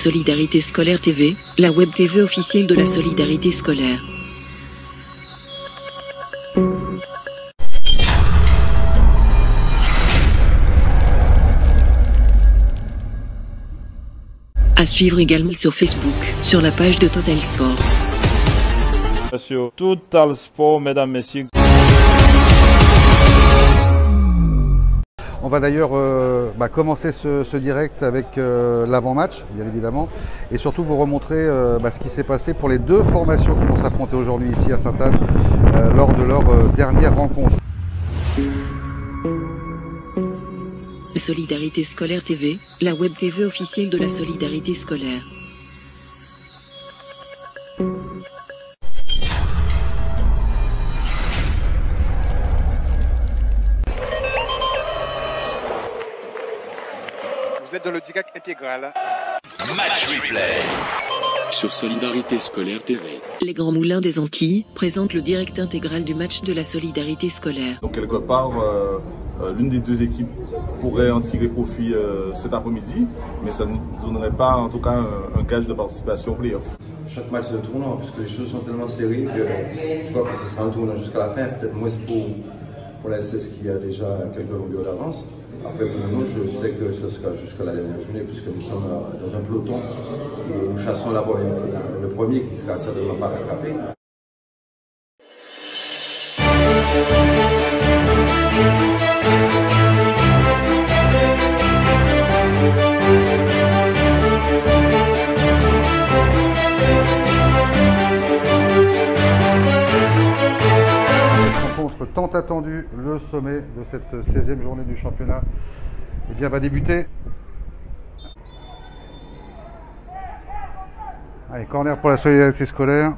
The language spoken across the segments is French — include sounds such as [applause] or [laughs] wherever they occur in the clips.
Solidarité Scolaire TV, la web TV officielle de la solidarité scolaire. À suivre également sur Facebook, sur la page de Total Sport. Total Sport, mesdames, messieurs. On va d'ailleurs euh, bah, commencer ce, direct avec euh, l'avant-match, bien évidemment, et surtout vous remontrer euh, bah, ce qui s'est passé pour les deux formations qui vont s'affronter aujourd'hui ici à Sainte-Anne lors de leur dernière rencontre. Solidarité Scolaire TV, la web TV officielle de la solidarité scolaire. Vous êtes dans le direct intégral. Match replay. sur Solidarité Scolaire TV. Les Grands Moulins des Antilles présentent le direct intégral du match de la solidarité scolaire. Donc quelque part, euh, euh, l'une des deux équipes pourrait en tirer profit euh, cet après-midi, mais ça ne donnerait pas en tout cas un, un gage de participation au playoff. chaque match c'est un tournant, puisque les choses sont tellement serrées que je crois que ce sera un tournant jusqu'à la fin, peut-être moins pour, pour la SS qui a déjà quelques longueurs d'avance. Après, pour nous, je sais que ce sera jusqu'à la dernière journée, puisque nous sommes dans un peloton et nous chassons la la- le premier qui sera certainement pas rattrapé. Tant attendue, le sommet de cette 16e journée du championnat, eh bien, va débuter. Allez, corner pour la solidarité scolaire.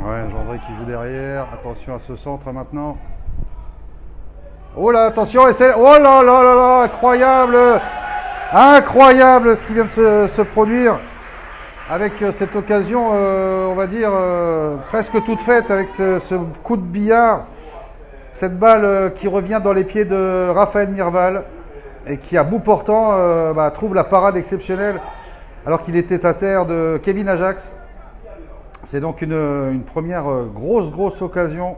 Ouais, Gendré qui joue derrière. Attention à ce centre maintenant. Oh là, attention, et c'est. Oh là là là là, incroyable! Incroyable ce qui vient de se produire avec euh, cette occasion, euh, on va dire, euh, presque toute faite avec ce, coup de billard, cette balle qui revient dans les pieds de Raphaël Mirval et qui, à bout portant, bah, trouve la parade exceptionnelle alors qu'il était à terre de Kevin Ajax. C'est donc une, première grosse, grosse occasion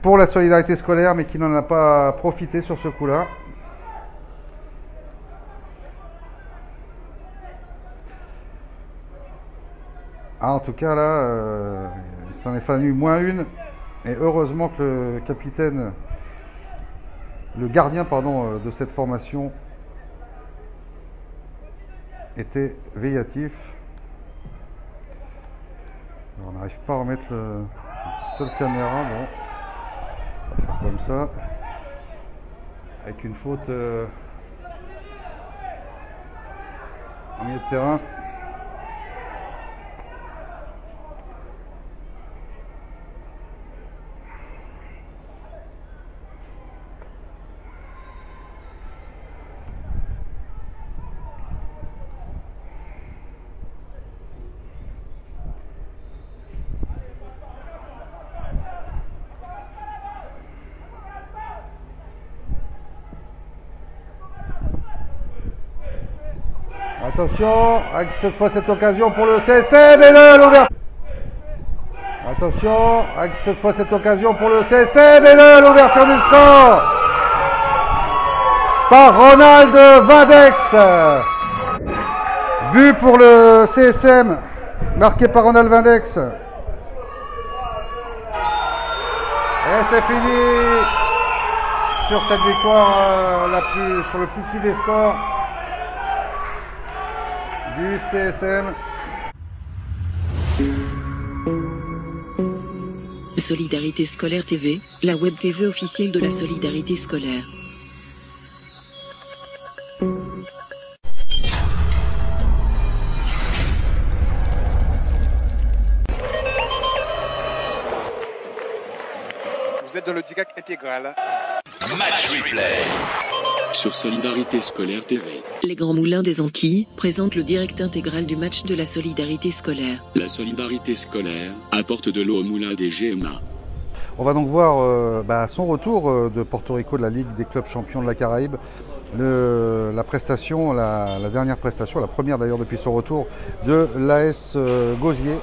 pour la solidarité scolaire, mais qui n'en a pas profité sur ce coup-là. Ah, en tout cas, là, euh, il s'en est fallu moins une. Et heureusement que le capitaine, le gardien, pardon, euh, de cette formation était. Alors, on n'arrive pas à remettre le seul caméra. Bon, on va faire comme ça. Avec une faute euh, en milieu de terrain. Attention, avec cette fois cette occasion pour le CSM et le l'ouverture. Attention, avec cette fois cette occasion pour le CSM et le l'ouverture du score par Ronald Vindex. But pour le CSM, marqué par Ronald Vindex. Et c'est fini sur cette victoire euh, la plus, sur le plus petit des scores du CSM. Solidarité Scolaire TV, la web TV officielle de la solidarité scolaire. Vous êtes dans le direct intégral. Match replay. Sur Solidarité Scolaire TV. Les Grands Moulins des Antilles présentent le direct intégral du match de la solidarité scolaire. La solidarité scolaire apporte de l'eau au moulin des GMA. On va donc voir euh, bah, son retour euh, de Porto Rico de la Ligue des clubs champions de la Caraïbe. Le- la prestation, la, la dernière prestation, la première d'ailleurs depuis son retour de l'AS euh, Gauzier.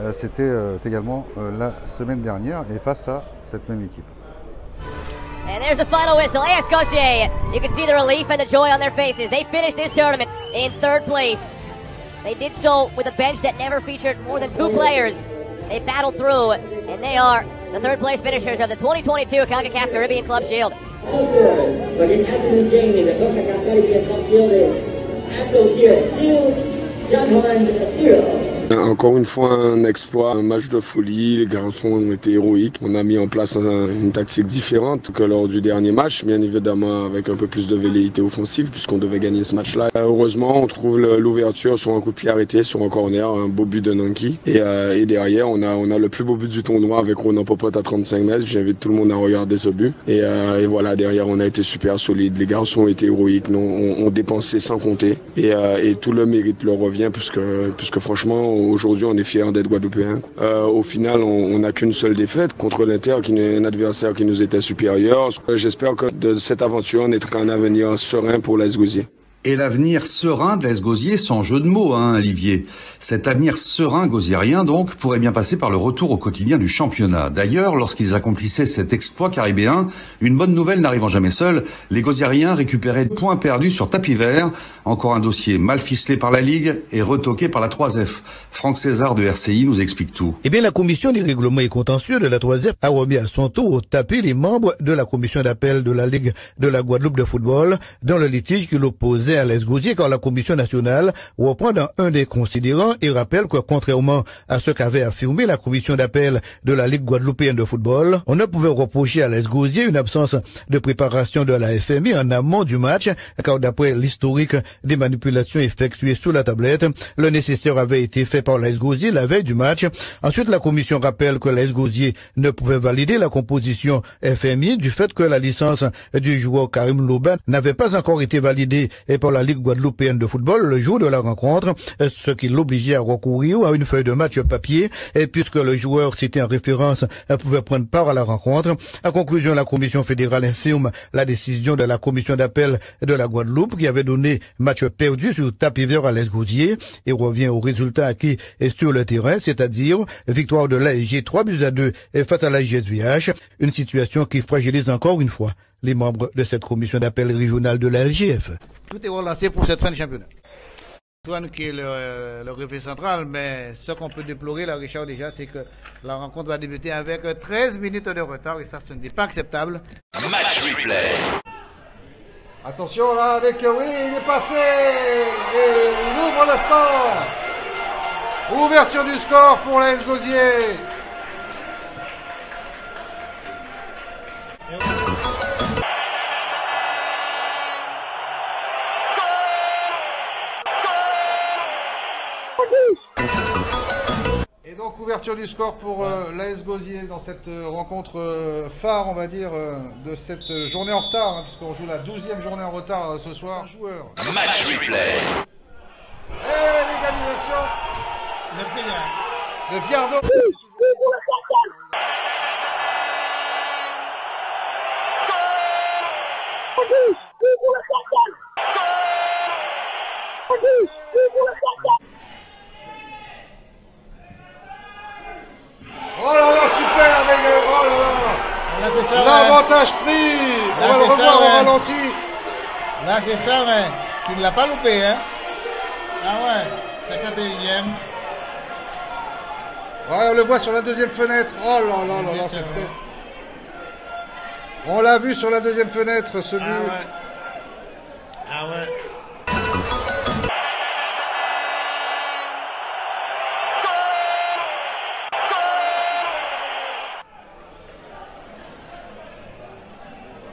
Euh, C'était euh, également euh, la semaine dernière et face à cette même équipe. And there's the final whistle. AS Gautier. You can see the relief and the joy on their faces. They finished this tournament in third place. They did so with a bench that never featured more than two players. They battled through, and they are the third place finishers of the 2022 CONCACAF Caribbean Club Shield. For this afternoon's game in the CONCACAF Caribbean Cup Shield is Gentlemen Zero. Encore une fois, un exploit, un match de folie. Les garçons ont été héroïques. On a mis en place un- une tactique différente que lors du dernier match, bien évidemment avec un peu plus de velléité offensive puisqu'on devait gagner ce match-là. Euh, Heureusement, on trouve l'ouverture sur un coup de pied arrêté, sur un corner, un beau but de Nanki. Et, euh, derrière, on a, on a le plus beau but du tournoi avec Ronan Popote à 35 mètres. J'invite tout le monde à regarder ce but. Et, euh, voilà, derrière, on a été super solide. Les garçons ont été héroïques. Nous, on, dépensé sans compter. Et, euh, et tout le mérite leur revient puisque, franchement, aujourd'hui, on est fiers d'être Guadeloupéens. Euh, au final, on n'a qu'une seule défaite contre l'Inter, qui est un adversaire qui nous était supérieur. Euh, J'espère que de cette aventure naîtra un avenir serein pour l'AS Gauzier. Et l'avenir serein de l'Est Gauzier, sans jeu de mots, hein, Olivier. Cet avenir serein gauzierien, donc, pourrait bien passer par le retour au quotidien du championnat. D'ailleurs, lorsqu'ils accomplissaient cet exploit caribéen, une bonne nouvelle n'arrivant jamais seule, les gauziériens récupéraient points perdus sur tapis vert, encore un dossier mal ficelé par la Ligue et retoqué par la 3F. Franck César de RCI nous explique tout. Eh bien, la commission des règlements et contentieux de la 3e a remis à son tour au tapis les membres de la commission d'appel de la Ligue de la Guadeloupe de football dans le litige qui l'opposait à l'Est Gauzier car la commission nationale reprend dans un des considérants et rappelle que contrairement à ce qu'avait affirmé la commission d'appel de la Ligue guadeloupéenne de football, on ne pouvait reprocher à l'Est Gauzier une absence de préparation de la FMI en amont du match car d'après l'historique des manipulations effectuées sous la tablette, le nécessaire avait été fait par l'AS Gauzier la veille du match. Ensuite, la commission rappelle que l'AS Gauzier ne pouvait valider la composition FMI du fait que la licence du joueur Karim Louben n'avait pas encore été validée par la Ligue guadeloupéenne de football le jour de la rencontre, ce qui l'obligeait à recourir à une feuille de match papier, et puisque le joueur cité en référence pouvait prendre part à la rencontre. En conclusion, la commission fédérale infirme la décision de la commission d'appel de la Guadeloupe qui avait donné match perdu sur tapis vert à l'Est Gauzier et revient au résultat acquis sur le terrain, c'est-à-dire victoire de l'ASG 3 buts à 2 face à la GSVH, une situation qui fragilise encore une fois les membres de cette commission d'appel régionale de la. Tout est relancé pour cette fin de championnat. Antoine qui est le, le référent central, mais ce qu'on peut déplorer, là, Richard, déjà, c'est que la rencontre va débuter avec 13 minutes de retard et ça, ce n'est pas acceptable. Match replay. Attention là avec oui, il est passé et il ouvre le score. Ouverture du score pour l'AS Gauzier. Et donc ouverture du score pour euh, l'AS Gauzier dans cette euh, rencontre euh, phare, on va dire, euh, de cette journée en retard, hein, puisqu'on joue la 12e journée en retard euh, ce soir. Joueur. Match replay. Et l'égalisation de Viardot. Oh là là, super avec le... Oh là là L'avantage pris On va le revoir au ralenti. Là, c'est ça, mais qui ne l'a pas loupé, hein. Ah ouais, 51e. Ouais, on le voit sur la deuxième fenêtre. Oh là là là là, cette tête. On l'a vu sur la deuxième fenêtre, ce but. Ah ouais.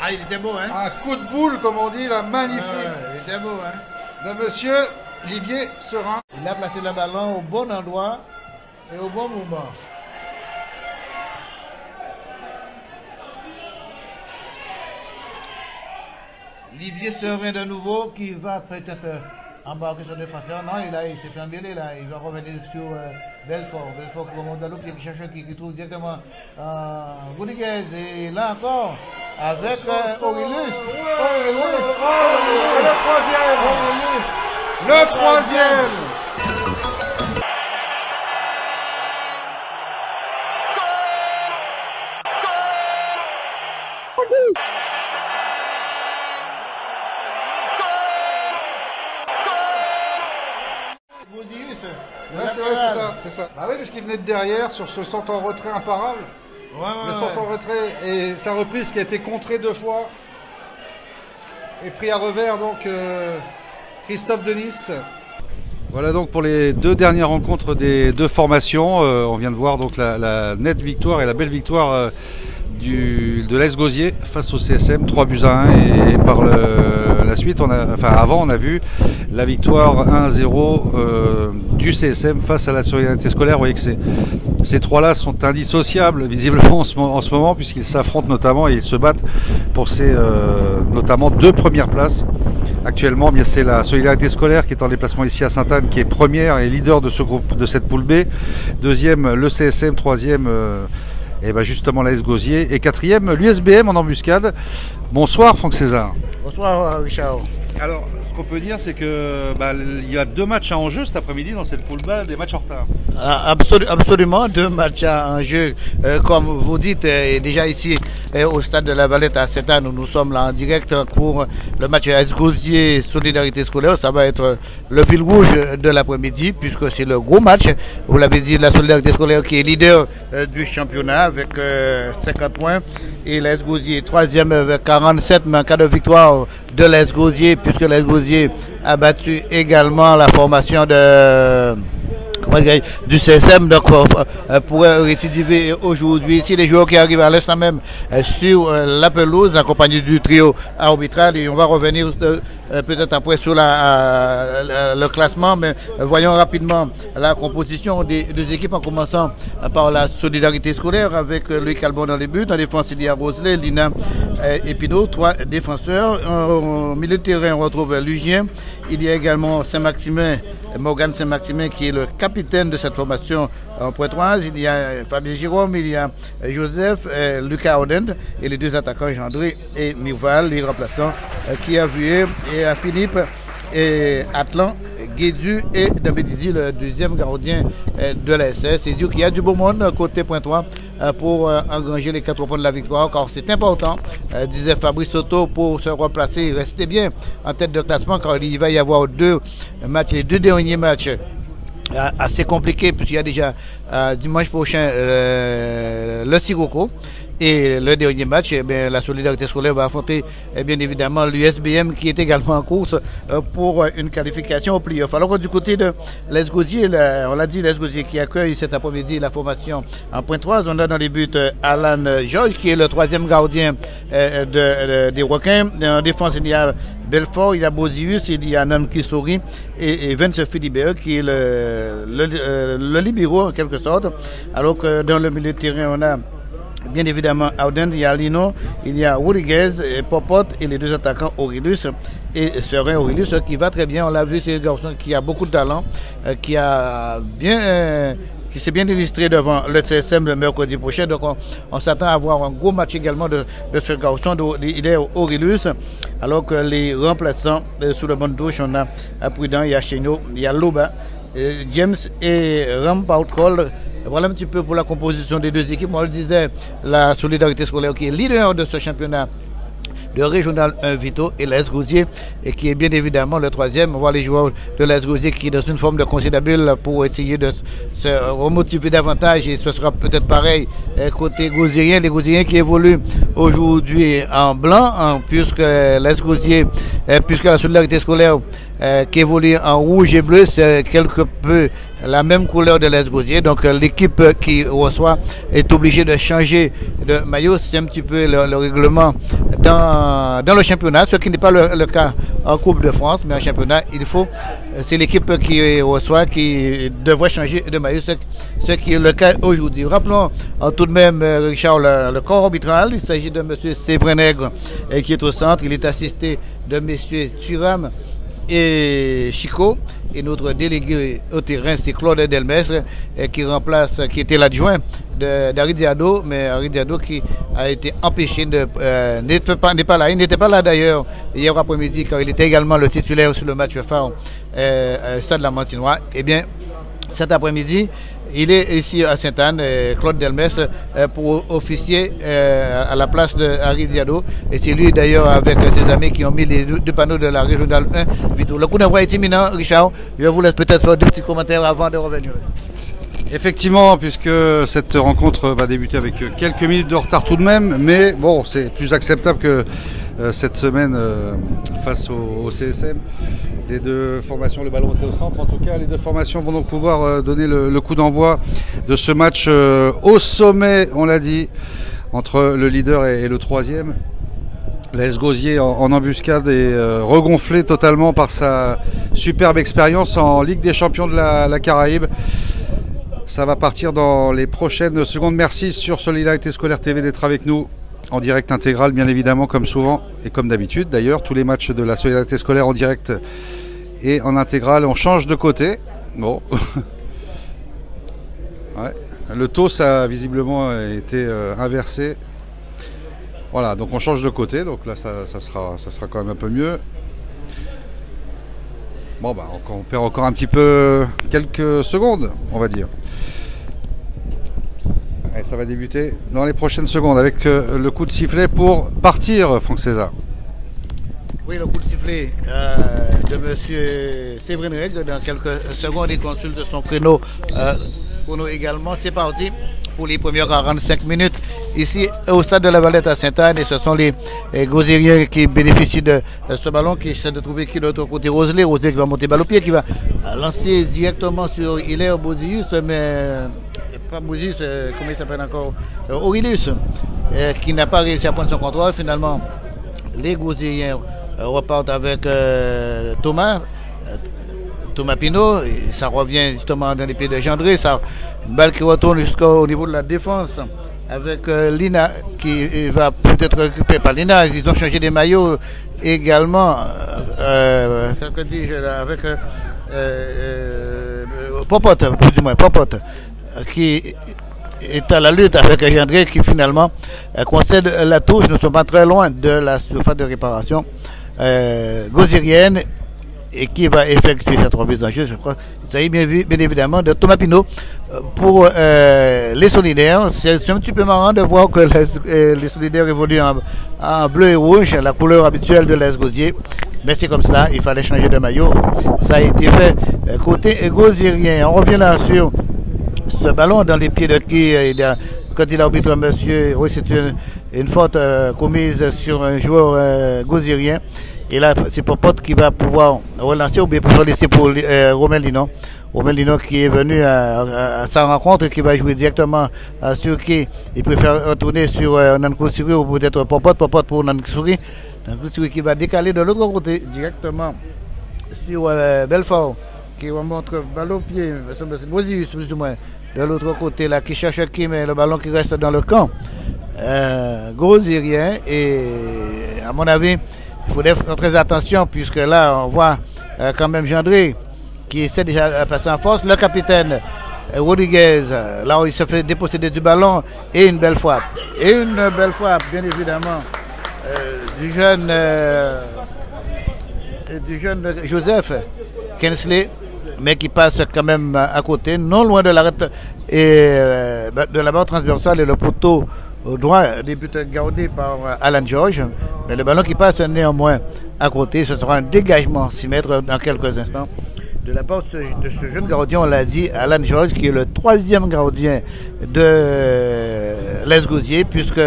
Ah, il était beau, hein Un coup de boule, comme on dit, là, magnifique. Ouais, il était beau, hein De monsieur Olivier Serin. Il a placé le ballon au bon endroit et au bon moment. Olivier Serin de nouveau qui va peut-être embarqué son défenseur. Non, il, a, il s'est fait là. Il va revenir sur euh, Belfort. Belfort qui remonte à l'eau, qui cherche qui, qui trouve directement euh, Rodriguez. Et là encore, avec euh. Aurelius. Oh, le troisième. Le troisième. Ouais, c'est ça, c'est ça. Bah oui, parce qu'il venait de derrière sur ce centre en retrait imparable. Ouais, ouais, le centre ouais. en retrait et sa reprise qui a été contrée deux fois et pris à revers donc euh, Christophe Denis. Voilà donc pour les deux dernières rencontres des deux formations. Euh, on vient de voir donc la, la nette victoire et la belle victoire euh, de l'Est Gauzier face au CSM, 3 buts à 1 et, par la suite, enfin avant on a vu la victoire 1-0 euh, du CSM face à la solidarité scolaire. Vous voyez que ces, trois-là sont indissociables visiblement en ce, mo- en ce moment puisqu'ils s'affrontent notamment et ils se battent pour ces euh, notamment deux premières places. Actuellement, c'est la solidarité scolaire qui est en déplacement ici à Sainte-Anne, qui est première et leader de ce groupe, de cette poule B. Deuxième, le CSM. Troisième, euh, eh ben justement l'AS Gauzier. Et quatrième, l'USBM en embuscade. Bonsoir Franck César. Bonsoir Richard. Alors, ce qu'on peut dire, c'est que bah, il y a deux matchs en jeu cet après-midi dans cette poule B, des matchs en retard. Ah, absolu- absolument, deux matchs en jeu. Euh, comme vous dites, euh, déjà ici euh, au stade de la Valette à 7 ans, nous, nous sommes là en direct pour le match AS Gauzier Solidarité Scolaire. Ça va être le fil rouge de l'après-midi puisque c'est le gros match. Vous l'avez dit, la Solidarité Scolaire qui est leader du championnat avec euh, 50 points et l'AS Gauzier troisième avec 47, mais en cas de victoire de l'AS Gauzier puisque l'AS Gauzier a battu également la formation de du CSM donc euh, récidiver aujourd'hui. Ici les joueurs qui arrivent à l'instant même euh, sur euh, la pelouse en compagnie du trio arbitral et on va revenir peut-être après sur euh, le, classement mais euh, voyons rapidement la composition des deux équipes en commençant euh, par la solidarité scolaire avec euh, Louis Calbon dans les buts en défense il y a Roselet, Lina euh, Pinault trois défenseurs. Au milieu de terrain on retrouve Lugien. Il y a également Saint-Maximin Morgan Saint-Maximin qui est le capitaine de cette formation en pointoise. Il y a Fabien Jérôme, il y a Joseph, euh, Lucas Odent et les deux attaquants Gendré et Mirval, les remplaçants euh, qui a vu et à Philippe et Atlan, Guédu et Dambédizi, le deuxième gardien euh, de la SS. C'est Dieu qui a du beau monde euh, côté pointois euh, pour euh, engranger les quatre points de la victoire, car c'est important, euh, disait Fabrice Soto, pour se replacer, rester bien en tête de classement, car il va y avoir deux matchs, les deux derniers matchs euh, assez compliqués, puisqu'il y a déjà euh, dimanche prochain euh, le Sirocco. Et le dernier match, eh bien, la solidarité scolaire va affronter eh bien évidemment l'USBM qui est également en course euh, pour une qualification au playoff. Alors que du côté de l'Esgosier, on l'a dit, l'Esgosier qui accueille cet après-midi la formation en point 3, on a dans les buts euh, Alan George qui est le troisième gardien euh, de, de- des Requins. En défense, il y a Belfort, il y a Bosius, il y a Nam Kisori et, et Vince Philibert qui est le, le, euh, le libéraux en quelque sorte. Alors que dans le milieu de terrain, on a Bien évidemment, Auden, il y a Lino, il y a Rodriguez, Popot et les deux attaquants Aurelius et Serein Aurelius qui va très bien. On l'a vu, c'est un garçon qui a beaucoup de talent, euh, qui a bien, euh, qui s'est bien illustré devant le CSM le mercredi prochain. Donc on, s'attend à avoir un gros match également de, de ce garçon. Il est Aurelius, alors que les remplaçants euh, sous le banc de touche, on a Prudent, il y a Cheno, il y a Loba. James et Rampaut Cole. Voilà un petit peu pour la composition des deux équipes. Moi, je disais, la solidarité scolaire qui est leader de ce championnat de Régional 1 Vito et l'AS Gousier, et qui est bien évidemment le troisième. On voit les joueurs de l'AS Gousier qui est dans une forme de conciliabule pour essayer de se remotiver davantage et ce sera peut-être pareil euh, côté Gauzierien, les Gauzieriens qui évoluent aujourd'hui en blanc, hein, puisque l'AS Gousier, euh, puisque la solidarité scolaire euh, qui évolue en rouge et bleu, c'est quelque peu la même couleur de l'Est Gauzier. Donc euh, l'équipe qui reçoit est obligée de changer de maillot. C'est un petit peu le, le règlement dans, dans le championnat, ce qui n'est pas le, cas en Coupe de France, mais en championnat, il faut, euh, c'est l'équipe qui reçoit qui devrait changer de maillot, ce, ce qui est le cas aujourd'hui. Rappelons tout de même, euh, Richard, le, corps arbitral. Il s'agit de M. Sévrin Nègre euh, qui est au centre. Il est assisté de M. Thuram et Chico. Et notre délégué au terrain, c'est Claude Delmestre, euh, qui remplace, qui était l'adjoint d'Ari Diado, mais Ari Diado qui a été empêché de euh, n'était pas, pas là. Il n'était pas là d'ailleurs hier après-midi car il était également le titulaire sur le match phare euh, euh, Stade la Montinois. Eh bien, cet après-midi, il est ici à Sainte-Anne, euh, Claude Delmestre, euh, pour officier euh, à la place de Harry Diado. Et c'est lui d'ailleurs avec ses amis qui ont mis les deux, panneaux de la régionale 1. Vito. Le coup d'envoi est imminent, Richard. Je vous laisse peut-être faire deux petits commentaires avant de revenir. Effectivement, puisque cette rencontre va débuter avec quelques minutes de retard tout de même, mais bon, c'est plus acceptable que cette semaine euh, face au, CSM. Les deux formations, le ballon était au centre. En tout cas, les deux formations vont donc pouvoir euh, donner le, coup d'envoi de ce match euh, au sommet, on l'a dit, entre le leader et, le troisième. L'AS Gauzier en, embuscade et euh, regonflé totalement par sa superbe expérience en Ligue des Champions de la, la Caraïbe. Ça va partir dans les prochaines secondes. Merci sur Solidarité Scolaire TV d'être avec nous en direct intégral, bien évidemment, comme souvent et comme d'habitude. D'ailleurs, tous les matchs de la Solidarité Scolaire en direct et en intégral, on change de côté. Bon. [laughs] Le taux, ça a visiblement été euh, inversé. Voilà, donc on change de côté. Donc là, ça, ça, sera, ça sera quand même un peu mieux. Bon, bah, on perd encore un petit peu, quelques secondes, on va dire. Et ça va débuter dans les prochaines secondes avec euh, le coup de sifflet pour partir, Franck César. Oui, le coup de sifflet euh, de M. Séverine dans quelques secondes. Il consulte son créneau, euh, chrono également. C'est parti pour les premières 45 minutes ici au stade de la Valette à Sainte-Anne. Et ce sont les, Gosériens qui bénéficient de, ce ballon qui essaie de trouver qui de l'autre côté Roselé. Roselé qui va monter balle au pied, qui va lancer directement sur Hilaire Bozius, mais pas Bozius, euh, comment il s'appelle encore euh, Aurelius, euh, qui n'a pas réussi à prendre son contrôle. Finalement, les Gosériens euh, repartent avec Thomas. Thomas Pinot, et ça revient justement dans les pieds de Gendré, ça, une balle qui retourne jusqu'au niveau de la défense avec Lina qui va peut-être récupérer par Lina, ils ont changé des maillots également, euh, euh, avec Popote, plus ou moins, Popote, qui est à la lutte avec Gendré qui finalement euh, concède la touche, nous sommes pas très loin de la surface de réparation euh, et qui va effectuer cette remise en je crois. Il s'agit bien, bien évidemment de Thomas Pinot. Euh, Pour euh, les solidaires, c'est un petit peu marrant de voir que les, solidaires évoluent en, bleu et rouge, la couleur habituelle de l'Est Gauzier. Mais c'est comme ça, il fallait changer de maillot. Ça a été fait côté gozérien. On revient là sur ce ballon dans les pieds de qui euh, il a, quand il arbitre monsieur, oui c'est une, une faute euh, commise sur un joueur euh, gozérien. Et là, c'est Popote qui va pouvoir relancer ou bien pouvoir laisser pour euh, Romain Linon. Romain Linon qui est venu à, à- à sa rencontre qui va jouer directement euh, sur qui il préfère retourner sur euh, ou peut-être Popote, Popote pour Nanko Siri. Nanko Siri qui va décaler de l'autre côté directement sur euh, Belfort qui remonte le ballon au pied, plus ou moins, de l'autre côté là, qui cherche qui, mais le ballon qui reste dans le camp. Euh, gros Syrien et à mon avis, il faudrait faire très attention puisque là on voit euh, quand même Gendré qui essaie déjà de passer en force. Le capitaine euh, Rodriguez, euh, là où il se fait déposséder du ballon et une belle frappe. Et une belle frappe, bien évidemment, euh, du jeune euh, du jeune Joseph Kensley, mais qui passe quand même à côté, non loin de l'arrêt et euh, de la barre transversale et le poteau au droit, des buts gardés par euh, Alan George, mais le ballon qui passe néanmoins à côté, ce sera un dégagement 6 mètres dans quelques instants. De la part de ce, jeune gardien, on l'a dit, Alan George, qui est le troisième gardien de euh, Les Gauzier, puisque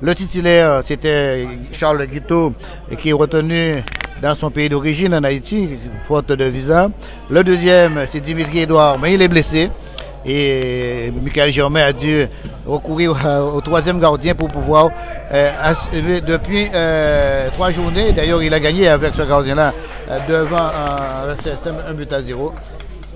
le titulaire, c'était Charles Guiteau, qui est retenu dans son pays d'origine, en Haïti, faute de visa. Le deuxième, c'est Dimitri Edouard, mais il est blessé. Et Michael Germain a dû recourir au, troisième gardien pour pouvoir euh, assurer depuis euh, trois journées. D'ailleurs, il a gagné avec ce gardien-là euh, devant euh, le CSM un but à zéro.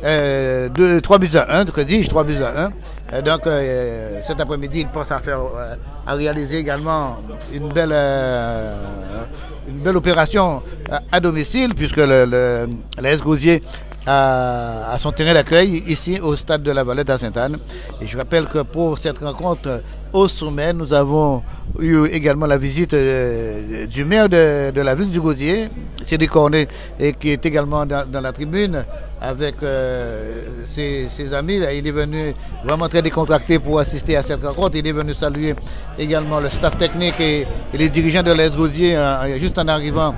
Euh, deux, trois buts à un, que dis-je, buts à un. Euh, donc euh, cet après-midi, il pense à faire, euh, à réaliser également une belle, euh, une belle opération à, à domicile, puisque le, le, la S Gauzier à, à son terrain d'accueil ici au stade de la Valette à Sainte-Anne. Et je rappelle que pour cette rencontre au sommet, nous avons eu également la visite euh, du maire de, la ville du Gaudier, Cédric Cornet, et qui est également dans la tribune avec euh, ses, amis. Il est venu vraiment très décontracté pour assister à cette rencontre. Il est venu saluer également le staff technique et, les dirigeants de l'Est Gaudier euh, juste en arrivant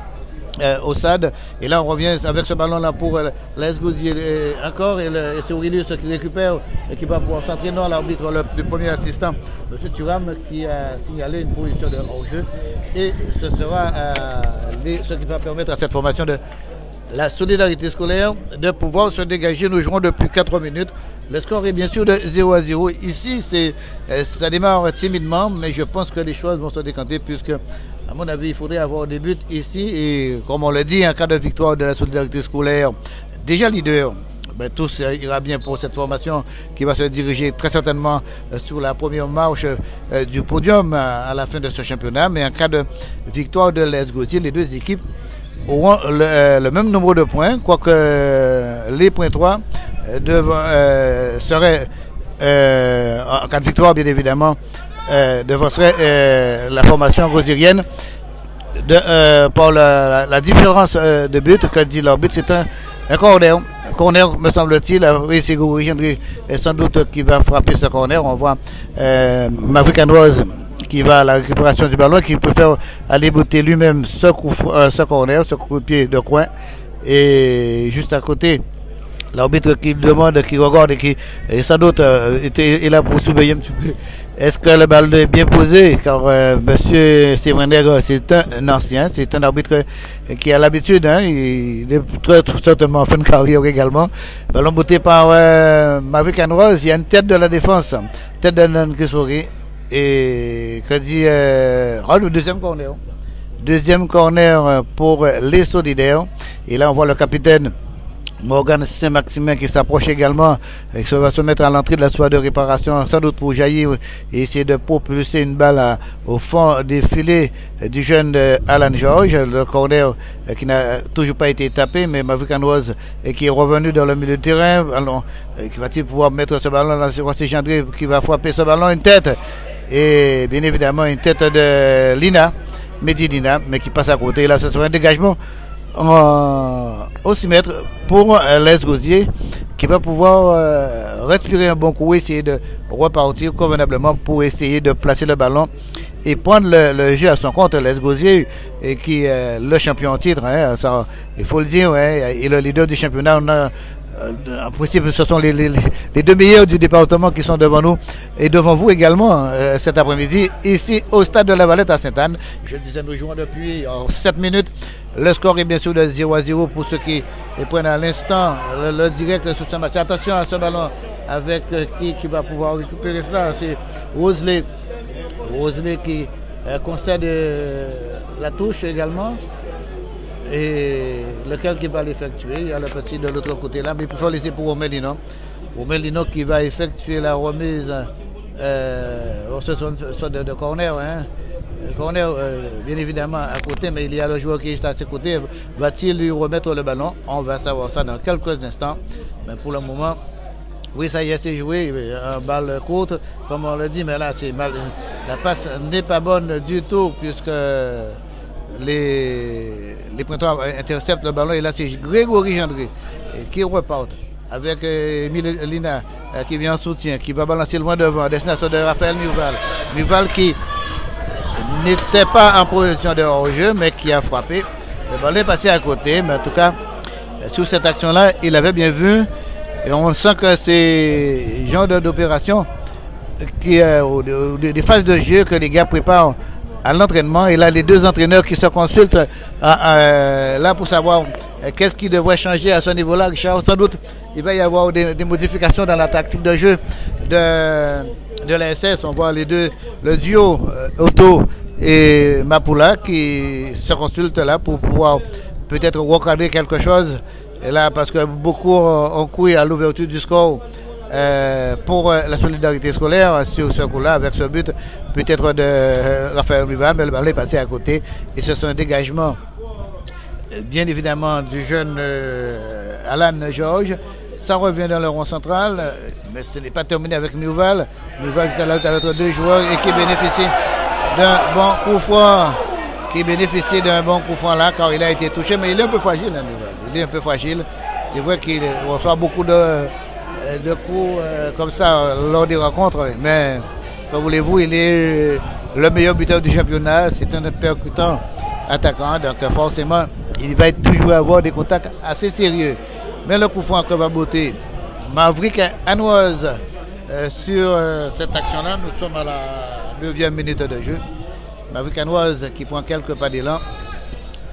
euh, au SAD. Et là, on revient avec ce ballon-là pour euh, euh, encore. Et, et c'est Aurelius qui récupère et qui va pouvoir s'entraîner. Non, l'arbitre, le, premier assistant, M. Thuram, qui a signalé une position de hors-jeu. Et ce sera ce qui va permettre à cette formation de la solidarité scolaire de pouvoir se dégager. Nous jouons depuis 4 minutes. Le score est bien sûr de 0 à 0. Ici, c'est, ça démarre timidement, mais je pense que les choses vont se décanter puisque à mon avis, il faudrait avoir des buts ici et, comme on l'a dit, en cas de victoire de la solidarité scolaire, déjà leader, ben, tout ira bien pour cette formation qui va se diriger très certainement sur la première marche euh, du podium à la fin de ce championnat. Mais en cas de victoire de Gauthier, les deux équipes auront le, euh, le, même nombre de points, quoique euh, les points 3 euh, seraient, en cas de victoire, bien évidemment, euh, devancerait euh, la formation gauzierienne de, euh, par la, la, différence de but que dit l'arbitre. C'est un, un corner. Corner, me semble-t-il. Oui, c'est Goury sans doute qui va frapper ce corner. On voit euh, Maverick Rose qui va à la récupération du ballon, qui peut faire aller bouter lui-même ce, coup, ce corner, ce coup de pied de coin. Et juste à côté, l'arbitre qui demande, qui regarde et qui et sans doute euh, était, est là pour surveiller un petit peu. Est-ce que le ballon est bien posé? Car euh, Monsieur Sévrenègre, c'est un, ancien, c'est un arbitre qui a l'habitude, hein, il est très, certainement en fin de carrière également. Ballon bouté par euh, Rose, il y a une tête de la défense, tête d'un Kisori. Et dit euh, oh, le deuxième corner. Deuxième corner pour les solidaires. Et là on voit le capitaine Morgan Saint-Maximin qui s'approche également et qui va se mettre à l'entrée de la soirée de réparation, sans doute pour jaillir et essayer de propulser une balle à, au fond des filets du jeune Alan George, le corner qui n'a toujours pas été tapé, mais Maverick qui est revenu dans le milieu de terrain. Alors, qui va-t-il pouvoir mettre ce ballon dans c'est Gendré qui va frapper ce ballon une tête et bien évidemment une tête de Lina, Mehdi Lina, mais qui passe à côté. Là, ce sera un dégagement euh, au 6 mètres pour euh, Les Gauzier qui va pouvoir euh, respirer un bon coup, essayer de repartir convenablement pour essayer de placer le ballon et prendre le, jeu à son compte. Les Gauzier et qui est le champion en titre, hein, ça, il faut le dire, ouais, et le leader du championnat. On a, en principe, ce sont les, deux meilleurs du département qui sont devant nous et devant vous également euh, cet après-midi, ici au stade de la Valette à Sainte-Anne. Je disais, nous jouons depuis 7 minutes. Le score est bien sûr de 0 à 0 pour ceux qui prennent à l'instant le, direct sur ce match. Attention à ce ballon avec euh, qui, qui va pouvoir récupérer cela. C'est Roseley. Roseley qui euh, concède la touche également et lequel qui va l'effectuer? Il y a le petit de l'autre côté là, mais il faut laisser pour Omelino. Omelino qui va effectuer la remise euh, ce sont, de, de, corner. Hein. Corner, euh, bien évidemment, à côté, mais il y a le joueur qui est à ses côtés. Va-t-il lui remettre le ballon? On va savoir ça dans quelques instants. Mais pour le moment, oui, ça y est, c'est joué. Un balle courte, comme on l'a dit, mais là, c'est mal. La passe n'est pas bonne du tout, puisque les, les pointeurs interceptent le ballon et là c'est Grégory Gendré qui repart avec euh, Emile Lina euh, qui vient en soutien, qui va balancer loin devant, destination de Raphaël Muval. Muval qui n'était pas en position de hors-jeu mais qui a frappé. Le ballon est passé à côté, mais en tout cas, sur cette action-là, il avait bien vu et on sent que c'est genre d'opération des phases de jeu que les gars préparent à l'entraînement. Et là, les deux entraîneurs qui se consultent euh, euh, là pour savoir euh, qu'est-ce qui devrait changer à ce niveau-là. Richard, sans doute, il va y avoir des, modifications dans la tactique de jeu de, de la SS. On voit les deux, le duo Otto et Mapula qui se consultent là pour pouvoir peut-être recadrer quelque chose. Et là, parce que beaucoup ont couru à l'ouverture du score. Euh, pour euh, la solidarité scolaire sur ce coup-là, avec ce but peut-être de euh, Raphaël Riva, mais le ballon est passé à côté et ce sont un dégagement bien évidemment du jeune Alan Georges. Ça revient dans le rond central, mais ce n'est pas terminé avec. Nouval qui est à l'autre deux joueurs et qui bénéficie d'un bon coup franc. Qui bénéficie d'un bon coup franc là car il a été touché, mais il est un peu fragile, hein. Il est un peu fragile. C'est vrai qu'il reçoit beaucoup de, de coups euh, comme ça lors des rencontres, mais comme voulez-vous, il est le meilleur buteur du championnat. C'est un percutant attaquant, donc forcément, il va toujours avoir des contacts assez sérieux. Mais le coup franc que va beauté, Maverick Anoise euh, sur euh, cette action-là, nous sommes à la 9e minute de jeu. Maverick Anoise qui prend quelques pas d'élan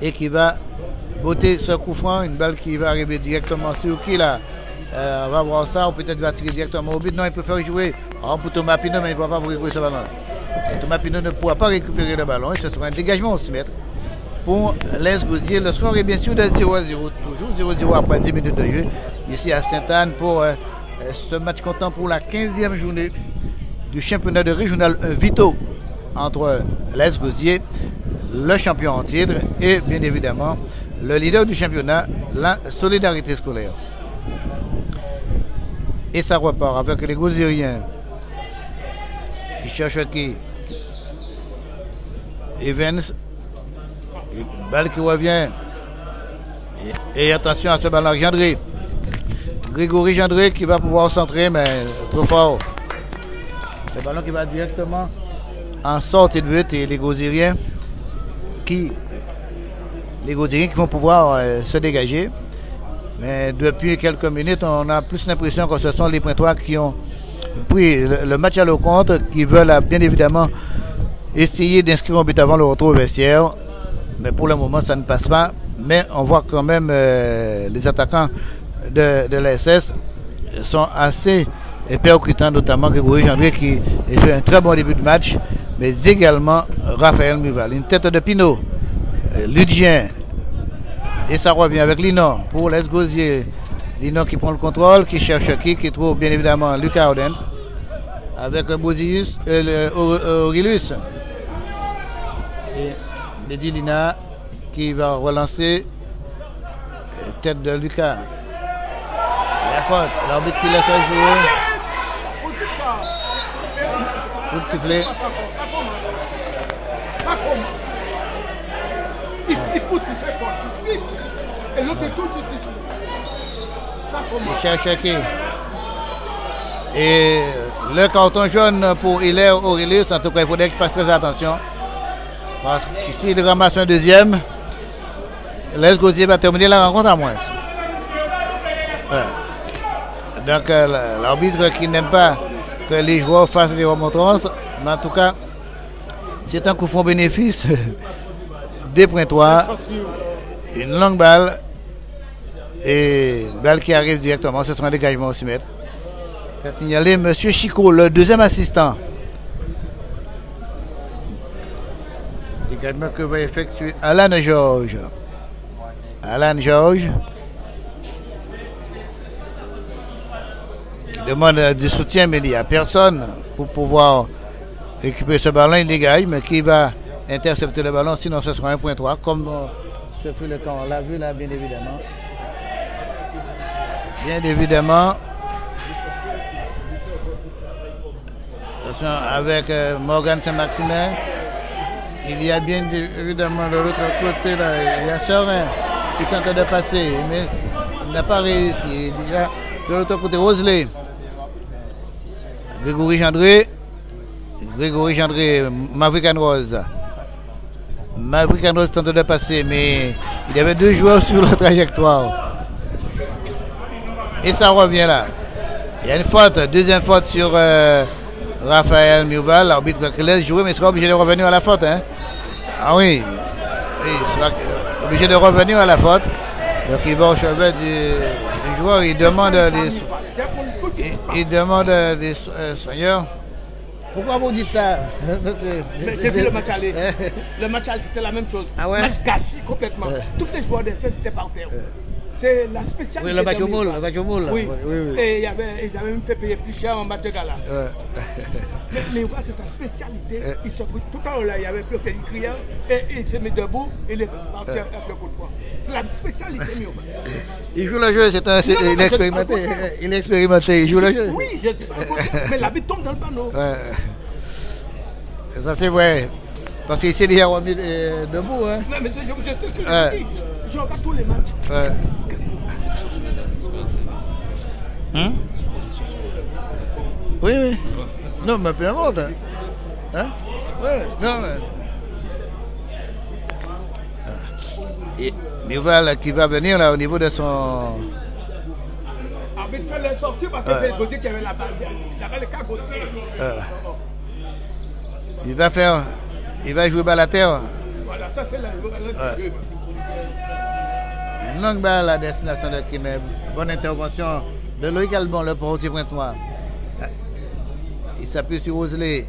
et qui va botter ce coup franc, une balle qui va arriver directement sur qui là? Euh, on va voir ça, ou peut-être va tirer directement au but. Non, il préfère jouer en pour Thomas Pinot, mais il ne pourra pas récupérer ce ballon. Thomas Pinot ne pourra pas récupérer le ballon, et ce sera un dégagement aussi, maître pour Les Gousier. Le score est bien sûr de 0-0, toujours 0-0 après 10 minutes de jeu, ici à Sainte-Anne pour euh, euh, ce match comptant pour la 15e journée du championnat de régional 1 Vito entre Les Gousier, le champion en titre, et bien évidemment le leader du championnat, la solidarité scolaire. Et ça repart avec les Gauzieriens qui cherchent qui Evans, balle qui revient. Et, attention à ce ballon, Gendré. Grégory Gendré qui va pouvoir centrer, mais trop fort. Ce ballon qui va directement en sortie de but et les Gauzieriens qui, les Gauzieriens qui vont pouvoir euh, se dégager. Mais depuis quelques minutes, on a plus l'impression que ce sont les Pointois qui ont pris le, match à leur compte, qui veulent bien évidemment essayer d'inscrire un but avant le retour au vestiaire. Mais pour le moment, ça ne passe pas. Mais on voit quand même euh, les attaquants de, de l'ASS sont assez percutants, notamment Grégory Gendré qui fait un très bon début de match, mais également Raphaël Muval. Une tête de Pinot, euh, Ludien, et ça revient avec Lino pour Les Gauzier. Lino qui prend le contrôle, qui cherche qui, qui trouve bien évidemment Lucas Audent. Avec Bozius, euh, Aurilius. Et Lady Lina qui va relancer. Tête de Lucas. La faute. L'arbitre qui laisse jouer. Coup de sifflet. Cherche qui Et le carton jaune pour Hilaire Aurelius, en tout cas, il faudrait qu'il fasse très attention. Parce qu'ici, il ramasse un deuxième. Les va terminer la rencontre à moins. Donc, euh, l'arbitre qui n'aime pas que les joueurs fassent les remontrances, mais en tout cas, c'est un coup fond bénéfice [laughs] des pointoirs. Une longue balle et une balle qui arrive directement. Ce sera un dégagement aussi, maître. a signalé M. Chico, le deuxième assistant. Dégagement que va effectuer Alan George. Alan George. Qui demande du soutien, mais il n'y a personne pour pouvoir récupérer ce ballon. Il dégage, mais qui va intercepter le ballon, sinon ce sera 1.3, comme ce fut le cas, on l'a vu là, bien évidemment. Bien évidemment. Avec euh, Morgan Saint-Maximin, il y a bien évidemment de l'autre côté, là, il y a Serein qui tente de passer, mais il n'a pas réussi. Il y a de l'autre côté Roseley. Grégory Gendré. Grégory Gendré, Maverick Rose. Maverick Andros tente de passer, mais il y avait deux joueurs sur la trajectoire. Et ça revient là. Il y a une faute, deuxième faute sur euh, Raphaël Mouval. L'arbitre qui laisse jouer, mais il sera obligé de revenir à la faute. Hein. Ah oui, il sera obligé de revenir à la faute. Donc il va au chevet du, joueur, il demande des, il, demande des euh, soigneurs pourquoi vous dites ça J'ai vu le match aller. [laughs] le match aller, c'était la même chose. Ah ouais? Match gâché complètement. Tous les joueurs des faits étaient par terre. C'est la spécialité. Oui, le au moule, Milan. le match au moule. Oui. Oui, oui. Et il y avait, ils avaient même fait payer plus cher en match de gala. Ouais. [laughs] Mais, c'est sa spécialité. Euh. Il se, tout à l'heure, là, il y avait plus qu'il criait et il se met debout et il est parti avec le coup de poing. C'est la spécialité, Mio. Il joue le jeu, c'est un, il est expérimenté. Il est expérimenté, il joue le jeu. Oui, je dis pas mais la bite tombe dans le panneau. Ça c'est vrai. Parce qu'il s'est déjà remis euh, debout. Hein. Non, mais c'est je, je, ce que je Ouais. dis. Je regarde tous les matchs. Ouais. Hein? Oui, oui. Non, mais peu importe. Hein, hein? Ouais, non, mais... Ah. Et Duval qui va venir là au niveau de son... Arbitre fait le sortir parce que Ouais. c'est le Gauthier qui avait la balle. Il avait le cas Gauthier. il va faire... Il va jouer balle à terre. Voilà, ça c'est le Ouais. jeu. Une longue balle à destination de Kimeb. Bonne intervention de Loïc Albon, le portier pointois. Il s'appuie sur Osley.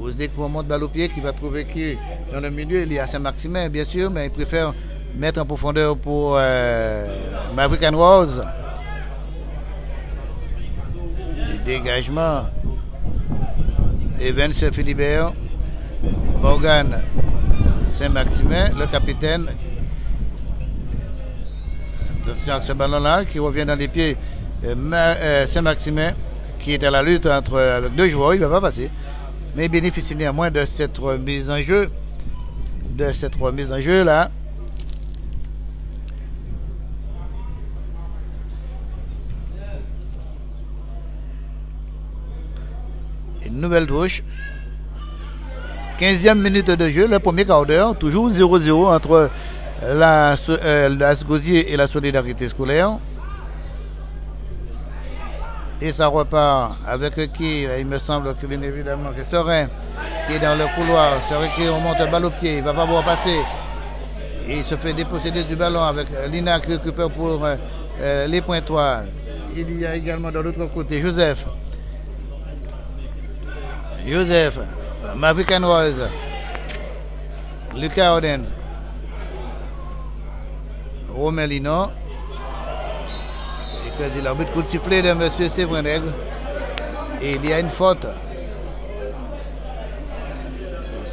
Osley qui remonte balle au pied, qui va trouver qui dans le milieu. Il y a Saint-Maximin, bien sûr, mais il préfère mettre en profondeur pour euh, Maverick and Rose. Le dégagement. Evans Philibert. Morgan Saint-Maximin, le capitaine. Avec ce ballon-là qui revient dans les pieds euh, euh, Saint-Maximin qui est à la lutte entre deux joueurs, il ne va pas passer. Mais il bénéficie néanmoins de cette remise en jeu. De cette remise en jeu là. Une nouvelle touche. 15e minute de jeu, le premier quart d'heure, toujours 0-0 entre la, euh, et la Solidarité scolaire. Et ça repart avec qui? Il me semble que bien évidemment c'est Serein qui est dans le couloir. Serein qui remonte le balle au pied, il va pas pouvoir passer. Il se fait déposséder du ballon avec euh, Lina qui récupère pour euh, euh, les pointoirs. Il y a également de l'autre côté Joseph. Joseph, Maverick Lucas Oden, Romelino, et que l'arbitre coup de sifflet de M. Séverin Règle. Et il y a une faute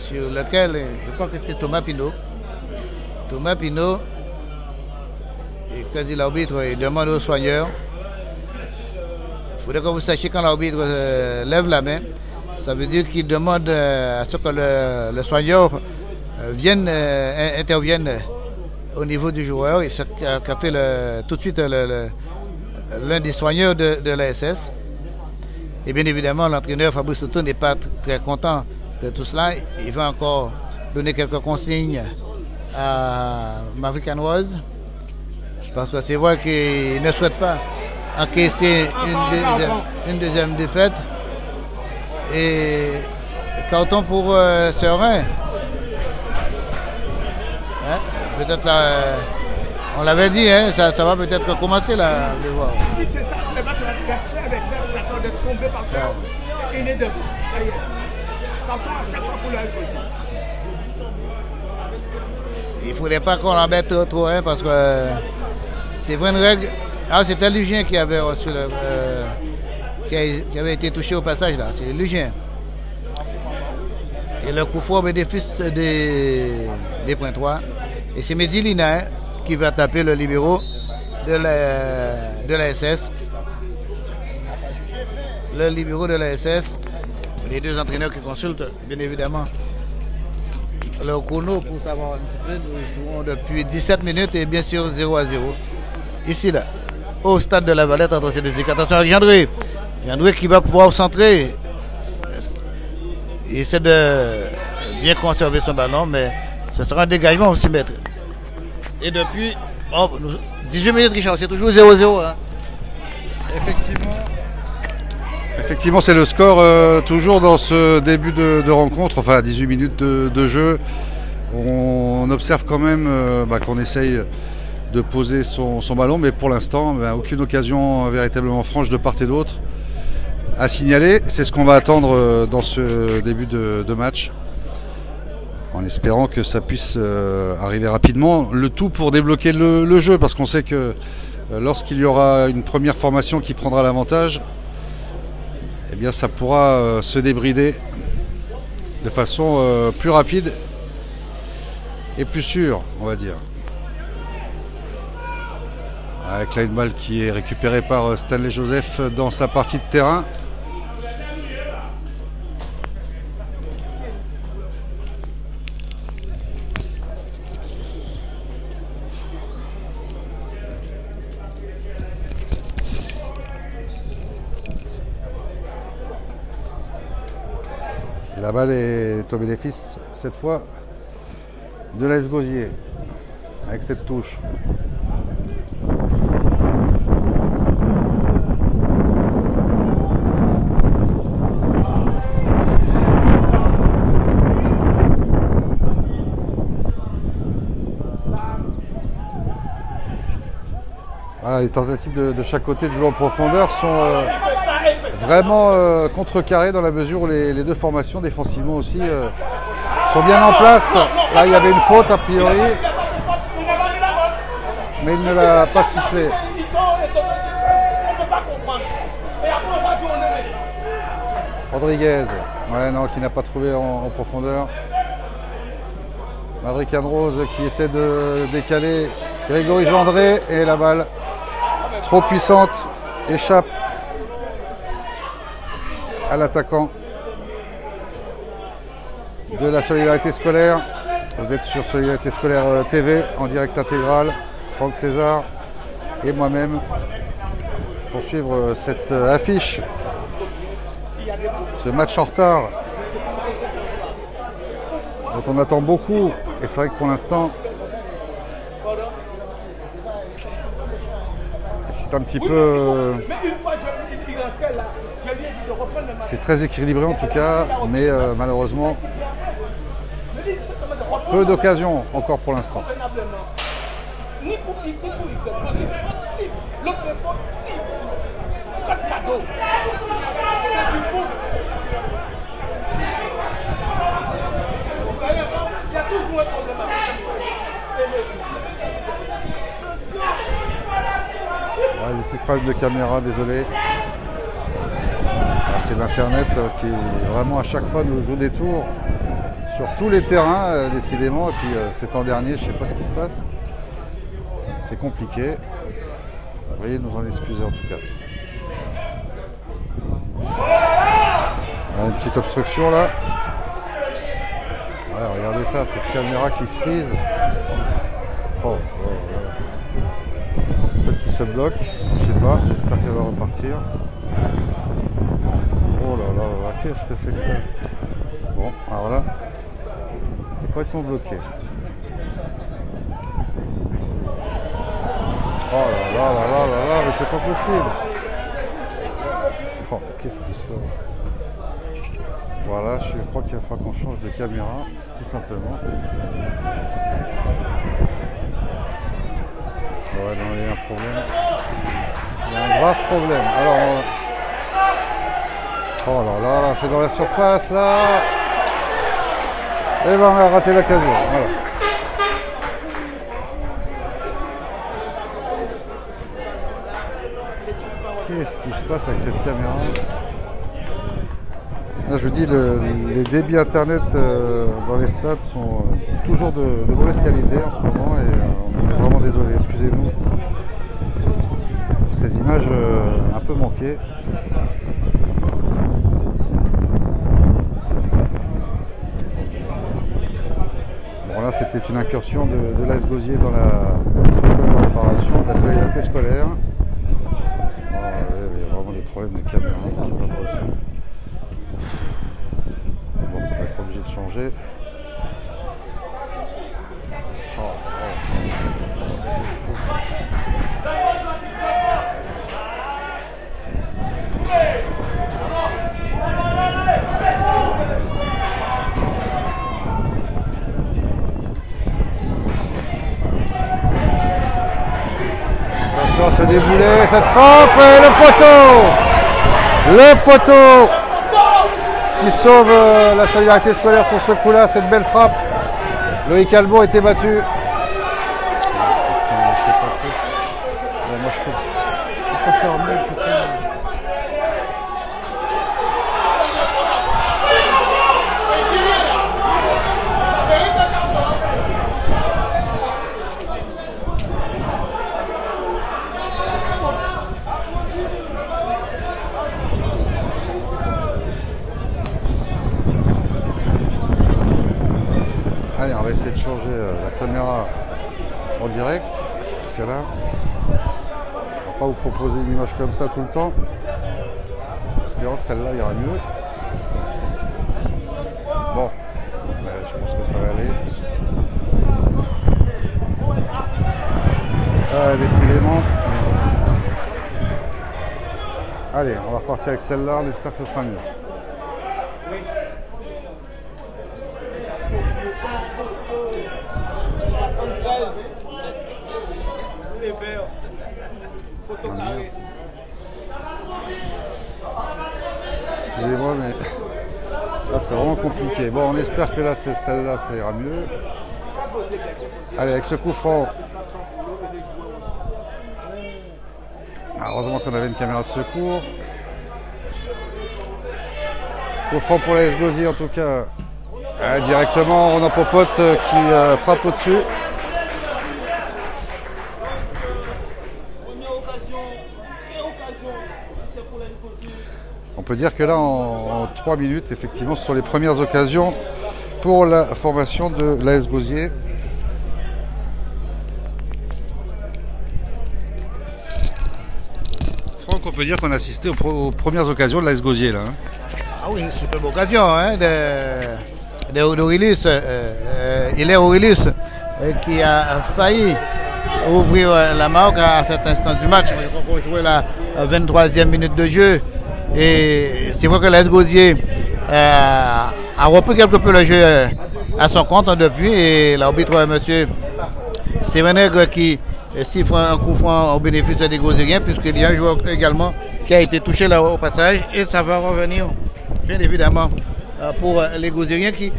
sur laquelle je crois que c'est Thomas Pinot. Thomas Pinot, et que dit l'arbitre, il demande au soigneur. Il faudrait que vous sachiez quand l'arbitre euh, lève la main, ça veut dire qu'il demande euh, à ce que le, soigneur euh, vienne, euh, in- intervienne au niveau du joueur, et ce qu'a fait tout de suite l'un des soigneurs de, l'ASS. Et bien évidemment, l'entraîneur Fabrice Soto n'est pas très content de tout cela. Il va encore donner quelques consignes à Maverick Rose. Parce que c'est vrai qu'il ne souhaite pas encaisser une deuxième défaite. Et carton pour euh, Serein. Hein, Peut-être là, euh, on l'avait dit, hein, ça, ça va peut-être commencer là, vais voir. Si c'est ça, le match va gâché avec ça, c'est la faute d'être tombé par terre. Et il est debout. Ça y est. Carton à chaque fois pour le Il ne faudrait pas qu'on l'embête trop, trop, hein, parce que euh, c'est vrai une règle. Ah, c'était Lugien qui avait reçu le, euh, qui, avait été touché au passage là, c'est Lugien. Et le coup fort bénéfice des, des points 3. Et c'est Mehdi Lina hein, qui va taper le libéraux de la, de la SS. Le libéraux de la SS. Les deux entraîneurs qui consultent, bien évidemment, le chrono pour savoir. Nous jouons depuis 17 minutes et bien sûr 0 à 0. Ici, là, au stade de la Valette entre ces deux. Attention Gendré. Gendré qui va pouvoir centrer. Il essaie de bien conserver son ballon, mais ce sera un dégagement au 6 mètres. Et depuis, bon, nous- 18 minutes, Richard, c'est toujours 0-0. hein. Effectivement. Effectivement, c'est le score euh, toujours dans ce début de, rencontre, enfin à 18 minutes de, jeu. On observe quand même euh, bah, qu'on essaye de poser son, ballon, mais pour l'instant, bah, aucune occasion véritablement franche de part et d'autre à signaler. C'est ce qu'on va attendre euh, dans ce début de, match. en espérant que ça puisse euh, arriver rapidement. Le tout pour débloquer le, le jeu, parce qu'on sait que euh, lorsqu'il y aura une première formation qui prendra l'avantage, eh bien ça pourra se débrider de façon plus rapide et plus sûre, on va dire. Avec là une balle qui est récupérée par euh, Stanley Joseph dans sa partie de terrain. La balle est au bénéfice, cette fois, de l'AS Gosier, avec cette touche. Les tentatives de, chaque côté de jouer en profondeur sont euh, vraiment euh, contrecarrées dans la mesure où les, deux formations, défensivement aussi, euh, sont bien en place. Là, il y avait une faute a priori, mais il ne l'a pas sifflé. Rodriguez, ouais, non, qui n'a pas trouvé en, en profondeur. Maverick Rose qui essaie de décaler Grégory Gendré et la balle trop puissante échappe à l'attaquant de la solidarité scolaire. Vous êtes sur Solidarité scolaire euh, TV en direct intégral. Franck César et moi-même pour suivre euh, cette euh, affiche, ce match en retard dont on attend beaucoup. Et c'est vrai que pour l'instant, c'est un petit peu. C'est très équilibré en tout cas, mais euh, malheureusement, peu d'occasions encore pour l'instant. Ni pour ni pour si, si, l'autre fois, si, pas de cadeau. C'est du foot. Vous voyez, Il y a toujours un problème Ouais, le petit problème de caméra, désolé. Ah, C'est l'internet euh, qui vraiment à chaque fois nous joue des tours sur tous les terrains euh, décidément. Et puis euh, ces temps derniers, je sais pas ce qui se passe. C'est compliqué. Veuillez nous en excuser en tout cas. Ah, Une petite obstruction là. Regardez ça, cette caméra qui frise. Oh. Se bloque, je sais pas, j'espère qu'elle va repartir. Oh là là là qu'est-ce que c'est que ça? Bon, alors là, est complètement bloqué. Oh là là là là là là, mais c'est pas possible qu'est-ce qui se passe? Voilà, je crois qu'il va falloir qu'on change de caméra, tout simplement. Ouais, non, il y a un problème. Il y a un grave problème. Alors, oh là là, là, c'est dans la surface, là. Eh ben, on a raté l'occasion. Voilà. Qu'est-ce qui se passe avec cette caméra? Là, je vous dis, le- les débits internet euh, dans les stades sont euh, toujours de, mauvaise qualité en ce moment et euh, on est vraiment désolé. Excusez-nous pour ces images un peu manquées. Bon, là, c'était une incursion de, de l'AS Gosier dans la réparation de la solidarité scolaire. Ouais, il y a vraiment des problèmes de caméra. Bon, on obligé de changer. Oh, Attention, ce déboulé, cette frappe, et le poteau. Le poteau qui sauve euh, la solidarité scolaire sur ce coup-là, cette belle frappe Loïc Albo été battu. Putain, c'est pas plus. Ouais, moi, je peux, je peux faire mieux, putain. Allez, on va essayer de changer euh, la caméra en direct. Parce que là, on va pas vous proposer une image comme ça tout le temps. Espérons que celle-là ira mieux. Bon, Ouais, je pense que ça va aller. Ah, décidément. Allez, on va repartir avec celle-là. On espère que ce sera mieux. Les verts. Photo carré. Excusez-moi, mais là c'est vraiment compliqué. Bon, on espère que là, celle-là, ça ira mieux. Allez, avec ce coup franc. Ah, heureusement qu'on avait une caméra de secours. Coup franc pour la Esgosi en tout cas. Directement, on en popote euh, qui euh, frappe au-dessus. Première occasion, quelle occasion C'est pour la Escossi. On dire que là, en, 3 minutes, effectivement, ce sont les premières occasions pour la formation de l'AS Gosier. Franck, on peut dire qu'on a assisté aux, premières occasions de l'AS Gosier, là. hein. Ah oui, une superbe occasion hein, de, de, euh, euh, il est Aurelius euh, qui a failli ouvrir euh, la marque à cet instant du match. Qu'on jouait la 23e minute de jeu. Et c'est vrai que l'AS Gauzier euh, a repris quelque peu le jeu euh, à son compte hein, depuis. Et l'arbitre, euh, monsieur Sévenègre, qui euh, siffle un coup franc au bénéfice des Gauzériens, puisqu'il y a un joueur également qui a été touché là au passage. Et ça va revenir bien évidemment, pour les Gauzériens qui.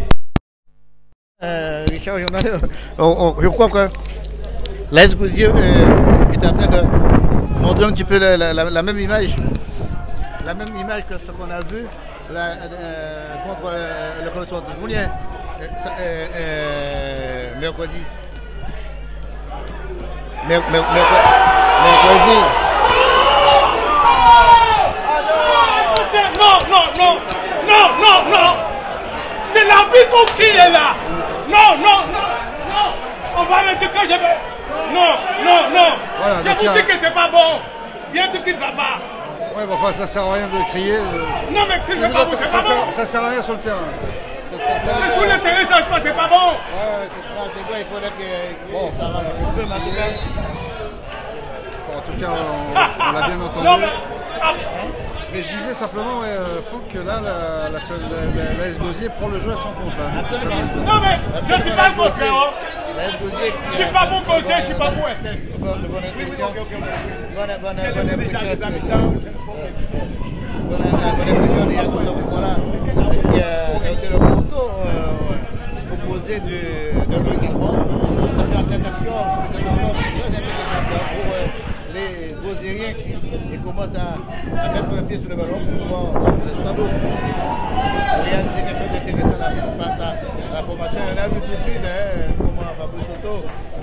Richard, je crois que l'AS Gauzier est en train de montrer un petit peu la même image. La même image que ce qu'on a vu là, euh, contre euh, le club sportif Moulin euh, euh, euh, mercredi. Mer- mer- mercredi. mercredi. Non, non, non, non, non, non. C'est l'arbitre qui est là? Non, non, non, non. On va me dire que je vais. Non, non, non. Voilà, je vous dis que c'est pas bon. Il y a un truc qui ne va pas. Ouais, bon, enfin, ça sert à rien de crier. euh. Non, mais si c'est pas attend- bon, c'est ça pas sert- bon. Ça sert à rien sur le terrain. C'est sur le terrain, ça se passe, c'est pas bon. Ouais, c'est ça, c'est vrai, il faudrait que. Bon, ça va mais en tout cas. On, [laughs] on l'a bien entendu. Non, mais. ah, Mais je disais simplement, ouais, euh, Franck, que là, la, la, la, la- la S Gauzier prend le jeu à son compte. Là. Non, mais je ne suis pas contre, hein. Je suis pas bon conseil, je suis pas bon SS. Bonne, bonne Oui, oui, ok, ok. Bonne, bonne, bonne laissé déjà impression. les habitants. Bonne, bonne impression des Yakuza voilà, qui a été le poteau euh, opposé de, de Louis Gabon. On a fait cette action peut-être encore très intéressante hein, pour euh, les Gozériens qui, qui commencent à, mettre le pied sur le ballon pour pouvoir euh, sans doute réaliser quelque chose d'intéressant face à, à la formation. On a vu tout de suite Fabrice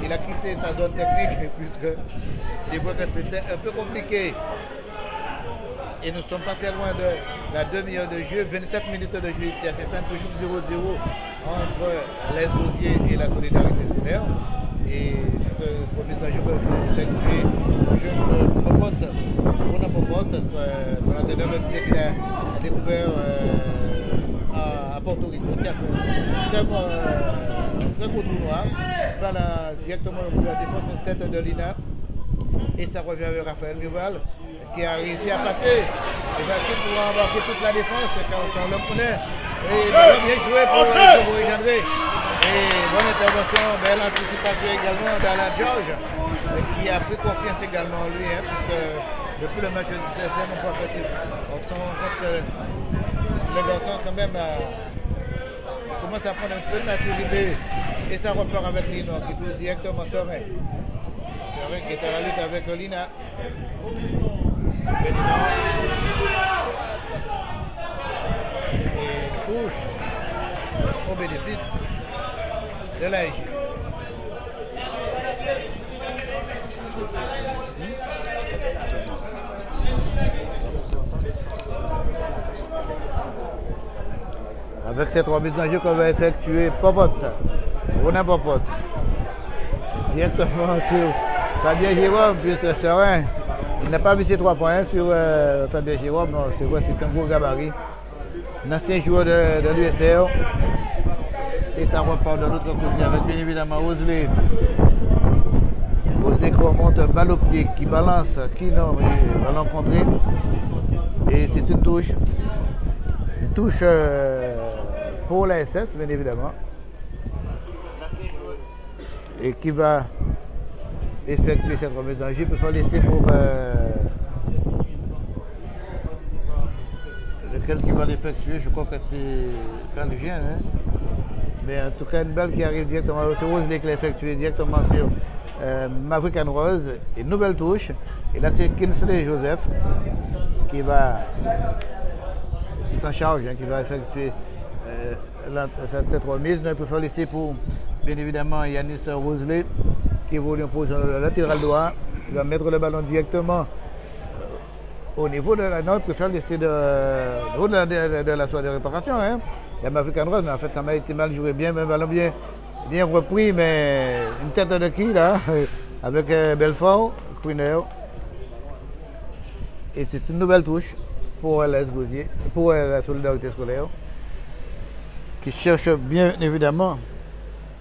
il a quitté sa zone technique puisque c'est vrai que c'était un peu compliqué et nous ne sommes pas très loin de la demi-heure de jeu, 27 minutes de jeu ici à Saint-Anne, toujours 0-0 entre les Rosiers et la Solidarité scolaire. Et ce premier jeu que j'ai effectué, jeune Popote, Rona Popote, euh, l'entraîneur disait qu'il a, découvert euh, à, à Porto Rico, qui a très, bon, très tournoi. Là, là, directement de la défense, une tête de Lina. Et ça revient avec Raphaël Duval qui a réussi à passer. Et c'est pour embarquer toute la défense quand on le connaît. Et bien joué pour, pour rejoindre. Et bonne intervention, belle anticipation également d'Alain Georges euh, qui a pris confiance également en lui, hein, puisque depuis le match du CSM, on peut apprécier. On se rend compte que le garçon quand même commence à prendre un peu de maturité. Et ça repart avec Lino qui touche directement Serein. Serein qui est à la lutte avec Lina. Et touche au bénéfice de l'AIG. Avec ces trois buts en jeu qu'on va effectuer Popote, Ronan Popote, directement sur Fabien Jérôme, puisque Serein, il n'a pas mis ses trois points sur euh, Fabien Jérôme, non, c'est vrai, c'est un gros gabarit. Un ancien joueur de, de l'USR. Et ça repart de l'autre côté avec bien évidemment Osley. Osley qui remonte balle au pied, qui balance, qui non, ballon contré. Et c'est une touche. Une touche euh, pour la SS, bien évidemment. Et qui va effectuer cette remise en jeu. Peut faire laisser pour euh, lequel qui va l'effectuer. Je crois que c'est Candigien. Hein? Mais en tout cas, une balle qui arrive directement. C'est Roseley qui l'a effectué directement sur euh, Maverick and Rose. Une nouvelle touche. Et là, c'est Kinsley Joseph qui va qui s'en charge, hein, qui va effectuer cette, cette, remise. Il préfère laisser pour, bien évidemment, Yanis Roseley qui évolue en position latérale droit. Il va mettre le ballon directement au niveau de la note, préfère laisser de, de, de, de, la soirée de réparation. Hein. Il y a Rose, mais en fait, ça m'a été mal joué, bien, un ballon bien, bien repris, mais une tête de qui, là, [laughs] avec euh, Belfort, Queener. Et c'est une nouvelle touche pour Gaudier, pour euh, la solidarité scolaire, qui cherche bien évidemment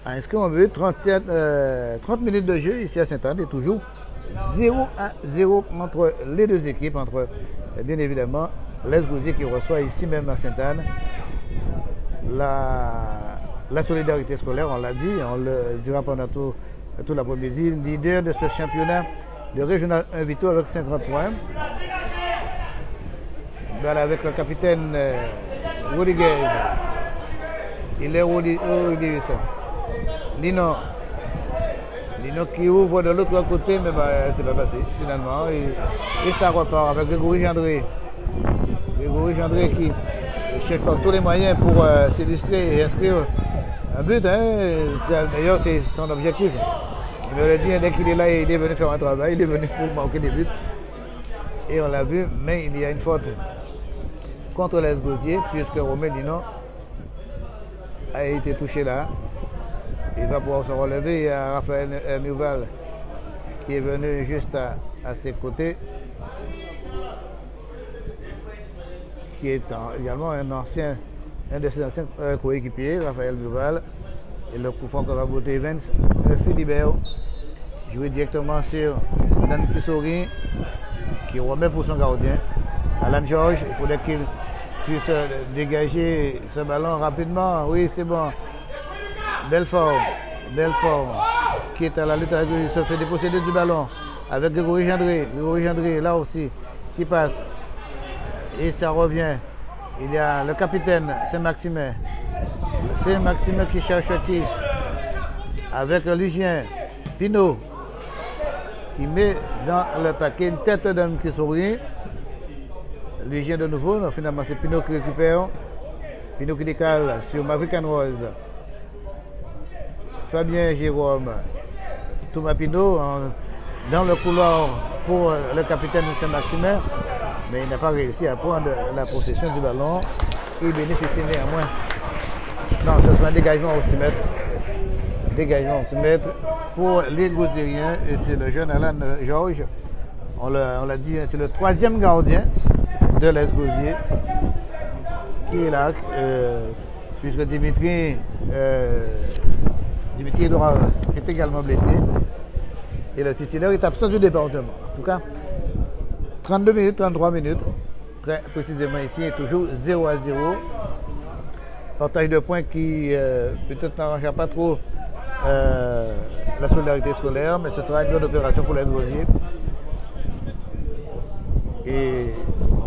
à inscrire un but. 30, euh, 30 minutes de jeu ici à Saint-Anne et toujours 0 à 0 entre les deux équipes, entre bien évidemment l'Est Gaudier qui reçoit ici même à Sainte-Anne la, solidarité scolaire, on l'a dit, on le dira pendant tout, tout l'après-midi, leader de ce championnat de régional 1 Vito avec 50 points. Avec le capitaine euh, Rodriguez. Il est Rodriguez. Lino. Lino qui ouvre de l'autre côté, mais bah, c'est pas passé finalement. Et, et, ça repart avec Grégory Gendré. Grégory Gendré qui cherche tous les moyens pour euh, s'illustrer et inscrire un but. Hein. D'ailleurs, c'est son objectif. Il me l'a dit, dès qu'il est là, il est venu faire un travail, il est venu pour marquer des buts. Et on l'a vu, mais il y a une faute contre les puisque Romain Lino a été touché là. Il va pouvoir se relever. Il y a Raphaël Mouval qui est venu juste à, ses côtés, qui est en, également un ancien, un de ses anciens euh, coéquipiers, Raphaël Mouval. Et le coup franc va voter Evans, euh, Philibert, joué directement sur Dan Kissori, qui remet pour son gardien. Alan George, il faudrait qu'il puisse dégager ce ballon rapidement. Oui, c'est bon. Belfort, Belfort, qui est à la lutte avec lui, se fait déposséder du ballon avec Grégory Gendré. Grégory Gendré, là aussi, qui passe. Et ça revient. Il y a le capitaine, c'est Maximin. C'est Maximin qui cherche qui? Avec l'hygiène, Pinot, qui met dans le paquet une tête d'un qui sourit. L'hygiène de nouveau, finalement c'est Pinot qui récupère. Pinot qui décale sur Maverick Rose. Fabien Jérôme, Thomas Pinot dans le couloir pour le capitaine Saint-Maximin, mais il n'a pas réussi à prendre la possession du ballon et bénéficier néanmoins. Non, ce sera un dégagement au 6 mètres. Dégagement au 6 mètres pour les Gautériens et c'est le jeune Alan Georges. On l'a dit, c'est le troisième gardien de l'Est Gauzier qui est là, euh, puisque Dimitri, euh, Dimitri est également blessé. Et le titulaire est absent du département. En tout cas, 32 minutes, 33 minutes, très précisément ici, est toujours 0 à 0. Partage de points qui euh, peut-être n'arrangera pas trop euh, la solidarité scolaire, mais ce sera une bonne opération pour les. Et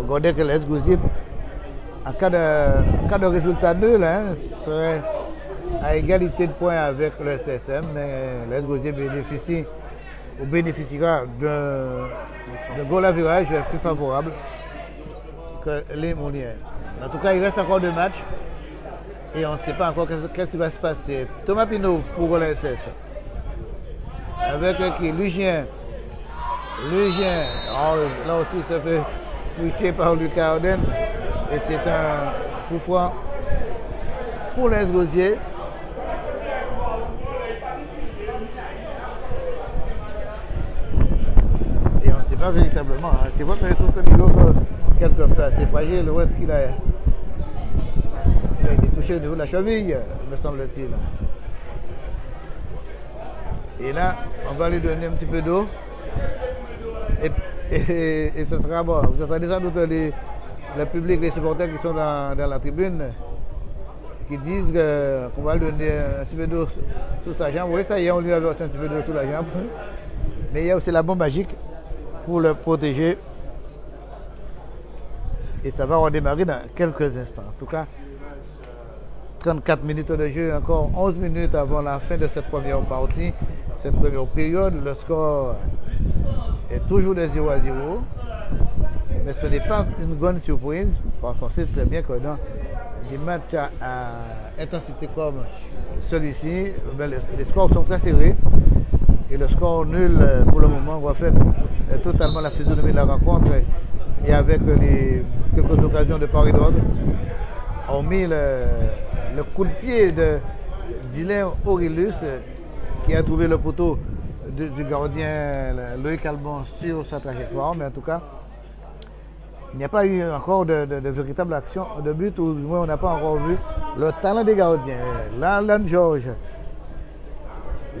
regardez que Gauzier, en cas de, en cas de résultat nul, hein, serait à égalité de points avec le SSM, mais Gauzier bénéficie ou bénéficiera d'un goal à virage plus favorable que les Mouliens. En tout cas, il reste encore deux matchs et on ne sait pas encore qu'est-ce qui va se passer. Thomas Pinot pour le SS. Avec qui? Lugien. Lugien, oh, là aussi, ça fait toucher par Lucas Arden. Et c'est un coup pour les. Et on ne sait pas véritablement. Hein. C'est vrai que je trouve que niveau quelque peu assez fragile. Où est-ce qu'il il a été touché au niveau de la cheville, me semble-t-il. Et là, on va lui donner un petit peu d'eau. Et, ce sera bon. Vous entendez sans doute les, le public, les supporters qui sont dans, la tribune, qui disent qu'on va lui donner un petit peu d'eau sous sa jambe. Oui, ça y est, on lui a versé un petit peu d'eau sous la jambe. Mais il y a aussi la bombe magique pour le protéger. Et ça va redémarrer dans quelques instants. En tout cas, 34 minutes de jeu, encore 11 minutes avant la fin de cette première partie, cette première période. Le score est toujours de 0 à 0. Mais ce n'est pas une bonne surprise, parce qu'on sait très bien que dans des matchs à, intensité comme celui-ci, ben, les, scores sont très serrés. Et le score nul, euh, pour le moment, reflète euh, totalement la physionomie de la rencontre. Et avec les quelques occasions de part et d'autre, hormis le, le coup de pied de Dylan Aurelius, qui a trouvé le poteau du gardien Loïc Albon sur sa trajectoire, mais en tout cas, il n'y a pas eu encore de, véritable action de but, ou du moins on n'a pas encore vu le talent des gardiens. L'Alan George,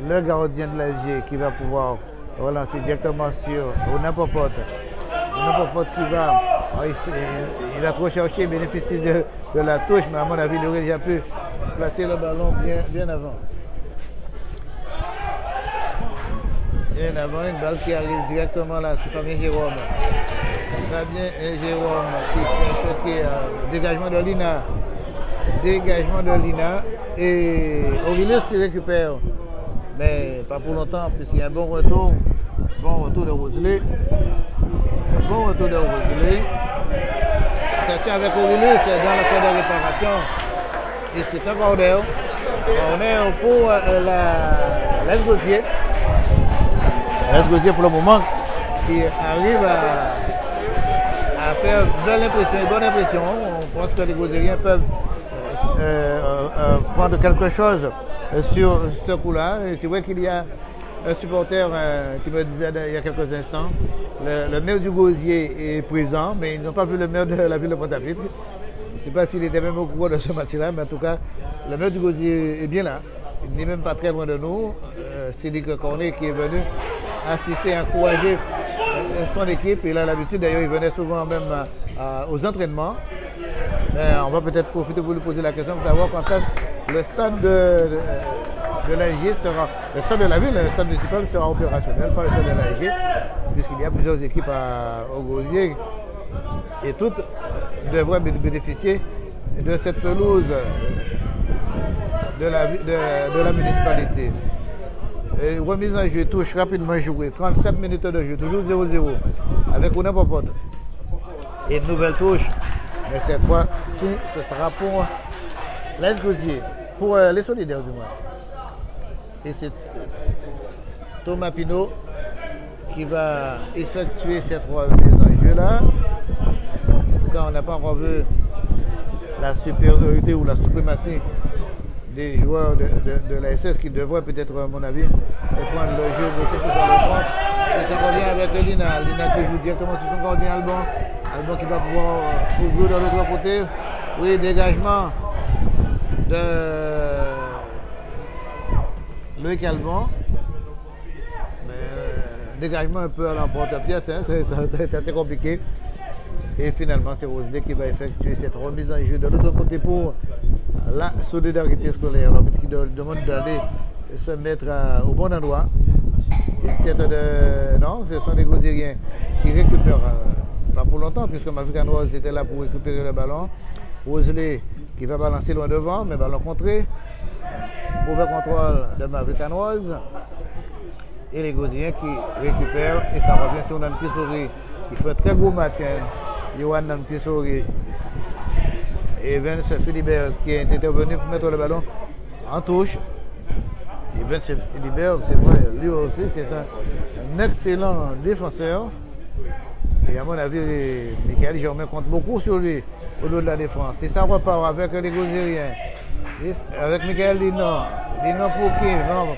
le gardien de l'AG qui va pouvoir relancer directement sur n'importe n'importe qui va. Ah, il, a trop cherché, bénéficier de, la touche, mais à mon avis, il aurait déjà pu placer le ballon bien avant. Bien avant, une balle qui arrive directement là sur Fabien Jérôme. Fabien Jérôme qui fait choqué. Euh, dégagement de Lina. Dégagement de Lina. Et Aurelius qui récupère. Mais pas pour longtemps, puisqu'il y a un bon retour. Bon retour de Roselé. Bon retour de Roselé. Attention avec Aurelius dans la phase de réparation. Et c'est un corner. Corner pour euh, la Les Les Gauthier pour le moment qui arrive à, faire une impression, bonne impression. On pense que les Gauthieriens peuvent euh, euh, euh, prendre quelque chose sur ce coup-là. C'est vrai qu'il y a un supporter qui me disait il y a quelques instants, le, maire du Gosier est présent, mais ils n'ont pas vu le maire de la ville de Pointe-à-Pitre. Je ne sais pas s'il était même au courant de ce match-là, mais en tout cas, le maire du Gosier est bien là. N'est même pas très loin de nous. C'est Cédric Cornet qui est venu assister, encourager son équipe. Il a l'habitude, d'ailleurs, il venait souvent même aux entraînements. On va peut-être profiter pour lui poser la question pour savoir quand le stade de, de, l'AIG sera, le stade de la ville, le stade municipal sera opérationnel, pas le stade de l'AIG, puisqu'il y a plusieurs équipes à, au Gosier et toutes devraient bénéficier de cette pelouse de la, municipalité. Remise en jeu, touche rapidement jouée, 37 minutes de jeu, toujours 0-0, avec une popote. Et une nouvelle touche, mais cette fois-ci, ce sera pour les Gaudier, pour euh, les solidaires du moins. Et c'est Thomas Pinot qui va effectuer cette remise en jeu là. En tout cas, on n'a pas encore vu la supériorité ou la suprématie des joueurs de, la SS qui devraient peut-être, à mon avis, prendre le jeu beaucoup plus dans le compte. Et ça revient avec Lina. Lina qui joue directement sur son gardien Alban. Alban qui va pouvoir jouer dans l'autre côté. Oui, dégagement de Loïc Alban. Mais, euh, dégagement un peu à l'emporte-pièce, hein, c'est assez compliqué. Et finalement, c'est Roselé qui va effectuer cette remise en jeu de l'autre côté pour la solidarité scolaire. L'arbitre qui demande d'aller se mettre au bon endroit. Et de. Non, ce sont des Gosériens qui récupèrent, euh, pas pour longtemps, puisque Mafrican Rose était là pour récupérer le ballon. Roselé qui va balancer loin devant, mais ballon contré. mauvais contrôle de Maverick Rose. Et les Gaudiens qui récupèrent et ça revient sur Nan Pisori qui fait un très. Yohan Nan Pisori et Vince Philibert qui est intervenu pour mettre le ballon en touche. Et Vince Philibert, c'est vrai, lui aussi, c'est un, excellent défenseur. Et à mon avis, Michael Germain compte beaucoup sur lui au dos de la défense. Et ça repart avec les. Et Avec Michael Lino. Lino pour qui? Non.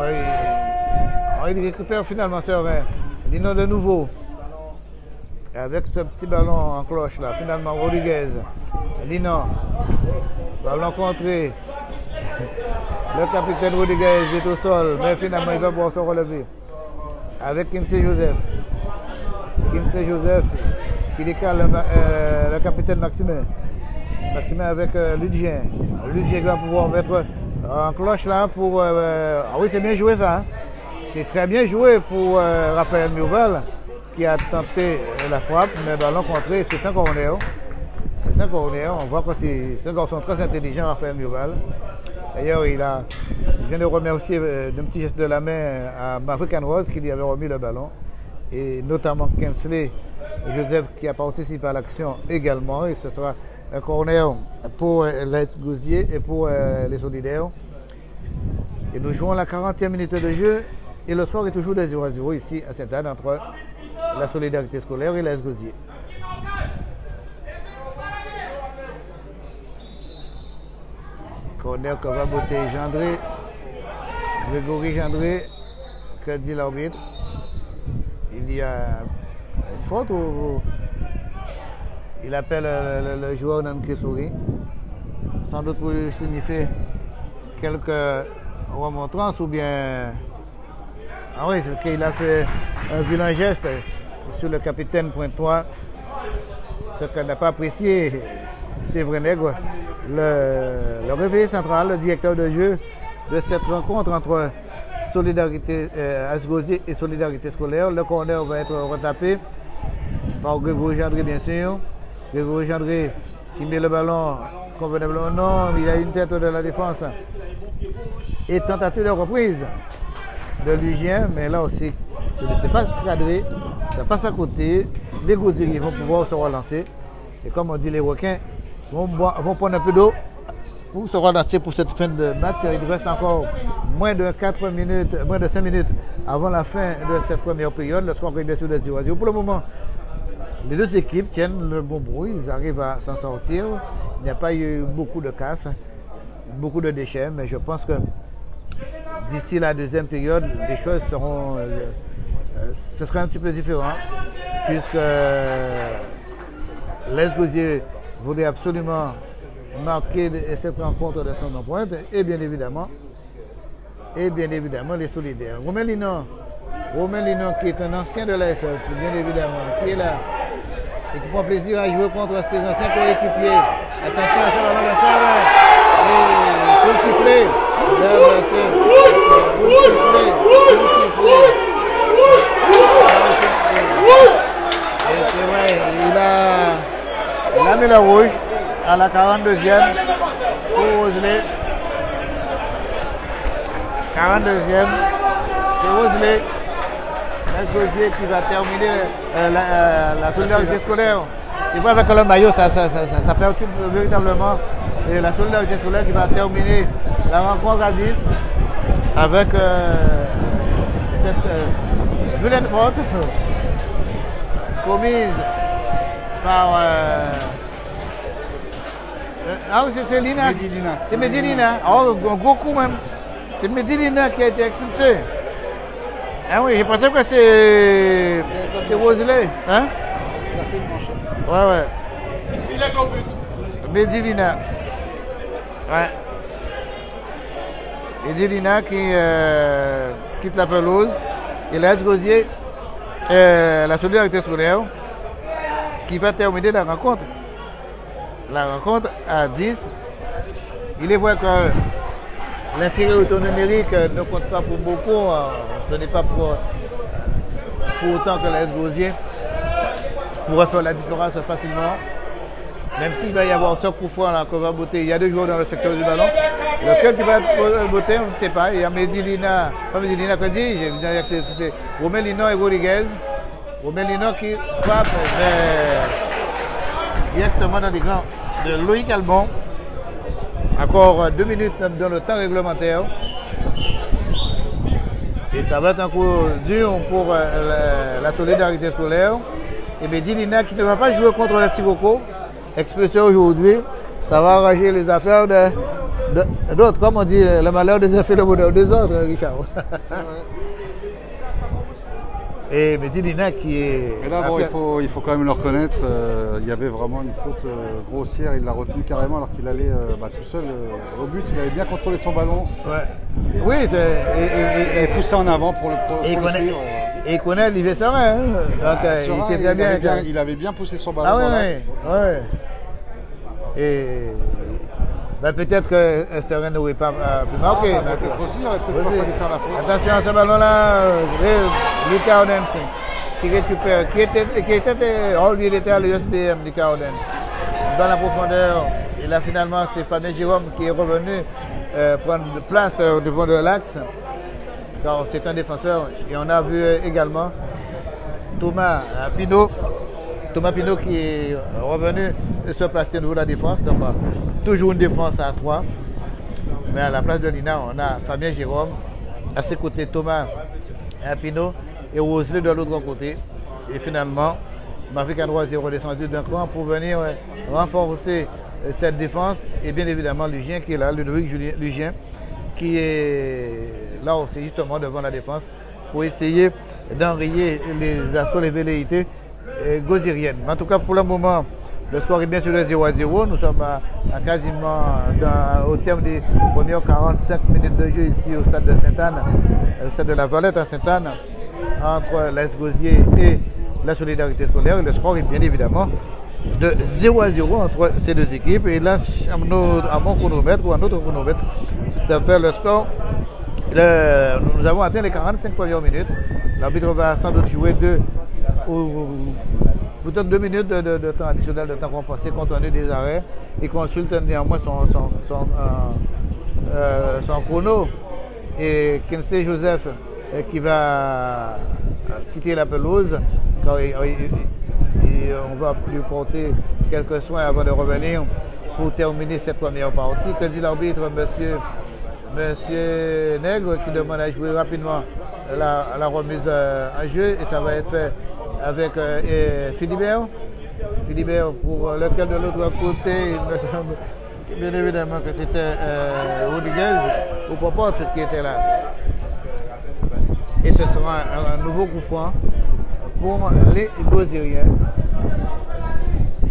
Il, oh, il récupère finalement Serein. Lino de nouveau. Avec ce petit ballon en cloche là, finalement Rodriguez. Lino. Ballon contré. [laughs] Le capitaine Rodriguez est au sol, mais finalement il va pouvoir se relever. Avec Kinsey Joseph. Kinsey Joseph qui décale le, euh, le capitaine Maximin. Maximin avec euh, Ludien. Ludien va pouvoir mettre en cloche là pour. euh, ah oui, c'est bien joué ça. hein. C'est très bien joué pour euh, Raphaël Murval qui a tenté la frappe, mais ballon contré, c'est un corner. C'est un corner. On voit que c'est un garçon très intelligent, Raphaël Murval. D'ailleurs, il, a, il vient de remercier euh, d'un petit geste de la main à Maverick Rose qui lui avait remis le ballon. Et notamment Kinsley Joseph qui a participé à l'action également. Et ce sera un corner pour euh, l'Est Gousier et pour euh, les solidaires. Et nous jouons la 40e minute de jeu. Et le score est toujours de 0 à 0 ici à Sainte-Anne la solidarité scolaire et l'Est Gousier. Corner que va botter Gendré. Grégory Gendré. Que dit l'arbitre? Il y a une faute ou il appelle le, le- le joueur Nankri Souris Sans doute pour lui signifier quelques remontrances ou bien. Ah oui, c'est qu'il a fait un vilain geste sur le capitaine Pointois. Ce qu'on n'a pas apprécié, c'est vrai nègre. Le, le réveil central, le directeur de jeu de cette rencontre entre Solidarité euh, et Solidarité scolaire. Le corner va être retapé par Grégory Gendré, bien sûr. Grégory Gendré qui met le ballon convenablement. Non, il a une tête de la défense. Et tentative de reprise de Lugien, mais là aussi, ce n'était pas cadré, ça passe à côté. Les Gaudiers vont pouvoir se relancer. Et comme on dit, les requins vont, boire- vont prendre un peu d'eau pour se relancer pour cette fin de match. Il reste encore moins de 4 minutes, moins de 5 minutes avant la fin de cette première période. Le score bien sûr de 0 à 0. Pour le moment, les deux équipes tiennent le bon bruit, ils arrivent à s'en sortir. Il n'y a pas eu beaucoup de casse, beaucoup de déchets, mais je pense que d'ici la deuxième période, les choses seront. euh, euh, ce sera un petit peu différent, puisque Les Gaudier voulait absolument marquer cette rencontre de son empreinte, et bien évidemment, et bien évidemment les solidaires. Romain Linon, Romain Linon qui est un ancien de la bien évidemment, qui est là et qui prend plaisir à jouer contre ses anciens coéquipiers. Attention à ça, ballon de Sarah. Et il a, mis le rouge à la 42e pour Roseley. 42e, c'est Roseley. Gaudier qui va terminer euh, la, euh, la solidarité scolaire. Tu vois avec le maillot, ça, ça, ça, ça, ça préoccupe véritablement. Et la solidarité scolaire qui va terminer la rencontre à 10 avec euh, cette euh, vilaine faute commise par. euh, euh, ah oui, c'est- c'est Lina. C'est Medilina. Oh, un gros coup même. C'est Medilina qui a été expulsé. Ah oui, j'ai pensé que c'est. C'est Roseley. Hein? Il a fait une manchette. Ouais, ouais. Il est au but. Medilina. Ouais. Medilina qui euh, quitte la pelouse. Et là, Gosier, euh, la solidarité scolaire, qui va terminer la rencontre. La rencontre à 10. Il est vrai que l'infériorité numérique ne compte pas pour beaucoup. euh, Ce n'est pas pour, pour autant que l'AS Gosier pourrait faire la différence facilement. Même s'il va y avoir ce coup franc là qu'on va botter, il y a deux joueurs dans le secteur du ballon. Lequel qui va être botter, on ne sait pas. Il y a Medilina, pas Medilina que dit, c'est Romelino et Rodriguez. Romelino qui frappe directement dans les grands de Loïc Albon. Encore deux minutes dans le temps réglementaire. Et ça va être un coup dur pour euh, la, la, solidarité scolaire. Et Medilina qui ne va pas jouer contre la Sirocco, expulsé aujourd'hui, ça va arranger les affaires de, d'autres, comme on dit, le malheur des affaires le bonheur des autres, Richard. Et Medina qui est. Et là, bon, il, faut, il faut quand même le reconnaître, euh, il y avait vraiment une faute euh, grossière, il l'a retenu carrément alors qu'il allait euh, bah, tout seul au but, il avait bien contrôlé son ballon. Ouais. Oui. Et, et, et, poussé en avant pour le, pour, et pour connaît, le suivre. Et il connaît Olivier Serin. Hein. Donc, Ah, il Serin, sait il, avait bien, il avait bien poussé son ballon. Ah oui, l'axe. oui. ouais. Et. Ben, peut-être que euh, Serin n'aurait pas euh, pu marquer. Ah, bah, peut-être aussi, peut-être pas Aussi. fallu faire la faute. Attention à ce ballon-là, euh, Lucas Odense, qui récupère, qui était, qui était, oh, lui, il était à l'USBM, Lucas Odense. Dans la profondeur, et là, finalement, c'est Fabien Jérôme qui est revenu euh, prendre place au devant de l'axe. Donc, c'est un défenseur. Et on a vu également Thomas Pinot. Thomas Pinot qui est revenu se placer au niveau de la défense. Donc, euh, toujours une défense à 3. Mais à la place de Lina, on a Fabien Jérôme. À ses côtés, Thomas Pinot et Roselé de l'autre côté. Et finalement, Mafik Androit est redescendu d'un cran pour venir renforcer euh, cette défense. Et bien évidemment, Lugien qui est là, Ludovic Lugien, qui est là aussi justement devant la défense pour essayer d'enrayer les assauts, les velléités en tout cas, pour le moment, le score est bien sûr de 0 à 0. Nous sommes quasiment au terme des premières 45 minutes de jeu ici au stade de Sainte-Anne, euh, au stade de la Valette à Sainte-Anne, entre l'Est Gosier et la Solidarité scolaire. Le score est bien évidemment de 0 à 0 entre ces deux équipes. Et là, à mon chronomètre ou à notre chronomètre, tout à fait le score nous avons atteint les 45 premières minutes. L'arbitre va sans doute jouer deux, ou, peut-être deux minutes de, temps additionnel, de temps compensé compte tenu des arrêts. Il consulte néanmoins son, son, son, euh, euh, son chrono. Et Kinsey Joseph euh, qui va euh, quitter la pelouse. car on va lui porter quelques soins avant de revenir pour terminer cette première partie. Que dit l'arbitre, monsieur Monsieur Nègre qui demande à jouer rapidement la, remise euh, en jeu et ça va être fait avec euh, Philibert. Philibert pour lequel de l'autre côté, il me semble bien évidemment que c'était euh, Rodriguez ou Popote qui était là. Et ce sera un, nouveau coup franc pour les Gozériens.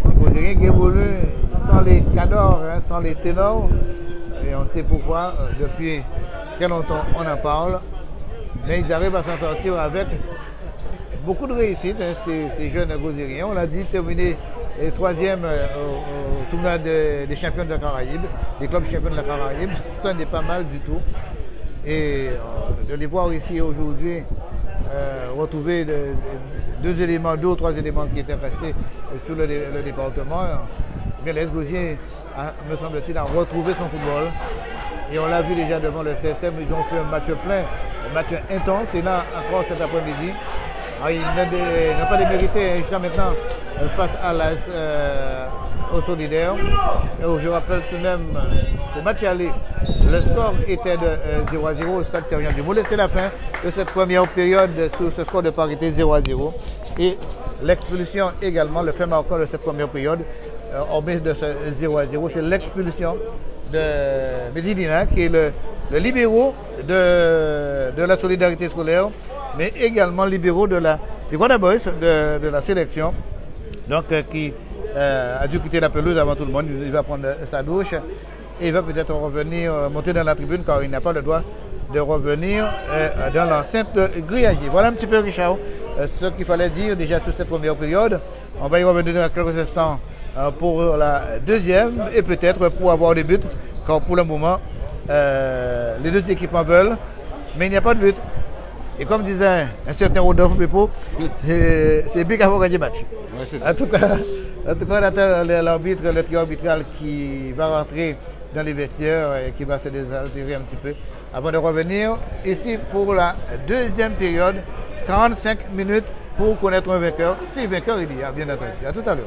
Les Gozériens qui évoluent sans les cadors, hein, sans les ténors. Et on sait pourquoi, euh, depuis très longtemps, on en parle. Mais ils arrivent à s'en sortir avec beaucoup de réussite, hein, ces, jeunes Gozériens. On l'a dit, terminé troisième euh, au, tournoi de- des champions de la Caraïbe, des clubs champions de la Caraïbe. Ça n'est pas mal du tout. Et euh, de les voir ici aujourd'hui, euh, retrouver de- de- deux éléments, deux ou trois éléments qui étaient restés sur le, dé- le département, mais les Gausiers, a- me semble-t-il, a retrouvé son football. Et on l'a vu déjà devant le CSM, ils ont fait un match plein, un match intense. Et là, encore cet après-midi, ah, ils n'ont pas démérité hein, jusqu'à maintenant euh, face à la, euh. Et je rappelle tout de même, euh, au match aller, le score était de euh, 0 à 0 au stade Sérien du Moulin. C'est la fin de cette première période sur ce score de parité 0 à 0. Et l'expulsion également, le fait marquant de cette première période, euh, hormis de ce 0 à 0, c'est l'expulsion de Medina, qui est le, le libéraux de, de la solidarité scolaire, mais également libéraux de la, du Guada Boys, de, de la sélection, donc euh, qui euh, a dû quitter la pelouse avant tout le monde. Il va prendre sa douche et il va peut-être revenir, monter dans la tribune car il n'a pas le droit de revenir dans l'enceinte grillagée. Voilà un petit peu, Richard, ce qu'il fallait dire déjà sur cette première période. On va y revenir dans quelques instants pour la deuxième et peut-être pour avoir des buts, car pour le moment, euh, les deux équipes en veulent, mais il n'y a pas de but. Et comme disait un certain Rodolphe Pepo, [laughs] c'est big avant gagner match. En tout cas, [laughs] en tout cas, on attend l'arbitre, le trio arbitral qui va rentrer dans les vestiaires et qui va se désaltérer un petit peu avant de revenir ici pour la deuxième période. 45 minutes pour connaître un vainqueur. Si vainqueur il y a, bien entendu. À tout à l'heure.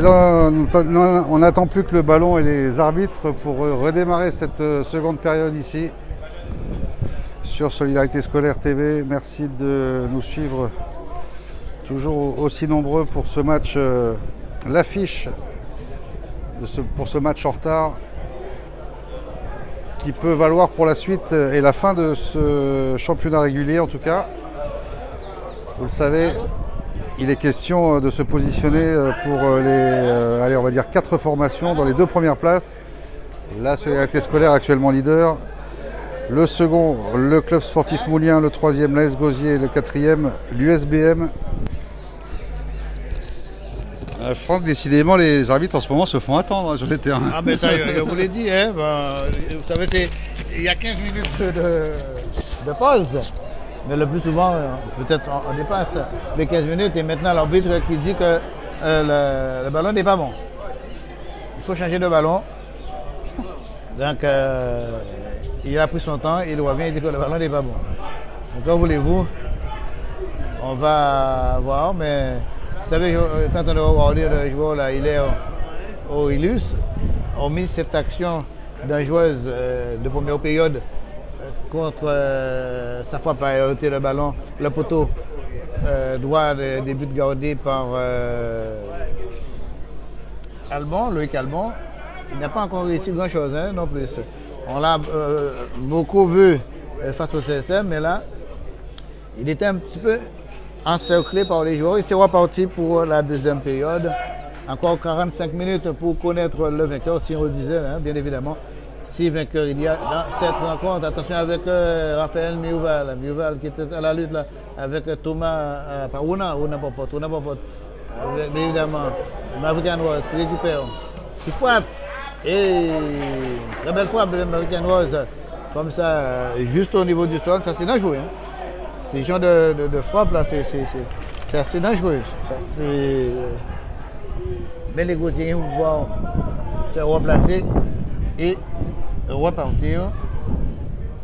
Et là, on n'attend plus que le ballon et les arbitres pour redémarrer cette euh, seconde période ici sur Solidarité Scolaire TV. Merci de nous suivre toujours aussi nombreux pour ce match, euh, l'affiche pour ce match en retard qui peut valoir pour la suite euh, et la fin de ce championnat régulier en tout cas. Vous le savez, il est question euh, de se positionner euh, pour euh, les, allez, on va dire quatre formations dans les deux premières places. La Solidarité scolaire actuellement leader. Le second, le club sportif Moulien. Le troisième, l'AS Gosier. Le quatrième, l'USBM. Franck, décidément, les arbitres en ce moment se font attendre hein, sur les terrains. Ah, mais ça, [laughs] je vous l'ai dit, hein, ben, vous savez, il y a 15 minutes de, de pause. Le plus souvent, euh, peut-être on, dépasse les 15 minutes et maintenant l'arbitre qui dit que euh, le, ballon n'est pas bon. Il faut changer de ballon. Donc euh, il a pris son temps, il revient et dit que le ballon n'est pas bon. Donc quand voulez-vous, on va voir, mais vous savez, quand on a regardé le joueur là, il est au, Ilus, on mis cette action d'un joueuse de première période contre euh, sa fois priorité le ballon, le poteau euh, droit des buts gardés par euh, Loïc Albon. Il n'a pas encore réussi grand chose hein, non plus. On l'a beaucoup vu face au CSM, mais là, il était un petit peu encerclé par les joueurs. Il s'est reparti pour la deuxième période. Encore 45 minutes pour connaître le vainqueur, si on le disait, hein, bien évidemment vainqueur il y a dans cette rencontre. Attention avec euh, Raphaël Miouval, Miouval qui était à la lutte là, avec euh, Thomas, euh, pas Ouna, Ouna Popote, Ouna Popote, avec, évidemment, Maverick Rose qui récupère, qui frappe, et très belle frappe de Maverick Rose, comme ça, juste au niveau du sol, ça c'est dangereux. Hein. Ces genre de, de, frappe là, c'est assez dangereux. Mais les Gauthier vont se replacer et repartir.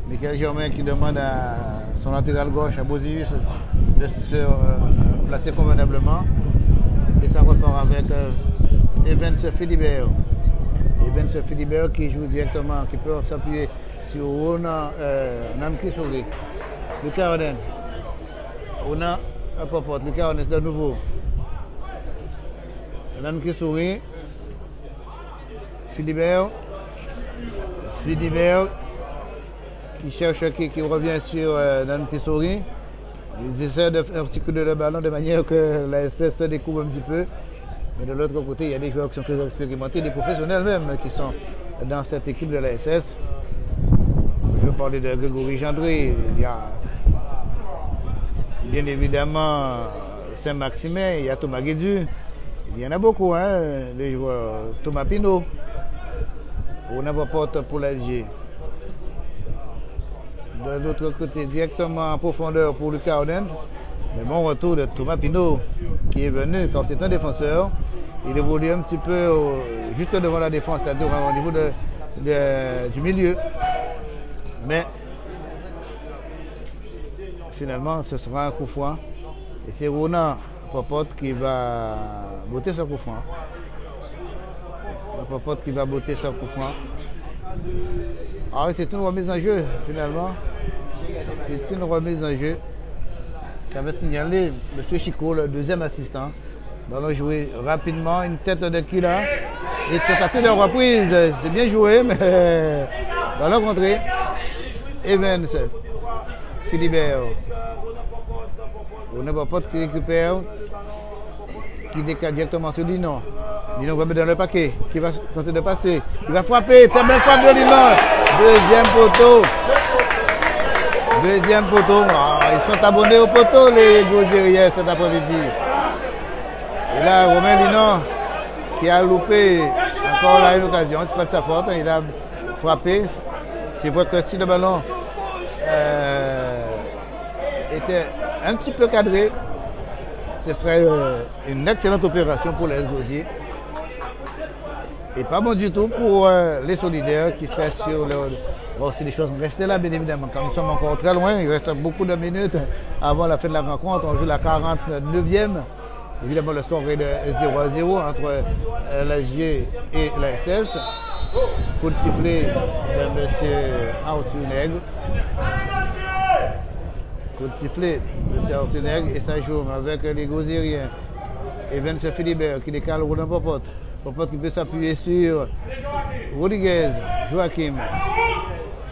Michael Germain qui demande à son latéral gauche, à Bosius, de se euh, placer convenablement. Et ça repart avec euh, Evans Philibert. Evans Philibert qui joue directement, qui peut s'appuyer sur Ona euh, Namki Souri. Le Caronen. Ona Popote, le Caronen de nouveau. Namki Souri. Philibert qui cherche, qui, qui revient sur euh, Dan Ils essaient de faire circuler le ballon de manière que la SS se découvre un petit peu. Mais de l'autre côté, il y a des joueurs qui sont très expérimentés, des professionnels même, qui sont dans cette équipe de la SS. Je veux parler de Grégory Gendré. Il y a bien évidemment Saint-Maximin, il y a Thomas Guédu. Il y en a beaucoup, hein, les joueurs. Thomas Pinot. On n'a pas porte pour l'SG. De l'autre côté, directement en profondeur pour Lucas Oden. Mais bon retour de Thomas Pinot, qui est venu quand c'est un défenseur. Il évolue un petit peu juste devant la défense, c'est-à-dire au niveau de- du milieu. Mais finalement, ce sera un coup franc. Et c'est Rona Popote qui va botter ce coup franc. Qui va botter ce coup franc. Ah oui, c'est une remise en jeu, finalement. C'est une remise en jeu. Ça va signaler M. Chico, le deuxième assistant. Ballon joué rapidement, une tête de Kila. Et tentative de reprise, c'est bien joué, mais [laughs] ballon contré. Evans, Philibert. On n'a pas qui récupère, qui décale directement sur Dinon. Dinon va mettre dans le paquet, qui va tenter de passer. Il va frapper, très belle frappe de Dinon. Deuxième poteau. Deuxième poteau. Ah, ils sont abonnés au poteau, les Gaudieriens, cet après-midi. Et là, Romain Linon, qui a loupé encore là une occasion, c'est pas de sa faute, hein, il a frappé. C'est vrai que si le ballon euh, était un petit peu cadré, ce serait euh, une excellente opération pour les Gaudiers. Et pas bon du tout pour euh, les solidaires qui seraient sur le. Bon, si les choses restaient là, bien évidemment. Quand nous sommes encore très loin, il reste beaucoup de minutes avant la fin de la rencontre. On joue la 49e. Évidemment, le score est de 0 à 0 entre euh, la G et la SS. Coup de sifflet de M. Arthur Coup de sifflet de et ça joue avec les Gozériens. Et Vince Philibert qui décale Roland Popote. Popote qui peut s'appuyer sur Rodriguez, Joachim.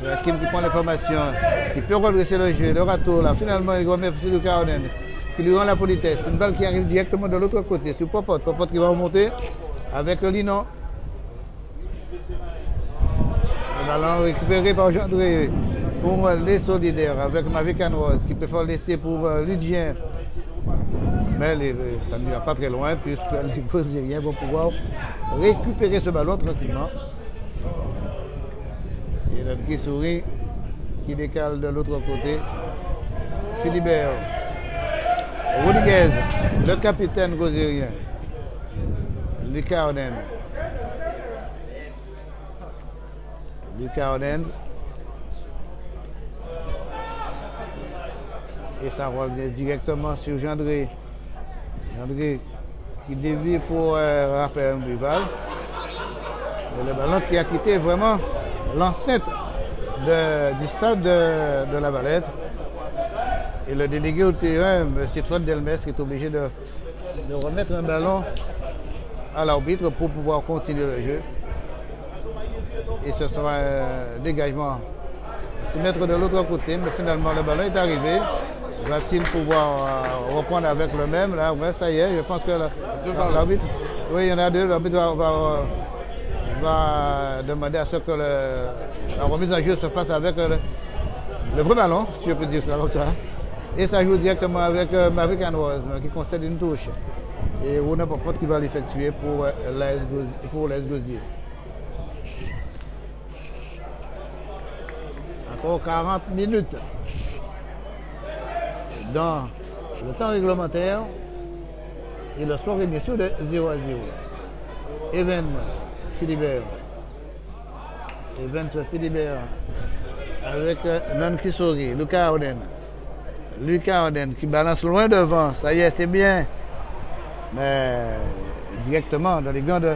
Joachim qui prend l'information, qui peut redresser le jeu, le râteau là. Finalement, il remet sur le Caronen, qui lui rend la politesse. Une balle qui arrive directement de l'autre côté, sur Popote. Popote qui va remonter avec Linon. Le ballon récupéré par Gendré pour les solidaires avec Mavic Anroise qui peut faire laisser pour euh, Ludien. Mais les- ça ne va pas très loin puisque [laughs] les Gozériens vont pouvoir récupérer ce ballon tranquillement. Et notre qui sourit qui décale de l'autre côté. Philibert. Rodriguez, le capitaine gozérien. Lucas Oden. Lucas Oden. Et ça revient directement sur Gendré. Gendré qui dévie pour euh, Raphaël Duval. Et le ballon qui a quitté vraiment l'enceinte du stade de, la Valette. Et le délégué au terrain, M. Claude Delmes, qui est obligé de remettre un ballon à l'arbitre pour pouvoir continuer le jeu. Et ce sera un dégagement. Se mettre de l'autre côté, mais finalement le ballon est arrivé. Va-t-il pouvoir euh, reprendre avec le même? Là, ouais, ça y est, je pense que la- l'arbitre, oui, il y en a deux, l'arbitre va, va, va demander à ce que le- la remise en jeu se fasse avec le, le vrai ballon, si je peux dire ça comme ça. Et ça joue directement avec euh, Anroise, qui concède une touche. Et Rona Popote qui va l'effectuer pour euh, pour l'AS Gauzier. Encore 40 minutes dans le temps réglementaire. Et le score est bien sûr de 0 à 0. Evans, Philibert. Evans, Philibert. Avec euh, Nan Kisori, Lucas Oden. Lucas Oden qui balance loin devant. Ça y est, c'est bien. Mais directement dans les gants de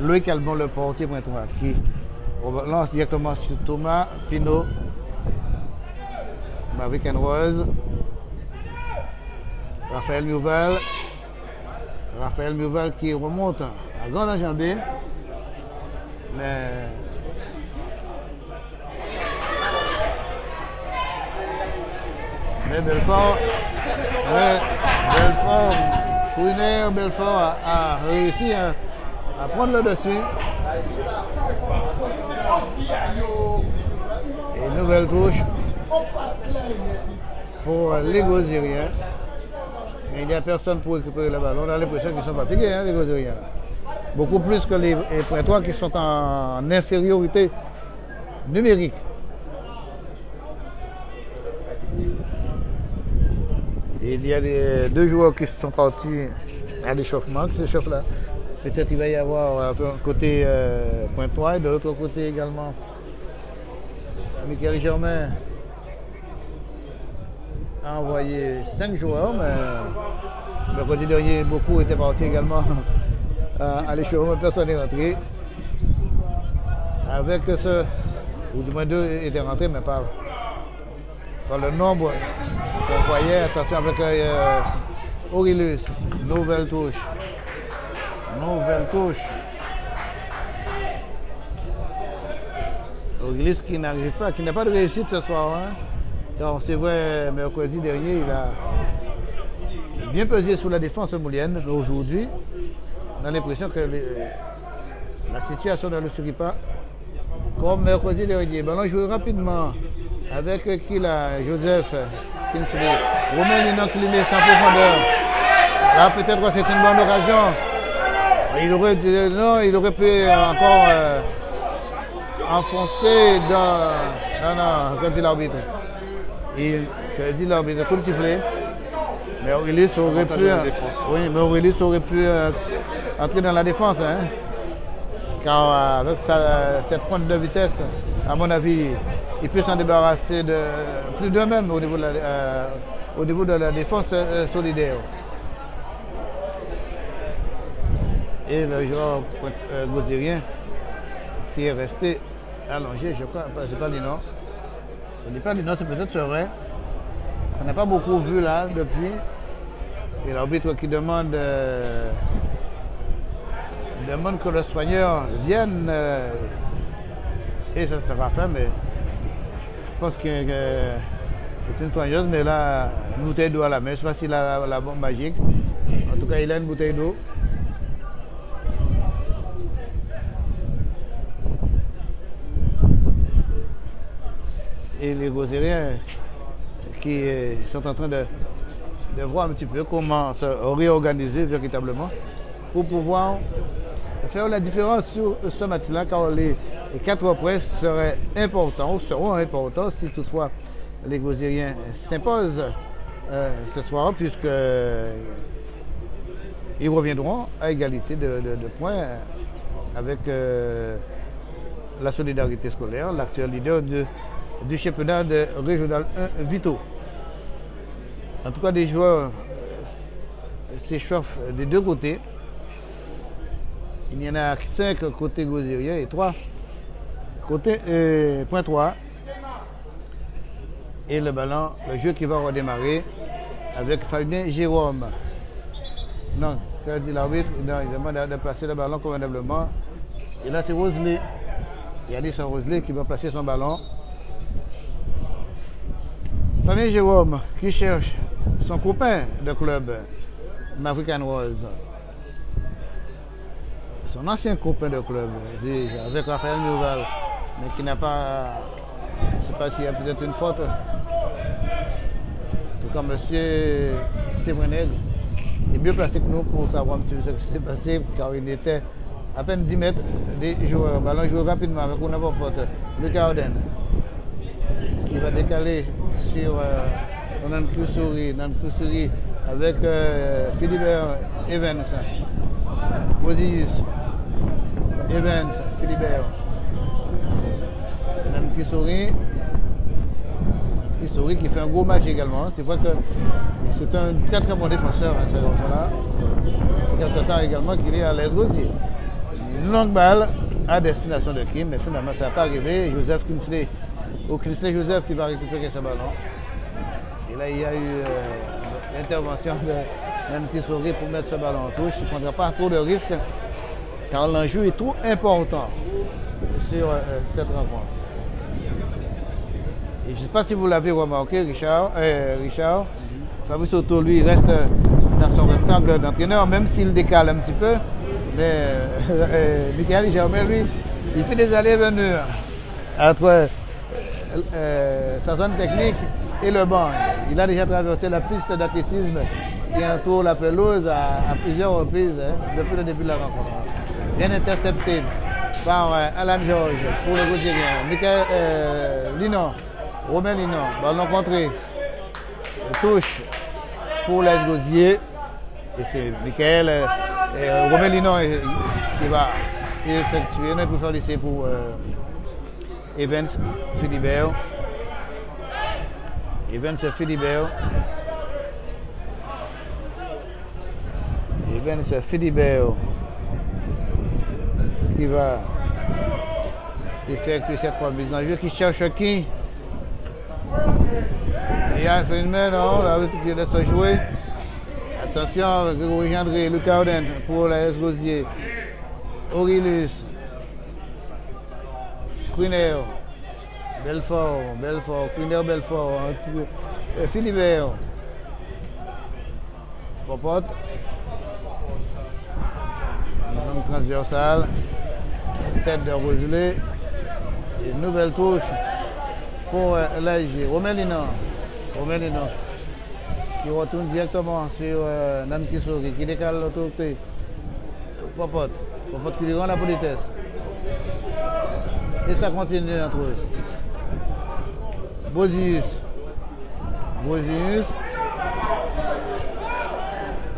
Loïc Albon, le portier pointois, qui lance directement sur Thomas Pinot. Mavic Rose. Raphaël Mouval. Raphaël Mouval qui remonte à grande. Mais Mais Belfort, ouais, Belfort, Fouiner, Belfort a, a réussi à, à prendre le dessus. Et nouvelle touche pour les Gozériens. Mais il n'y a personne pour récupérer le ballon. On a l'impression qu'ils sont fatigués, hein, les Gozériens. Beaucoup plus que les, les Pointois qui sont en infériorité numérique. Il y a des, deux joueurs qui sont partis à l'échauffement, qui s'échauffent là. Peut-être qu'il va y avoir un peu un côté euh, Pointois et de l'autre côté également Michael Germain a envoyé cinq joueurs, mais le côté dernier, beaucoup étaient partis également [laughs] à, à l'échauffement, personne n'est rentré. Avec ce, ou du moins deux étaient rentrés, mais pas par le nombre qu'on voyait. Attention avec euh, Aurelius, nouvelle touche. Nouvelle touche. Aurelius qui n'arrive pas, qui n'a pas de réussite ce soir. Hein. Car c'est vrai, mercredi dernier, il a bien pesé sur la défense moulienne, mais aujourd'hui, on a l'impression que la situation ne le sourit pas. Comme mercredi dernier, ballon joué rapidement avec qui là, Joseph Kinsley. Romain lui met sans profondeur. Là, peut-être que c'est une bonne occasion. Il aurait, non, il aurait pu encore euh, enfoncer dans. Non, non, quand l'arbitre. Il que dit l'arbitre, coup de sifflet. Mais Aurélis aurait Avantage pu. euh. Oui, mais Aurélis aurait pu euh, entrer dans la défense. Hein. Car euh, avec sa- cette pointe de vitesse, à mon avis, il peut s'en débarrasser de plus d'eux-mêmes au niveau de la, euh, au niveau de la défense euh, solidaire. Et le joueur euh, gaudérien qui est resté allongé, je crois, c'est pas Lino. Ce pas Lino, c'est peut-être vrai. On n'a pas beaucoup vu là depuis. Et l'arbitre qui demande, euh, demande que le soigneur vienne. euh, et ça sera fait, mais je pense que euh, c'est une soigneuse, mais là, une bouteille d'eau à la main. Je ne sais pas s'il a la bombe magique. En tout cas, il a une bouteille d'eau. Et les Rosériens qui euh, sont en train de, voir un petit peu comment se réorganiser véritablement pour pouvoir faire la différence sur ce match-là, car les, quatre presse seraient importants, ou seront importants si toutefois les Gosériens s'imposent euh, ce soir, puisque ils reviendront à égalité de points avec euh, la solidarité scolaire, l'actuel leader de- du championnat de régional 1 Vito. En tout cas, des joueurs s'échauffent des deux côtés. Il y en a cinq côté gozérien et trois côté euh, point 3. Et le ballon, le jeu qui va redémarrer avec Fabien Jérôme. Non, quand dit l'arbitre, il demande de, de placer le ballon convenablement. Et là, c'est Roseley. Yannis Roseley qui va placer son ballon. Fabien Jérôme qui cherche son copain de club, Maverick Rose. Son ancien copain de club, déjà, avec Raphaël Nouvel, mais qui n'a pas. Je ne sais pas s'il y a peut-être une faute. En tout cas, monsieur Sévrenel est mieux placé que nous pour savoir un petit peu ce qui s'est passé, car il était à peine 10 mètres des joueurs. Ballon joué rapidement avec une faute. Lucas Arden qui va décaler sur euh, Nan Koussouri avec euh, Philibert Evans, Mosius, Evans, Philibert, Nan Koussouri qui fait un gros match également. C'est vrai que c'est un très très bon défenseur, hein, ce garçon-là. Quelque temps également qu'il est à l'aise aussi. Une longue balle à destination de Kim, mais finalement ça n'a pas arrivé. Joseph Kinsley, ou Kinsley Joseph qui va récupérer ce ballon. Et là, il y a eu euh, l'intervention de Nancy Souris pour mettre ce ballon en touche. Il ne prendra pas trop de risques car l'enjeu est trop important sur euh, cette rencontre. Et je ne sais pas si vous l'avez remarqué, Richard. euh, Richard. Fabrice Auto, lui, reste dans son rectangle d'entraîneur, même s'il décale un petit peu. Mais [laughs] Michael Germain, lui, Il fait des allées-venues entre euh, sa zone technique et le banc. Il a déjà traversé la piste d'athlétisme qui entoure la pelouse à, plusieurs reprises hein, depuis le début de la rencontre. Bien intercepté par euh, Alan George pour le Gautierien. Michael euh, Linon, Romain Linon, ballon contré. Touche pour les Gauzier. Et c'est Michael euh, Romain Linon qui va effectuer un coup faire lycée pour Evans Philibert. Evans Philibert. Evans Philibert qui va effectuer cette fois mise en jeu, qui cherche qui? Il a fait une main, non, là, qui laisse jouer. Attention, Grégory Gendré, Lucas Auden pour la S. Gosier. Aurelius. Queener. Belfort, Belfort, Queener Belfort. Euh, Philibert. Popote. Une transversale. Tête de Roselé. Une nouvelle touche pour euh, l'AIG. Romain Linon. Romain Linon qui retourne directement sur euh, Kisori, qui décale l'autorité. Popote. Popote qui lui rend la politesse. Et ça continue entre eux. Bosius. Bosius.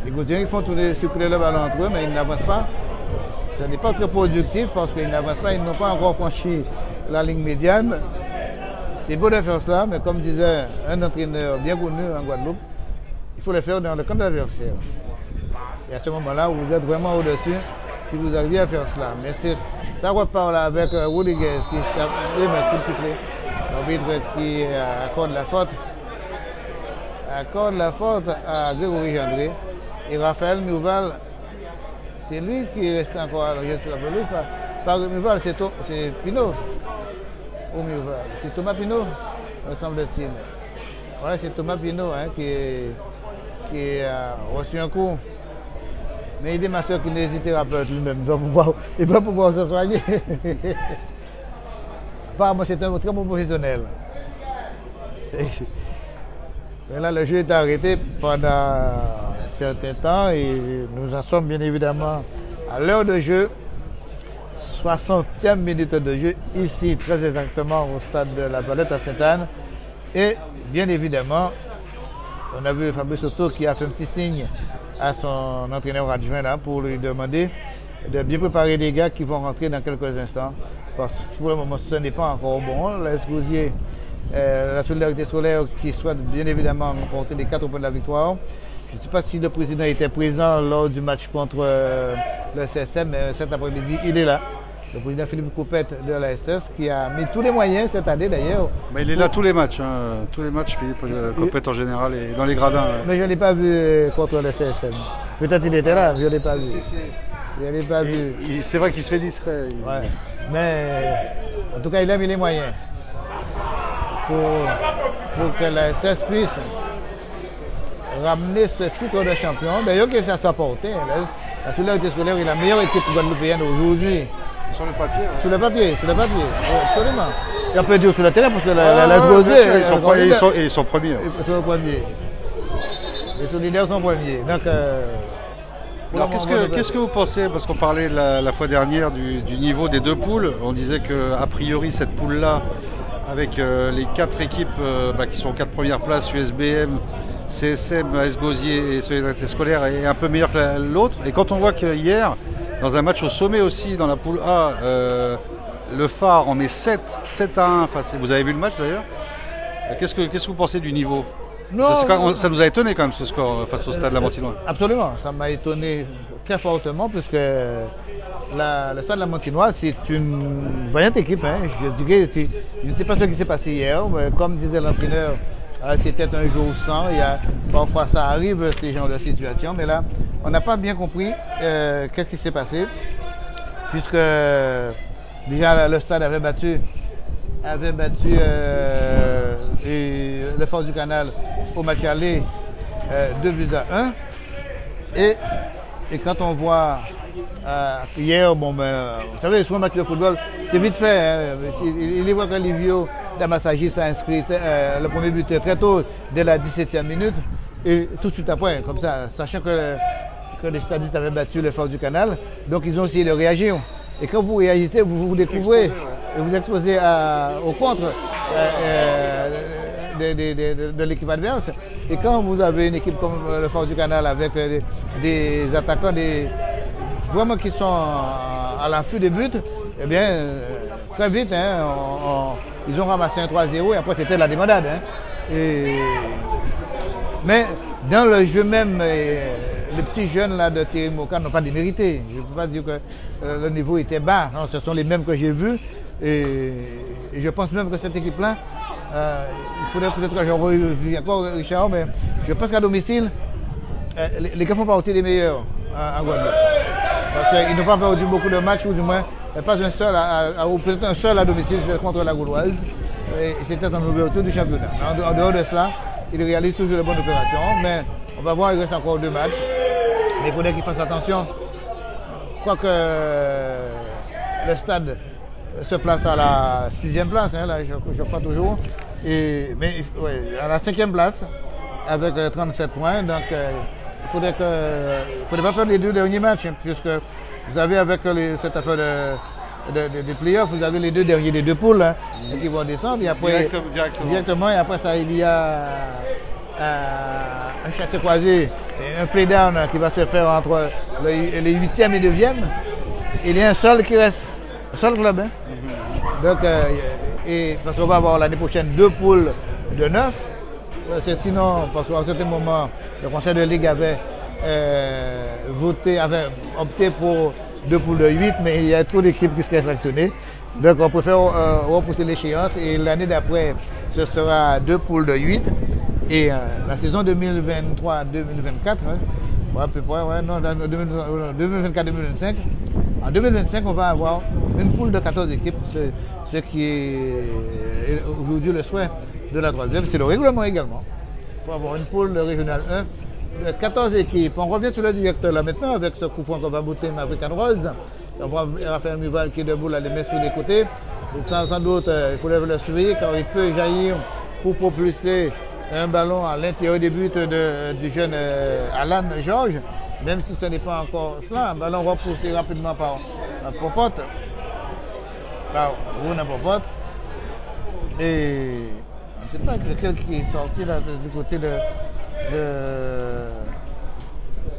Les Gautiens qui font tourner, circuler le ballon entre eux, mais ils n'avancent pas. Ce n'est pas très productif parce qu'ils n'avancent pas, ils n'ont pas encore franchi la ligne médiane. C'est beau de faire cela, mais comme disait un entraîneur bien connu en Guadeloupe, il faut le faire dans le camp de l'adversaire. Et à ce moment-là, vous êtes vraiment au-dessus si vous arrivez à faire cela. Mais ça repart là avec euh, Rodriguez qui de sifflet. L'arbitre qui euh, accorde la faute accorde la faute à Grégory Gendré. Et Raphaël Mouval, c'est lui qui reste encore à l'origine sur la pelouse. Par, Mouval, c'est Pinot. Ou Mouval. C'est Thomas Pinot, me semble-t-il. Ouais, c'est Thomas Pinot hein, qui, qui a reçu un coup. Mais il est ma soeur kinésithérapeute lui-même. Il va pouvoir, il va pouvoir se soigner. [laughs] Apparemment, c'est un très bon professionnel. [laughs] Mais là, le jeu est arrêté pendant un certain temps et nous en sommes bien évidemment à l'heure de jeu. 60e minute de jeu ici, très exactement au stade de la Palette à Sainte-Anne. Et bien évidemment, on a vu Fabrice Soto qui a fait un petit signe à son entraîneur adjoint là pour lui demander de bien préparer les gars qui vont rentrer dans quelques instants. Parce que pour le moment, ce n'est pas encore bon. L'Esgousier, euh, la solidarité scolaire qui souhaite bien évidemment remporter les quatre points de la victoire. Je ne sais pas si le président était présent lors du match contre euh, le CSM, mais cet après-midi, il est là. Le président Philippe Coupette de la SS qui a mis tous les moyens cette année d'ailleurs. Mais il est là tous les matchs, hein, tous les matchs, Philippe euh, Copette en général, et dans les gradins. euh. Mais je ne l'ai pas vu euh, contre le CSM. Peut-être il était là, je ne l'ai pas vu. Si, si. Je ne l'ai pas vu. C'est vrai qu'il se fait discret. il- Ouais. Mais en tout cas, il a mis les moyens pour, pour que la SS puisse ramener ce titre de champion. D'ailleurs, que ça. La, la solidarité scolaire est la meilleure équipe guadeloupéenne aujourd'hui. Sur le papier. ouais. Sur le papier, sur le papier, absolument. Et dire sur le terrain parce que la, Ah, la, la ouais, sûr, ils sont est pre- ils sont- ils sont premiers. Ils sont premiers. Les solidaires sont premiers. Donc, euh, Alors qu'est-ce que, qu'est-ce que vous pensez? Parce qu'on parlait la, la fois dernière du, du niveau des deux poules. On disait que a priori cette poule-là, avec euh, les quatre équipes euh, bah, qui sont aux quatre premières places, USBM, CSM, AS Gosier et Solidarité Scolaire, est un peu meilleure que la- l'autre. Et quand on voit que hier, dans un match au sommet aussi, dans la poule A, euh, le phare en met 7, 7 à 1. Enfin, c'est- vous avez vu le match d'ailleurs Euh, Qu'est-ce que, qu'est-ce que vous pensez du niveau Non, ça, quand nous a étonné quand même ce score euh, face au stade de la Montinois. Absolument, ça m'a étonné très fortement puisque la, le Stade de la Montinoise, c'est une vaillante équipe. hein. Je dirais, c'est- je ne sais pas ce qui s'est passé hier, mais comme disait l'entraîneur, euh, c'était un jour sans. Il y a, parfois ça arrive, ces genres de situations, mais là, on n'a pas bien compris euh, qu'est-ce qui s'est passé puisque déjà le Stade avait battu avait battu euh, le Force du Canal au match aller euh, 2 buts à 1. Et, et quand on voit Euh, hier, bon, ben, vous savez, sur un match de football, c'est vite fait. Hein. Il, il voit que Livio Damassagi s'est inscrit euh, le premier but très tôt, dès la 17e minute, et tout de suite après, comme ça, sachant que, que les stadistes avaient battu le fort du canal, donc ils ont essayé de réagir. Et quand vous réagissez, vous vous découvrez et vous exposez à, au contre euh, de, de- de- de l'équipe adverse. Et quand vous avez une équipe comme le Fort du Canal avec des, des attaquants, des, vraiment qui sont à l'affût des buts, eh bien, euh, très vite, hein, ils ont ramassé un 3-0 et après c'était la démodade. hein. Et- mais dans le jeu même, les petits jeunes là de Thierry Moka n'ont pas démérité. Je ne peux pas dire que euh, le niveau était bas. Ce sont les mêmes que j'ai vus. Et, je pense même que cette équipe-là, euh, il faudrait peut-être que j'en revoie encore Richard, mais je pense qu'à domicile, les, gars font partie des meilleurs à Guadeloupe. Parce qu'ils n'ont pas perdu beaucoup de matchs, ou du moins euh, pas un seul, à, ou un seul à domicile contre la Gauloise. Et c'était en ouverture du championnat. En, de- en dehors de cela, ils réalisent toujours de bonnes opérations, mais on va voir, il reste encore deux matchs. Mais il faudrait qu'ils fassent attention. Quoique euh, le stade se place à la sixième place, hein, là, je, crois toujours. Et, mais il- à la cinquième place, avec euh, 37 points. Donc euh, il faudrait que faudrait pas perdre les deux derniers matchs, hein, puisque vous avez avec les- cette affaire de, de, de- des playoffs, vous avez les deux derniers des deux poules hein, qui vont descendre. Et après, Directement- directement. directement, et après ça, il y a euh, un chassé croisé, et un play-down qui va se faire entre le- les huitièmes et neuvièmes. Il y a un seul qui reste, un seul club. Hein. Donc, euh, et, parce qu'on va avoir l'année prochaine deux poules de neuf. Euh, C'est sinon, parce qu'à certain moment, le Conseil de Ligue avait euh, voté, avait opté pour deux poules de 8, mais il y a trop d'équipes qui seraient sanctionnées. Donc on préfère euh, repousser l'échéance et l'année d'après, ce sera deux poules de 8. Et euh, la saison 2023-2024, hein, ouais, à peu près, ouais, non, dans 2024-2025, en 2025, on va avoir une poule de 14 équipes, ce, ce qui est aujourd'hui le souhait de la troisième. C'est le règlement également. Il faut avoir une poule de régional 1 de 14 équipes. On revient sur le directeur là maintenant avec ce coup franc qu'on va bouter African Rose. On va Raphaël Muval qui est debout là, les met sur les côtés. Et sans, sans doute, euh, il faudrait le surveiller car il peut jaillir pour propulser un ballon à l'intérieur des buts du jeune euh, Alan Georges. Même si ce n'est pas encore cela, un ballon repoussé rapidement par, par Popote. Par Runa Popote. Et je ne sais pas lequel qui est sorti du côté de.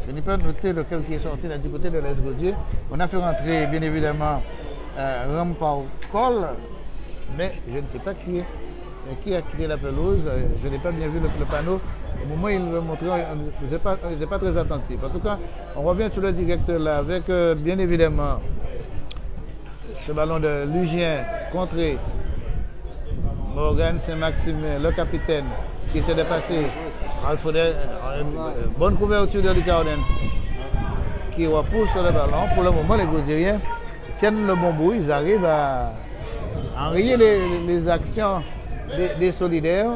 je n'ai pas noté lequel qui est sorti là, du côté de l'Est-Gaudier. On a fait rentrer bien évidemment euh, Ram Pau Col, mais je ne sais pas qui. Et qui a quitté la pelouse Euh, Je n'ai pas bien vu le, panneau. Au moment où il le montrait, on n'était pas, on n'était pas très attentif. En tout cas, on revient sur le directeur là avec euh, bien évidemment ce ballon de Lugien contré Morgan Saint-Maximin, le capitaine, qui s'est dépassé. Faudrait euh, une bonne couverture de Lucas Oden, qui repousse le ballon. Pour le moment, les Gozériens tiennent le bon bout. Ils arrivent à enrayer les, actions des, solidaires.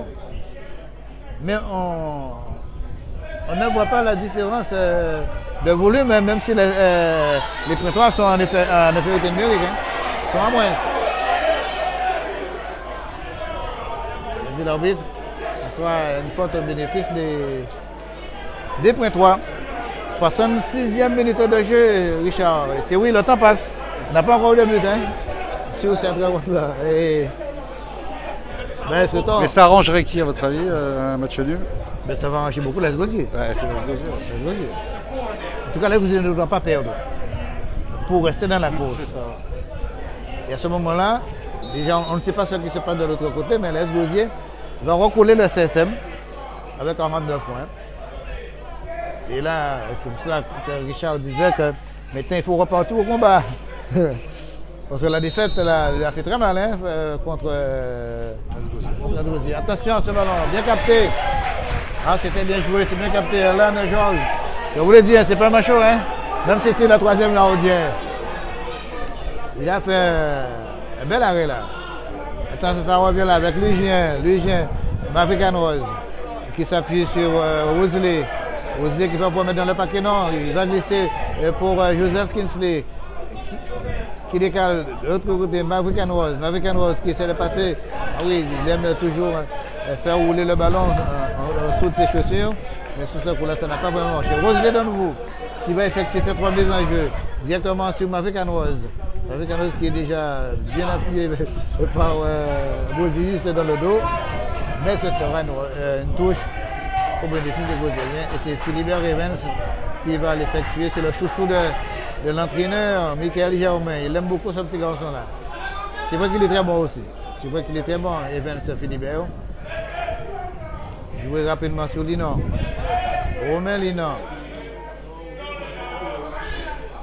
Mais on, ne voit pas la différence euh, de volume, hein, même si les, euh, prétoires sont en, effet, en numérique. Hein, sont à moins. L'arbitre, ce soit une faute au bénéfice des, des points 3. 66e minute de jeu, Richard. C'est oui, le temps passe. On n'a pas encore eu de but, hein. Sur cette rencontre-là. Et... Ben, ce temps. Mais ça arrangerait qui, à votre avis, euh, un match nul? Ben, ça va arranger beaucoup la Gosier. Ouais, c'est. En tout cas, là, vous ne doivez pas perdre. Pour rester dans la course. Ça. Et à ce moment-là, déjà, on ne sait pas ce qui se passe de l'autre côté, mais l'Est Gosier va recoller le CSM avec 49 points. Et là, c'est pour cela que Richard disait que maintenant il faut repartir au combat. [laughs] Parce que la défaite, elle a fait très mal hein, euh, contre euh. Attention à ce ballon, bien capté. Ah, c'était bien joué, c'est bien capté. Là, Georges. Je vous l'ai dit, hein, c'est pas macho, hein. Même si c'est la troisième là, audience. Il a fait un bel arrêt là. Attention, ça revient là avec Lugien, Lugien, African Rose, qui s'appuie sur euh, Rosley. Roselé qui va pouvoir mettre dans le paquet, non. Il va glisser euh, pour euh, Joseph Kinsley. Qui, décale de l'autre côté, Maverick Rose. Maverick Rose qui essaie de passer. Ah oui, il aime toujours euh, faire rouler le ballon en, dessous de ses chaussures. Mais sous ce coup-là, ça n'a pas vraiment marché. Roselé de nouveau qui va effectuer cette remise en jeu directement sur Maverick Rose. Maverick Rose qui est déjà bien appuyé [laughs] par euh, dans le dos. Mais ce sera une, euh, une touche au bénéfice des Gozériens. Et c'est Philibert Evans qui va l'effectuer. C'est le chouchou de, l'entraîneur, Michael Germain. Il aime beaucoup ce petit garçon-là. C'est vrai qu'il est très bon aussi. C'est vrai qu'il est très bon, Evans Philibert. Jouer rapidement sur Linon. Romain Linon.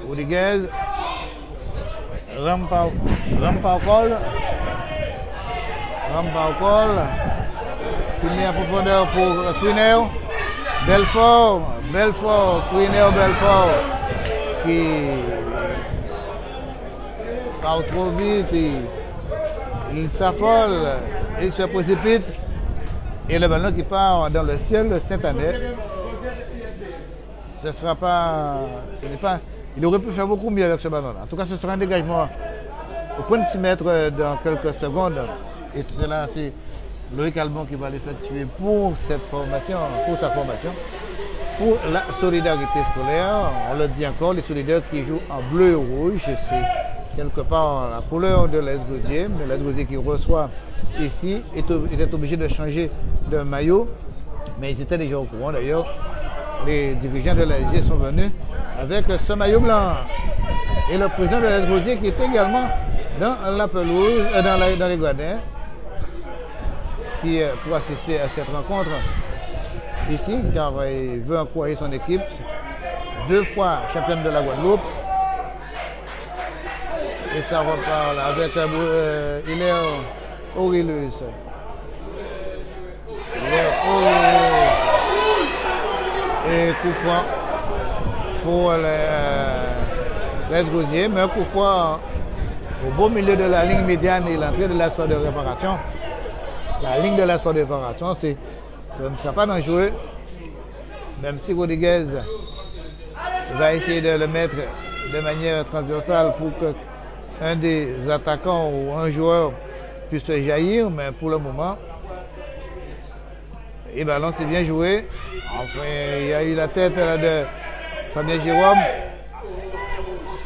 Rodriguez. Rampau, Rampau Col. Rampau Col. Qui en profondeur pour Quineo. Belfort. Belfort. Quineo Belfort. Qui part trop vite. Il s'affole. Il se précipite. Et le ballon qui part dans le ciel cette année. Ce sera pas. Ce n'est pas. Il aurait pu faire beaucoup mieux avec ce ballon-là. En tout cas, ce sera un dégagement au point de s'y mettre dans quelques secondes. Et tout cela, c'est Loïc Albon qui va l'effectuer pour cette formation, pour sa formation, pour la solidarité scolaire. On le dit encore, les solidaires qui jouent en bleu et rouge, c'est quelque part la couleur de l'Esgodier, mais qui reçoit ici était obligé de changer de maillot, mais ils étaient déjà au courant d'ailleurs. Les dirigeants de l'ASG sont venus avec ce maillot blanc. Et le président de l'Esgodier qui est également dans la pelouse, euh, dans, les gradins, qui euh, pour assister à cette rencontre ici, car euh, il veut encourager son équipe, deux fois championne de la Guadeloupe. Et ça reparle avec euh, Aurélus. Il est Aurélus. Et coup franc pour les, Gaudiers, mais un coup au beau milieu de la ligne médiane et l'entrée de la de réparation. La ligne de la de réparation, ça ne sera pas dangereux, même si Rodriguez va essayer de le mettre de manière transversale pour que un des attaquants ou un joueur puisse jaillir, mais pour le moment, et ballon c'est bien joué. Enfin, il y a eu la tête là, de Fabien Jérôme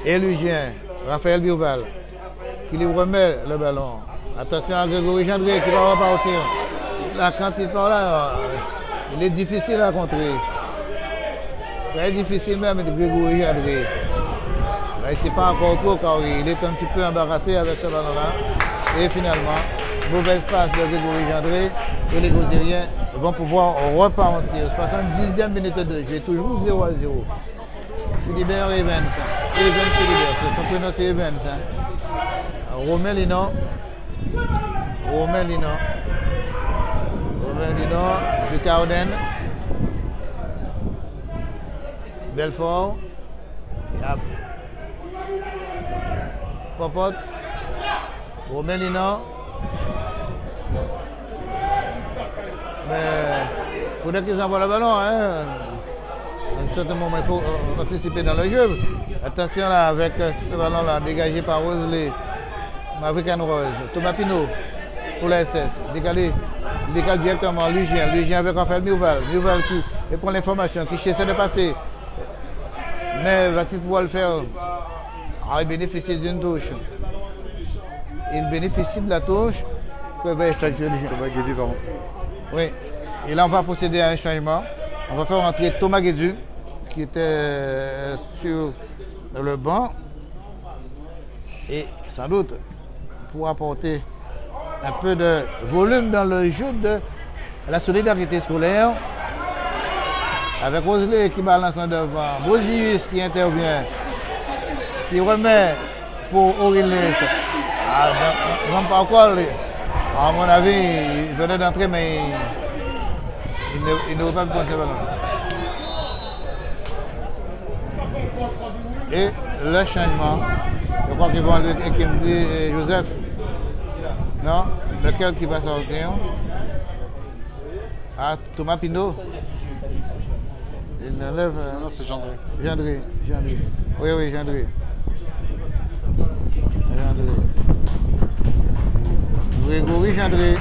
et Lucien, Raphaël Bioval, qui lui remet le ballon. Attention à Grégory Gendré qui va repartir. Là, quand il part là, il est difficile à contrer. Très difficile même de Grégory Gendré. Mais c'est pas encore trop car il est un petit peu embarrassé avec ce ballon-là. Et finalement, mauvaise passe de Grégory Gendré et les Gozériens vont pouvoir repartir. 70e minute de jeu, toujours 0 à 0. Philibert Evans. Evans Philibert, c'est son prénom c'est Evans. Hein. Romain Linon. Romain Linon. Romain Linon, Ducauden. Belfort. Yep. Popote. Romain Linon. Mais il faudrait qu'ils envoient le ballon. Hein. À un certain moment, il faut euh, anticiper dans le jeu. Attention là, avec ce ballon là, dégagé par Roseley. Maverick Rose. Thomas Pinot pour la SS. Décalé, décale directement Lugien. Lugien avec Raphaël Mouval. Mouval qui il prend l'information, qui essaie de passer. Mais va-t-il pouvoir le faire Il bénéficie d'une touche. Il bénéficie de la touche que va effectuer Lugien? Oui. Et là, on va procéder à un changement. On va faire entrer Thomas Guédu, qui était sur le banc. Et sans doute pour apporter un peu de volume dans le jeu de la solidarité scolaire. Avec Roselé qui balance en devant, Bosius qui intervient, qui remet pour Aurélien. Ah, non, pas encore, à mon avis, il venait d'entrer, mais il, ne, il ne veut pas me compter. Et le changement, je crois qu'ils vont aller Ekimdi et Joseph. Non Lequel qui va sortir? Ah, Thomas Pinot. Il enlève. euh, Non, c'est Gendré. Gendré, Gendré. Oui, oui, Gendré. Gendré. Grégory Gendré.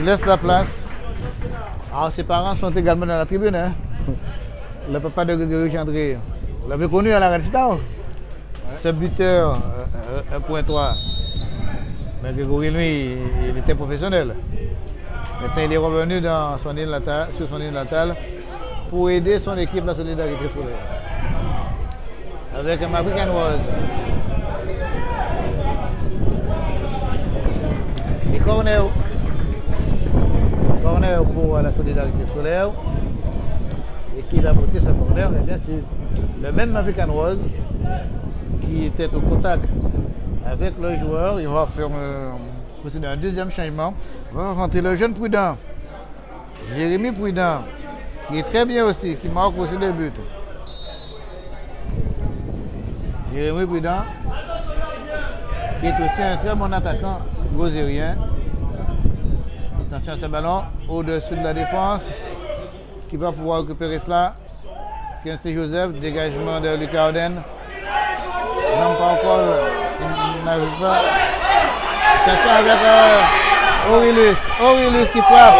Il laisse la place. Alors, ses parents sont également dans la tribune. Hein? Le papa de Grégory Gendré. Vous l'avez connu à la Redstone Ce buteur, euh, euh, 1.3. Mais Grégory, lui, il- était professionnel. Maintenant, il est revenu dans son île natale, sur son île natale pour aider son équipe, la solidarité scolaire. Avec un African Rose. Corner pour la solidarité scolaire. Et qui va voter ce corner, eh bien, c'est le même African Rose qui était au contact avec le joueur. Il va faire euh, procéder un deuxième changement. Il va rentrer le jeune Prudent, Jérémy Prudent, qui est très bien aussi, qui marque aussi des buts. Jérémy Prudent, qui est aussi un très bon attaquant gozérien. Attention à ce ballon au-dessus de la défense, qui va pouvoir récupérer cela. Kinsey Joseph, dégagement de Lucas Auden. Non, pas encore. Il n'arrive pas. Attention avec euh, Aurelius. Aurelius qui frappe.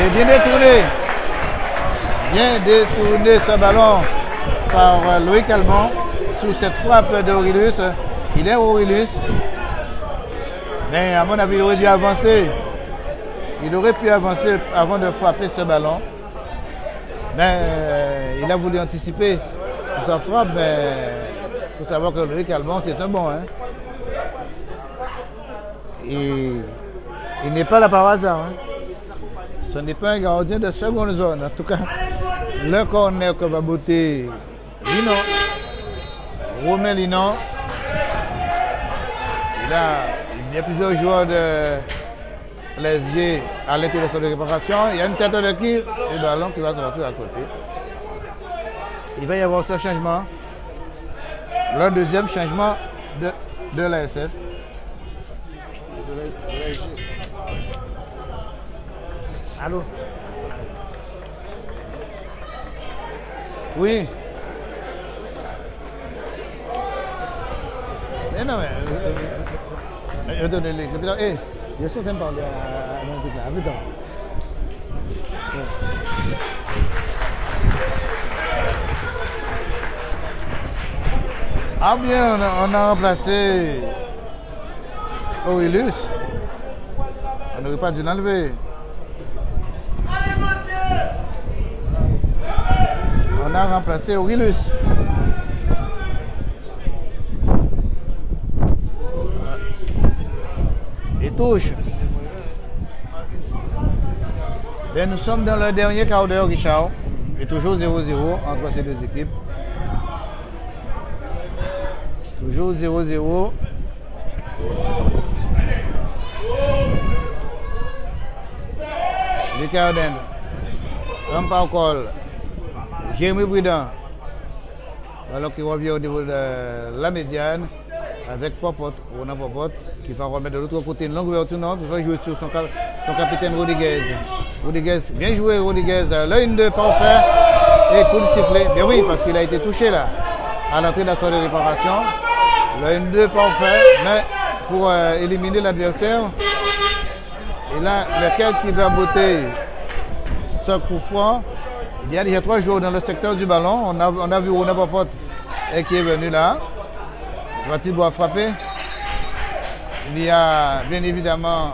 Et bien détourné. Bien détourné ce ballon par euh, Loïc. Sous cette frappe d'Aurelius. Il est Aurelius. Mais à mon avis, il aurait dû avancer. Il aurait pu avancer avant de frapper ce ballon. Mais euh, il a voulu anticiper sa frappe, mais il faut savoir que Loïc Alban, c'est un bon. Hein. Et il n'est pas là par hasard. hein. Ce n'est pas un gardien de seconde zone. En tout cas, le corner que va botter Lino, Romain Lino, a, il y a plusieurs joueurs de l'SG à l'intérieur de son réparation. Il y a une tête de qui? Et le ballon qui va se retrouver à côté. Il va y avoir ce changement. Le deuxième changement de, de la SS. Allô? Oui. Mais non, mais. Euh, euh, euh. Eh, à, à mon truc là. Attends. Ah bien, on a, remplacé Aurelius. On n'aurait pas dû l'enlever. On a remplacé Aurelius. Et Ben, nous sommes dans le dernier quart d'heure, Richard. Et toujours 0-0 entre ces deux équipes. Toujours 0-0. Lucas Oden. Rampa Col. Jérémy Brudin. Alors qu'il revient au niveau de la médiane avec Popote, Ronan Popote, qui va remettre de l'autre côté une longue ouverture non, qui va jouer sur son, cap- son capitaine Rodriguez. Rodriguez, bien joué Rodriguez, l'œil de parfait et coup de sifflet. Bien oui, parce qu'il a été touché là, à l'entrée de la soirée de réparation. L'œil de parfait, mais pour euh, éliminer l'adversaire. Et là, lequel qui va botter ce coup franc Il y a déjà trois joueurs dans le secteur du ballon. On a, on a vu Ronan Popote et qui est venu là. Va-t-il pouvoir frapper Il y a bien évidemment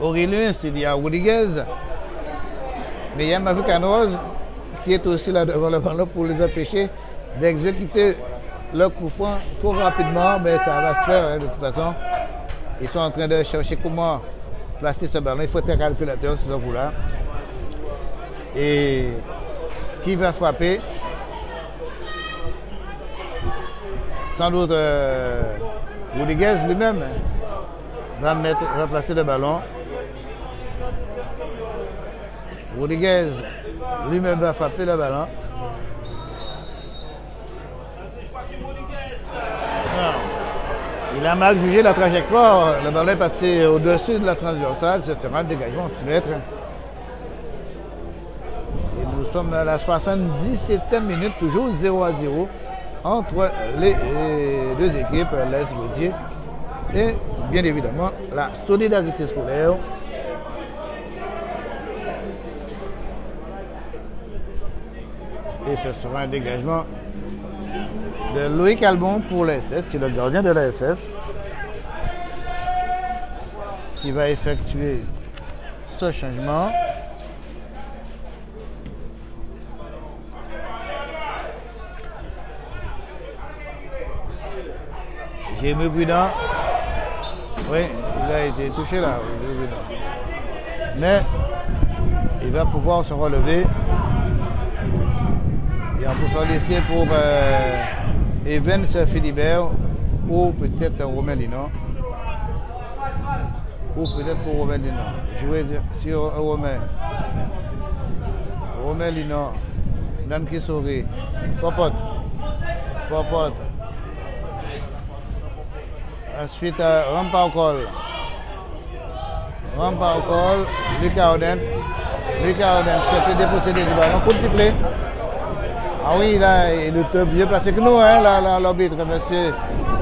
Aurelius, il y a Rodriguez, mais il y a Rose qui est aussi là devant le ballon pour les empêcher d'exécuter leur coup franc trop rapidement, mais ça va se faire hein, de toute façon. Ils sont en train de chercher comment placer ce ballon. Il faut être calculateur sur ce coup-là. Et qui va frapper sans doute euh, Rodriguez lui-même hein, va, mettre, placer le ballon. Rodriguez lui-même va frapper le ballon. Il a mal jugé la trajectoire. Le ballon est passé au-dessus de la transversale. C'est un dégagement de 6 mètres. Et nous sommes à la 77e minute, toujours 0 à 0 entre les, les deux équipes, l'Est Gauthier et bien évidemment la solidarité scolaire. Et ce sera un dégagement de Loïc Albon pour l'ASS, qui est le gardien de l'ASS, qui va effectuer ce changement. Jérémy Boudan, oui, il a été touché là. Mais il va pouvoir se relever. Et on peut se laisser pour euh, Evans Philibert ou peut-être Romain Lino. Ou peut-être pour Romain Lino. Jouer sur Romain. Romain Lino. Dan Kisori. Popote. Popote. Ensuite, euh, Rampa au col. Rampa au col. Lucas Oden. Lucas Oden se fait déposséder du ballon. Coup de sifflet. Ah oui, là, il est mieux placé que nous, hein, l'arbitre, monsieur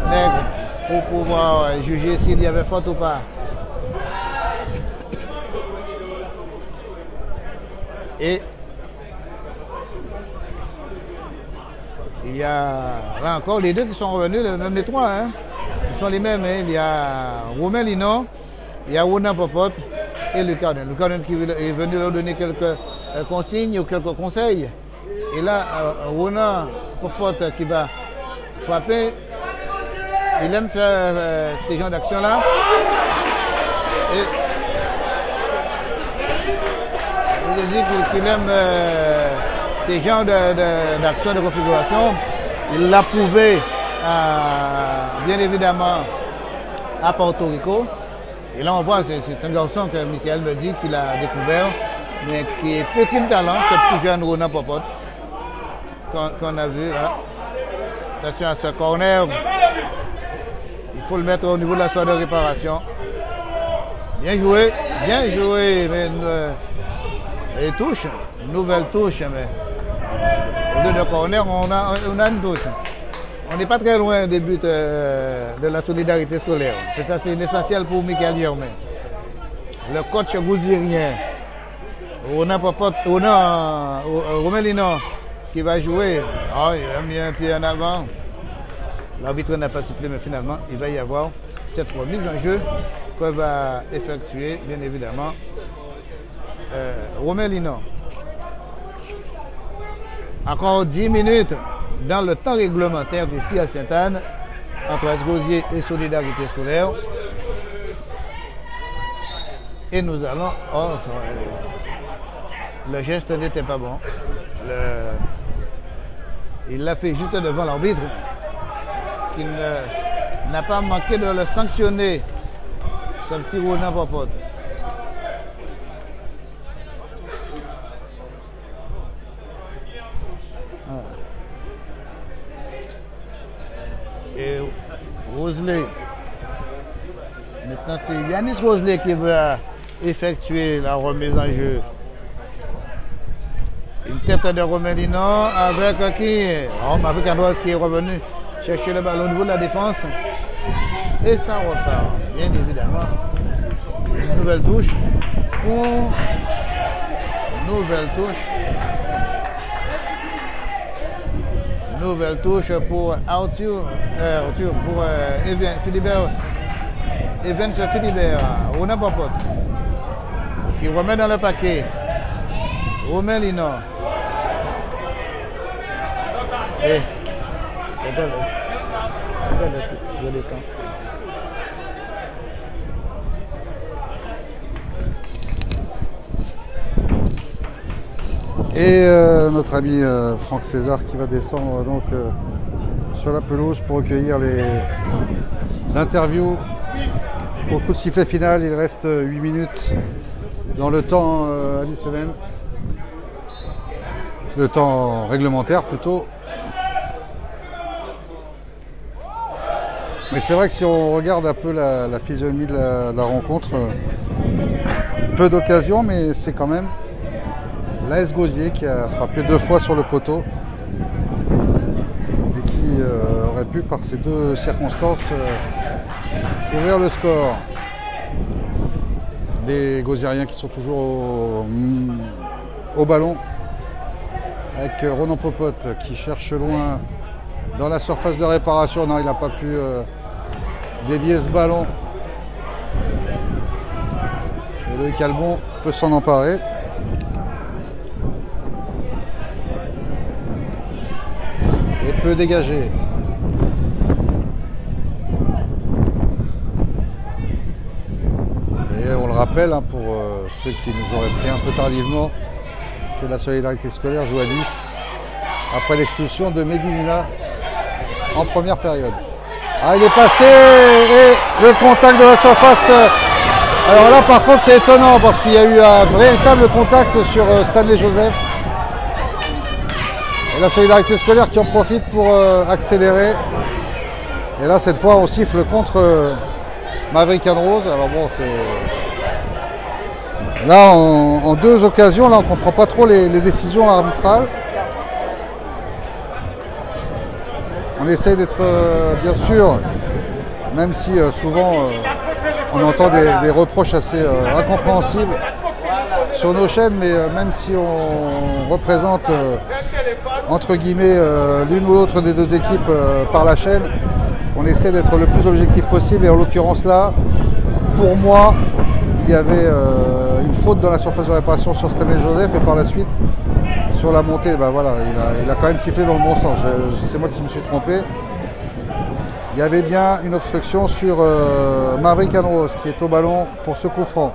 Nègre, pour pouvoir euh, juger s'il y avait faute ou pas. Et il y a là encore les deux qui sont revenus, même les trois, hein. Sont les mêmes. Hein. Il y a Romain il y a Wona Popote et Oden. Lucas Oden qui est venu leur donner quelques euh, consignes ou quelques conseils. Et là, euh, Rona Popote qui va frapper, il aime faire euh, ces genres d'actions-là. Et je dis qu'il aime ces genres d'actions de, de, configuration. Il l'a prouvé, euh, bien évidemment, à Porto Rico. Et là, on voit, c'est un garçon que Michael me dit qu'il a découvert, mais qui est petit talent, ce petit jeune Rona Popote qu'on a vu là. Attention à ce corner. Il faut le mettre au niveau de la soirée de réparation. Bien joué, bien joué, mais une, une touche, nouvelle touche, mais au lieu de corner, on a une touche. On n'est pas très loin des buts euh, de la solidarité scolaire. C'est ça, c'est essentiel pour Michael Germain. Le coach gouzirien, on a pas, on a Romain Lino, qui va jouer. Ah, il a mis un pied en avant. L'arbitre n'a pas sifflé, mais finalement, il va y avoir cette remise en jeu que va effectuer, bien évidemment, euh, Romain Lino. Encore 10 minutes dans le temps réglementaire ici à Sainte-Anne, entre Esgosier et Solidarité scolaire. Et nous allons. Oh, le geste n'était pas bon. Il l'a fait juste devant l'arbitre, qui n'a pas manqué de le sanctionner, ce petit Ronan Popote. Et Roseley, maintenant c'est Yanis Roseley qui va effectuer la remise en jeu. Une tête de Romelino avec qui? Avec Androas qui est revenu chercher le ballon au niveau de la défense. Et ça repart, bien évidemment. Une nouvelle touche pour. Nouvelle touche. Nouvelle touche pour Arthur, euh, Arthur pour euh, Philibert. Evans Philibert, Rona Popote, qui remet dans le paquet. Romain Lino. Eh, attends, je Et euh, notre ami euh, Franck César qui va descendre donc euh, sur la pelouse pour recueillir les interviews. Au coup de sifflet final, il reste 8 minutes dans le temps additionnel. Le temps réglementaire plutôt. Mais c'est vrai que si on regarde un peu la, physionomie de la, rencontre, peu d'occasions, mais c'est quand même l'AS Gauzier qui a frappé deux fois sur le poteau et qui euh, aurait pu, par ces deux circonstances, euh, ouvrir le score. Des Gauziériens qui sont toujours au, ballon avec Ronan Popote qui cherche loin dans la surface de réparation. Non, il n'a pas pu euh, dévier ce ballon. Et Loïc Albon peut s'en emparer. Dégager. Et on le rappelle hein, pour euh, ceux qui nous auraient pris un peu tardivement que la solidarité scolaire joue à 10 après l'expulsion de Medina en première période. Ah, il est passé et le contact de la surface. euh, Alors là, par contre, c'est étonnant parce qu'il y a eu un véritable contact sur euh, Stanley Joseph. La solidarité scolaire qui en profite pour euh, accélérer. Et là, cette fois, on siffle contre euh, Maverick and Rose. Alors bon, c'est. Là, en, deux occasions, là, on ne comprend pas trop les, décisions arbitrales. On essaye d'être, euh, bien sûr, même si souvent on entend des, reproches assez incompréhensibles sur nos chaînes, mais euh, même si on représente euh, entre guillemets euh, l'une ou l'autre des deux équipes par la chaîne, on essaie d'être le plus objectif possible. Et en l'occurrence là, pour moi, il y avait une faute dans la surface de réparation sur Stanley Joseph et par la suite sur la montée, ben voilà, il a, quand même sifflé dans le bon sens. C'est moi qui me suis trompé. Il y avait bien une obstruction sur euh, Maverick qui est au ballon pour ce coup franc.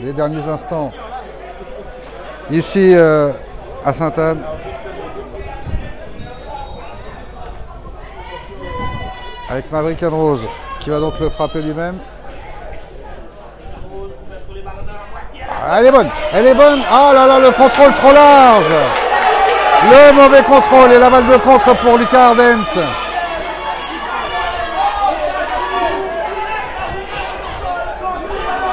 Les derniers instants. Ici euh, à Sainte-Anne. Avec Maverick Anrose qui va donc le frapper lui-même. Ah, Elle est bonne, elle est bonne. Oh là là, le contrôle trop large. Le mauvais contrôle et la balle de contre pour Lucas Ardens.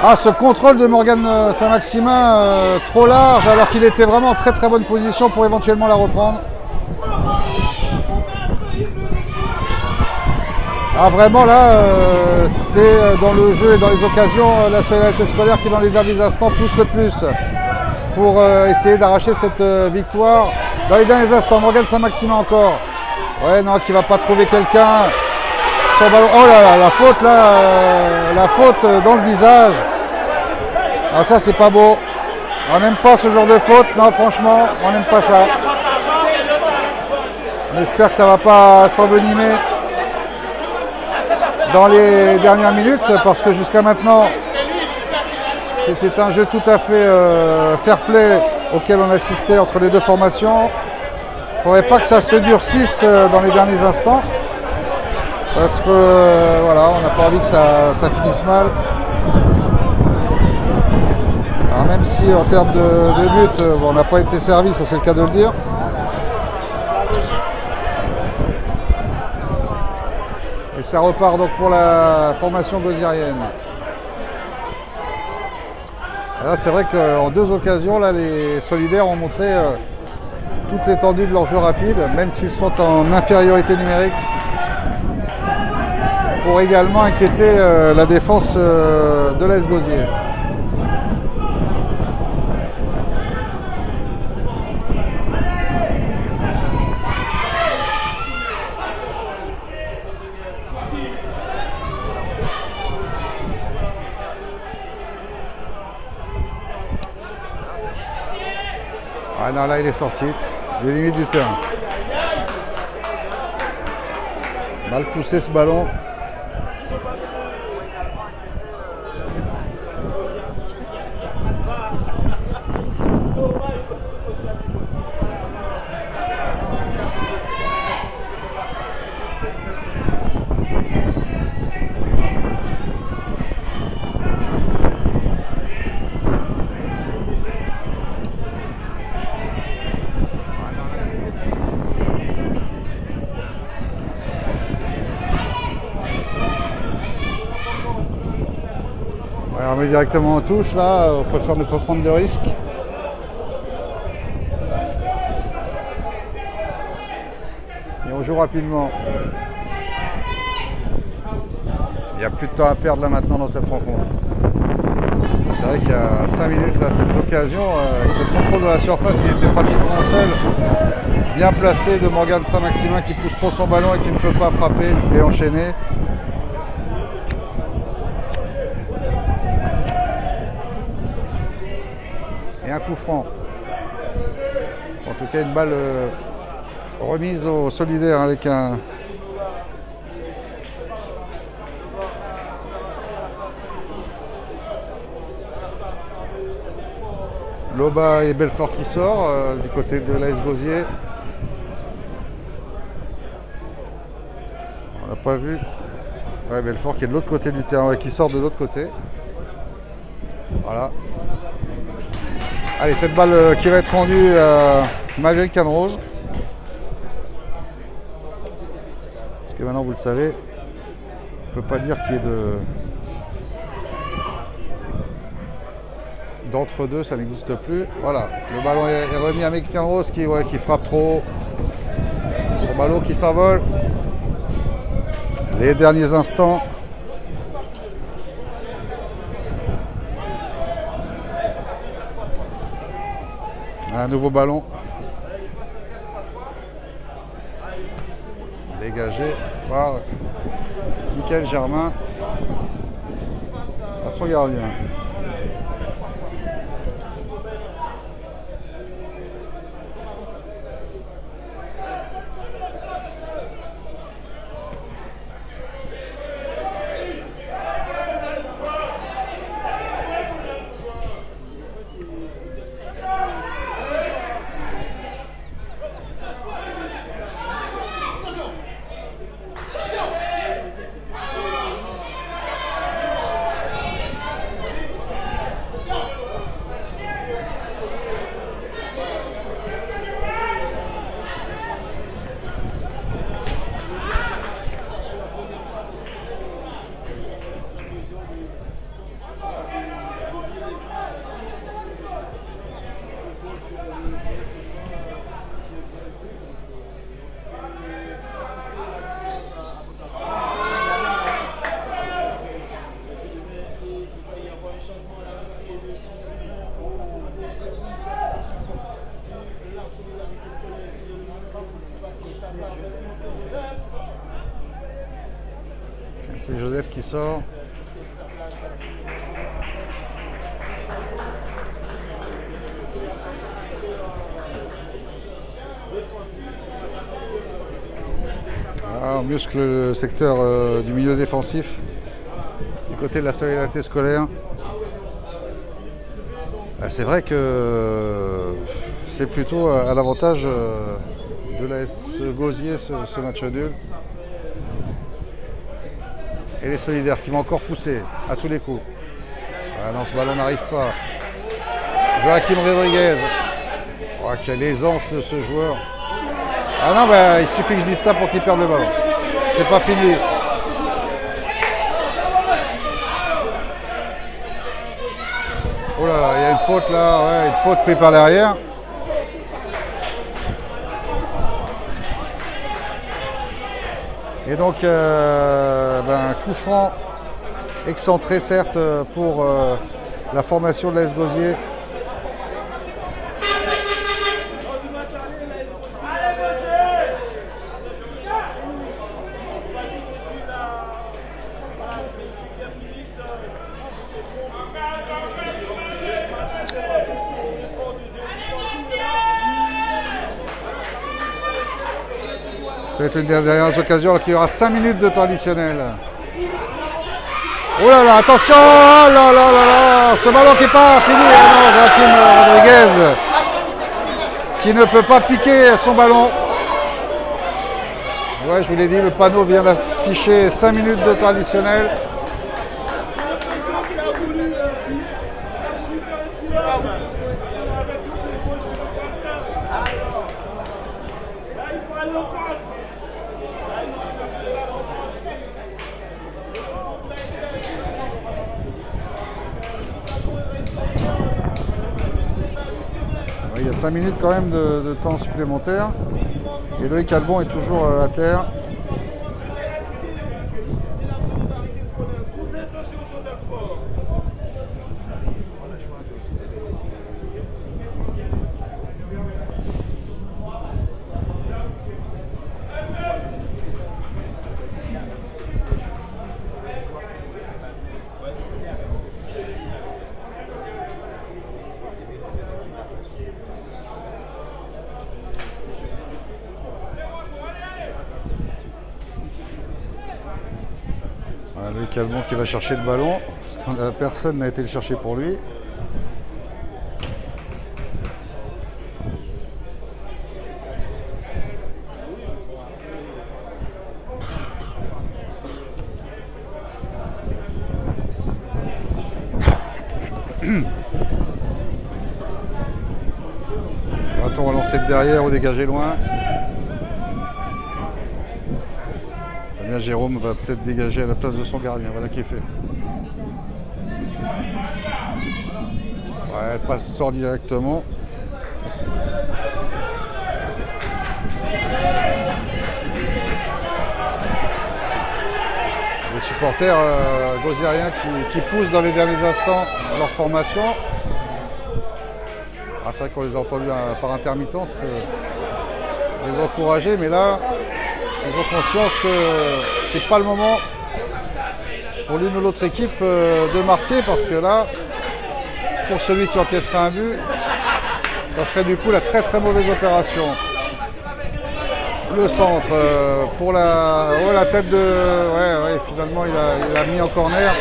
Ah, ce contrôle de Morgan euh, Saint-Maximin euh, trop large alors qu'il était vraiment en très très bonne position pour éventuellement la reprendre. Ah vraiment là, euh, c'est dans le jeu et dans les occasions la solidarité scolaire qui dans les derniers instants pousse le plus pour essayer d'arracher cette victoire. Dans les derniers instants, Morgan Saint-Maximin encore. Ouais non, qui va pas trouver quelqu'un. Oh là là, la faute là, la faute dans le visage. Ah ça c'est pas beau. On n'aime pas ce genre de faute, non franchement, on n'aime pas ça. On espère que ça va pas s'envenimer dans les dernières minutes parce que jusqu'à maintenant c'était un jeu tout à fait euh, fair play auquel on assistait entre les deux formations. Il ne faudrait pas que ça se durcisse euh, dans les derniers instants parce que euh, voilà, on n'a pas envie que ça finisse mal. Même si en termes de, but, euh, on n'a pas été servi, ça c'est le cas de le dire. Et ça repart donc pour la formation gauziérienne. Et Là, c'est vrai qu'en deux occasions, là, les solidaires ont montré euh, toute l'étendue de leur jeu rapide, même s'ils sont en infériorité numérique, pour également inquiéter euh, la défense de l'AS Gauzier. Là il est sorti. Des limites du terrain. Mal poussé ce ballon. Directement en touche là, on préfère ne pas prendre de risques. Et on joue rapidement. Il n'y a plus de temps à perdre là maintenant dans cette rencontre. C'est vrai qu'il y a 5 minutes à cette occasion, euh, ce contrôle de la surface, il était pratiquement seul. Bien placé de Morgan Saint-Maximin qui pousse trop son ballon et qui ne peut pas frapper et enchaîner. Franc. En tout cas, une balle euh, remise au solidaire avec un, Loba et Belfort qui sort euh, du côté de l'AS Gosier. On n'a pas vu. Belfort qui est de l'autre côté du terrain, ouais, qui sort de l'autre côté. Voilà. Allez, cette balle euh, qui va être rendue à Maverick Canrose. Parce que maintenant, vous le savez, on ne peut pas dire qu'il y ait de, d'entre deux, ça n'existe plus. Voilà, le ballon est remis à Mexican Rose qui, ouais, qui frappe trop. Son ballon qui s'envole. Les derniers instants. Un nouveau ballon. Dégagé par Michael Germain à son gardien. Qui sort. Ah, on muscle le secteur euh, du milieu défensif du côté de la solidarité scolaire. Ah, c'est vrai que c'est plutôt à l'avantage euh, de la S Gosier ce, ce match nul. Et les solidaires qui vont encore pousser à tous les coups. Ah non, ce ballon n'arrive pas. Joachim Rodriguez. Oh, quelle aisance de ce joueur. Ah non, bah, il suffit que je dise ça pour qu'il perde le ballon. C'est pas fini. Oh là là, il y a une faute là, une faute prise par derrière. Et donc, euh, ben, coup franc excentré certes pour euh, la formation de l'AS Gosier. Peut-être une des dernières occasions alors qu'il y aura 5 minutes de temps additionnel. Oh là là, attention Oh là là là là Ce ballon qui pas fini ah Rodriguez qui ne peut pas piquer son ballon. Ouais, je vous l'ai dit, le panneau vient d'afficher 5 minutes de temps additionnel. 5 minutes quand même de, temps supplémentaire. Et Albon est toujours euh, à terre. Voilà, Loïc Albon qui va chercher le ballon. Parce que euh, personne n'a été le chercher pour lui. Va-t-on relancer de derrière ou dégager loin Jérôme va peut-être dégager à la place de son gardien. Voilà qui est fait. Elle passe, sort directement. Les supporters euh, qui poussent dans les derniers instants leur formation. Ah, c'est vrai qu'on les a entendus euh, par intermittence euh, les encourager, mais là, ils ont conscience que c'est pas le moment pour l'une ou l'autre équipe euh, de marquer parce que là, pour celui qui encaisserait un but, ça serait du coup la très très mauvaise opération. Le centre euh, pour la, la tête de. Ouais, ouais, finalement il a, il a mis en corner.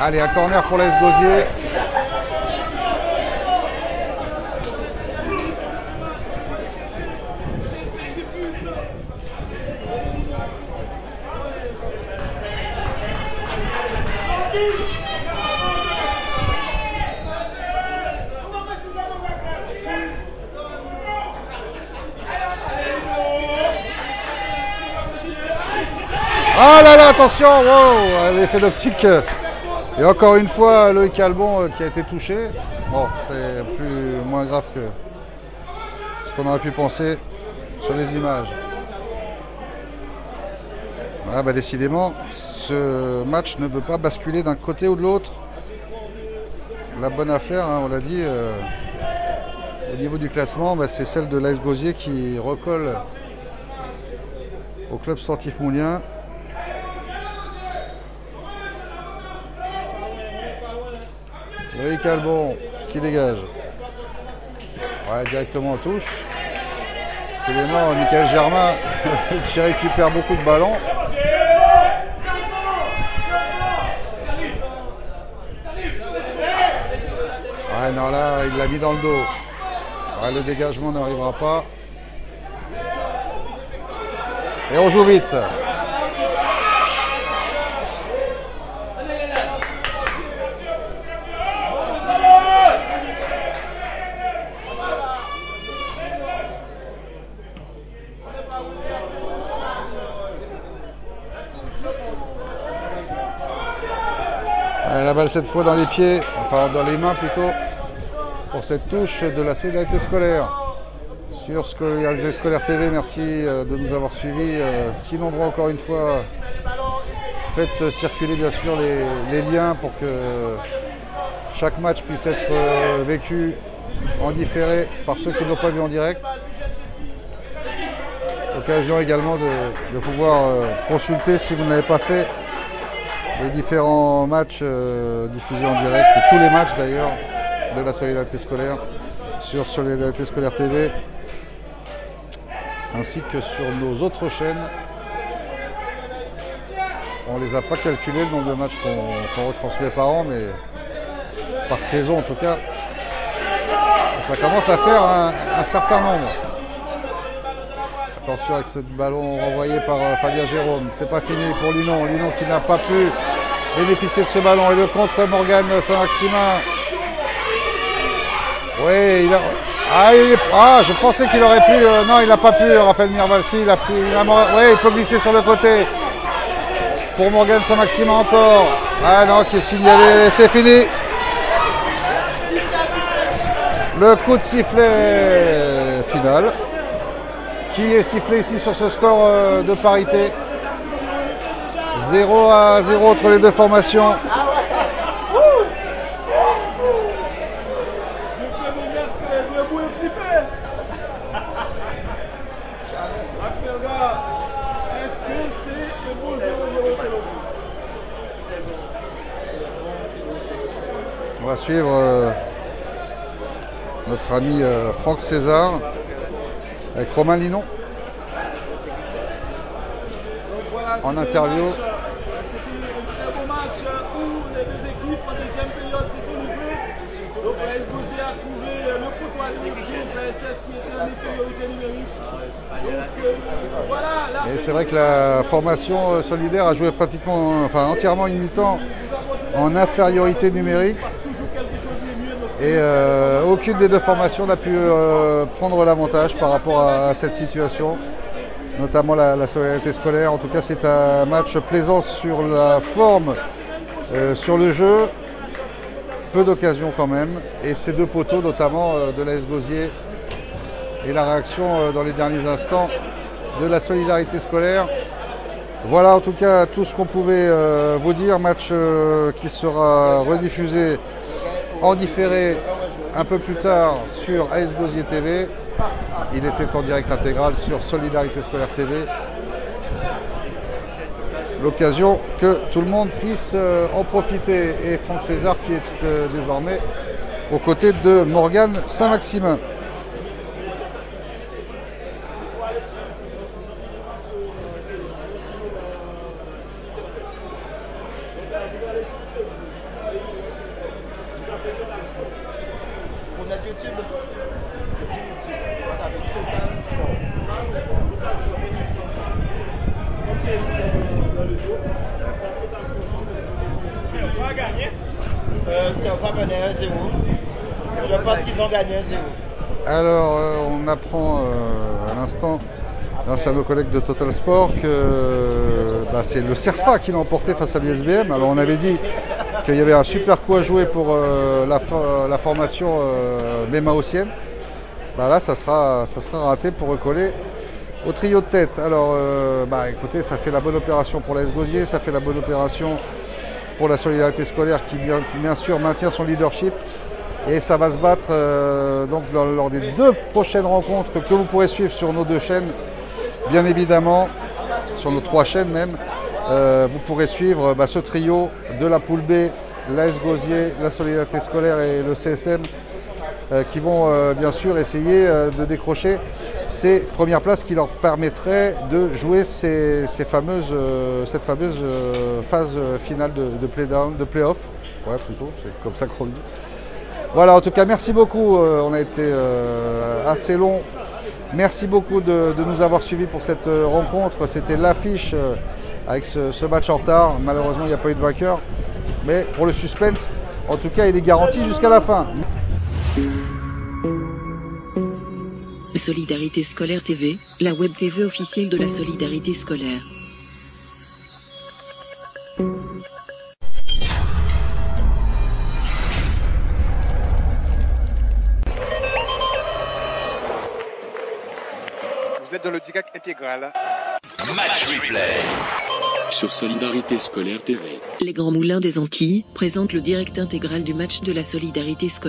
Allez, un corner pour l'AS Gauzier. Attention, wow, l'effet d'optique. Et encore une fois, Loïc Albon euh, qui a été touché. Bon, c'est plus moins grave que ce qu'on aurait pu penser sur les images. Ah bah décidément, ce match ne veut pas basculer d'un côté ou de l'autre. La bonne affaire, hein, on l'a dit, euh, au niveau du classement, bah, c'est celle de l'AS Gauzier qui recolle au club sportif moulien. Loïc Albon qui dégage. Ouais, directement en touche. C'est vraiment Michael Germain [laughs] qui récupère beaucoup de ballons. Ouais, non, là, il l'a mis dans le dos. Ouais, le dégagement n'arrivera pas. Et on joue vite. Cette fois dans les pieds, enfin dans les mains plutôt, pour cette touche de la solidarité scolaire. Sur Scolaire TV, merci euh, de nous avoir suivis. Euh, Si nombreux encore une fois, faites circuler bien sûr les, liens pour que chaque match puisse être euh, vécu en différé par ceux qui ne l'ont pas vu en direct. Occasion également de, pouvoir consulter si vous n'avez pas fait les différents matchs euh, diffusés en direct, tous les matchs d'ailleurs de la solidarité scolaire sur Solidarité Scolaire TV ainsi que sur nos autres chaînes. On ne les a pas calculés le nombre de matchs qu'on retransmet par an, mais par saison en tout cas, ça commence à faire un certain nombre. Attention avec ce ballon renvoyé par euh, Fabien Jérôme. C'est pas fini pour Linon. Linon qui n'a pas pu bénéficier de ce ballon. Et le contre Morgan Saint-Maximin. Oui, il a... Ah, il est- ah, je pensais qu'il aurait pu. euh, non, il n'a pas pu, Raphaël Mirvalsi. Il a. Il, a... il peut glisser sur le côté. Pour Morgan Saint-Maximin encore. Ah non, qui est signalé. C'est fini. Le coup de sifflet final qui est sifflé ici sur ce score euh, de parité? 0 à 0 entre les deux formations. On va suivre euh, notre ami euh, Franck César avec Romain Linon en interview. C'était un très beau match où les deux équipes en deuxième période se sont livrées. Donc la SGOZ a trouvé le poteau à contre la SS qui était en infériorité numérique. Donc voilà, là, Et c'est vrai que la formation euh, solidaire a joué pratiquement, enfin entièrement une mi-temps en infériorité numérique. Et euh, aucune des deux formations n'a pu euh, prendre l'avantage par rapport à, cette situation, notamment la, solidarité scolaire. En tout cas, c'est un match plaisant sur la forme, euh, sur le jeu, peu d'occasions quand même. Et ces deux poteaux, notamment de l'AS Gosier et la réaction dans les derniers instants de la solidarité scolaire. Voilà en tout cas tout ce qu'on pouvait vous dire. Match qui sera rediffusé en différé un peu plus tard sur AS TV. Il était en direct intégral sur Solidarité Scolaire TV. L'occasion que tout le monde puisse euh, en profiter. Et Franck César qui est euh, désormais aux côtés de Morgane Saint-Maximin. On a YouTube. C'est YouTube. On a Total c'est va gagner. Euh, ça va mener 1-0. Je pense qu'ils ont gagné 1-0. Alors, euh, on apprend euh, à l'instant, grâce à nos collègues de Total Sport, que bah, c'est le CERFA qui l'a emporté face à l'USBM. Alors, on avait dit qu'il y avait un super coup à jouer pour euh, la, fo- la formation euh. Bah, là, ça sera, ça sera raté pour recoller au trio de tête. Alors, euh, bah, écoutez, ça fait la bonne opération pour l'AS Gosier, ça fait la bonne opération pour la solidarité scolaire qui, bien, sûr, maintient son leadership. Et ça va se battre euh, donc lors des deux prochaines rencontres que vous pourrez suivre sur nos deux chaînes, bien évidemment, sur nos trois chaînes même. Euh, vous pourrez suivre bah, ce trio de la poule B, l'AS Gosier, la Solidarité Scolaire et le CSM euh, qui vont euh, bien sûr essayer de décrocher ces premières places qui leur permettraient de jouer cette fameuse phase finale de, de play-down, de play-off. Ouais, plutôt, c'est comme ça qu'on dit. Voilà, en tout cas, merci beaucoup. On a été assez long. Merci beaucoup de, nous avoir suivis pour cette euh, rencontre. C'était l'affiche euh, avec ce, ce match en retard. Malheureusement, il n'y a pas eu de vainqueur. Mais pour le suspense, en tout cas, il est garanti jusqu'à la fin. Solidarité Scolaire TV, la web TV officielle de la solidarité scolaire. Vous êtes dans le DIGAC intégral. Match replay. Sur Solidarité Scolaire TV. Les Grands Moulins des Antilles présentent le direct intégral du match de la solidarité scolaire.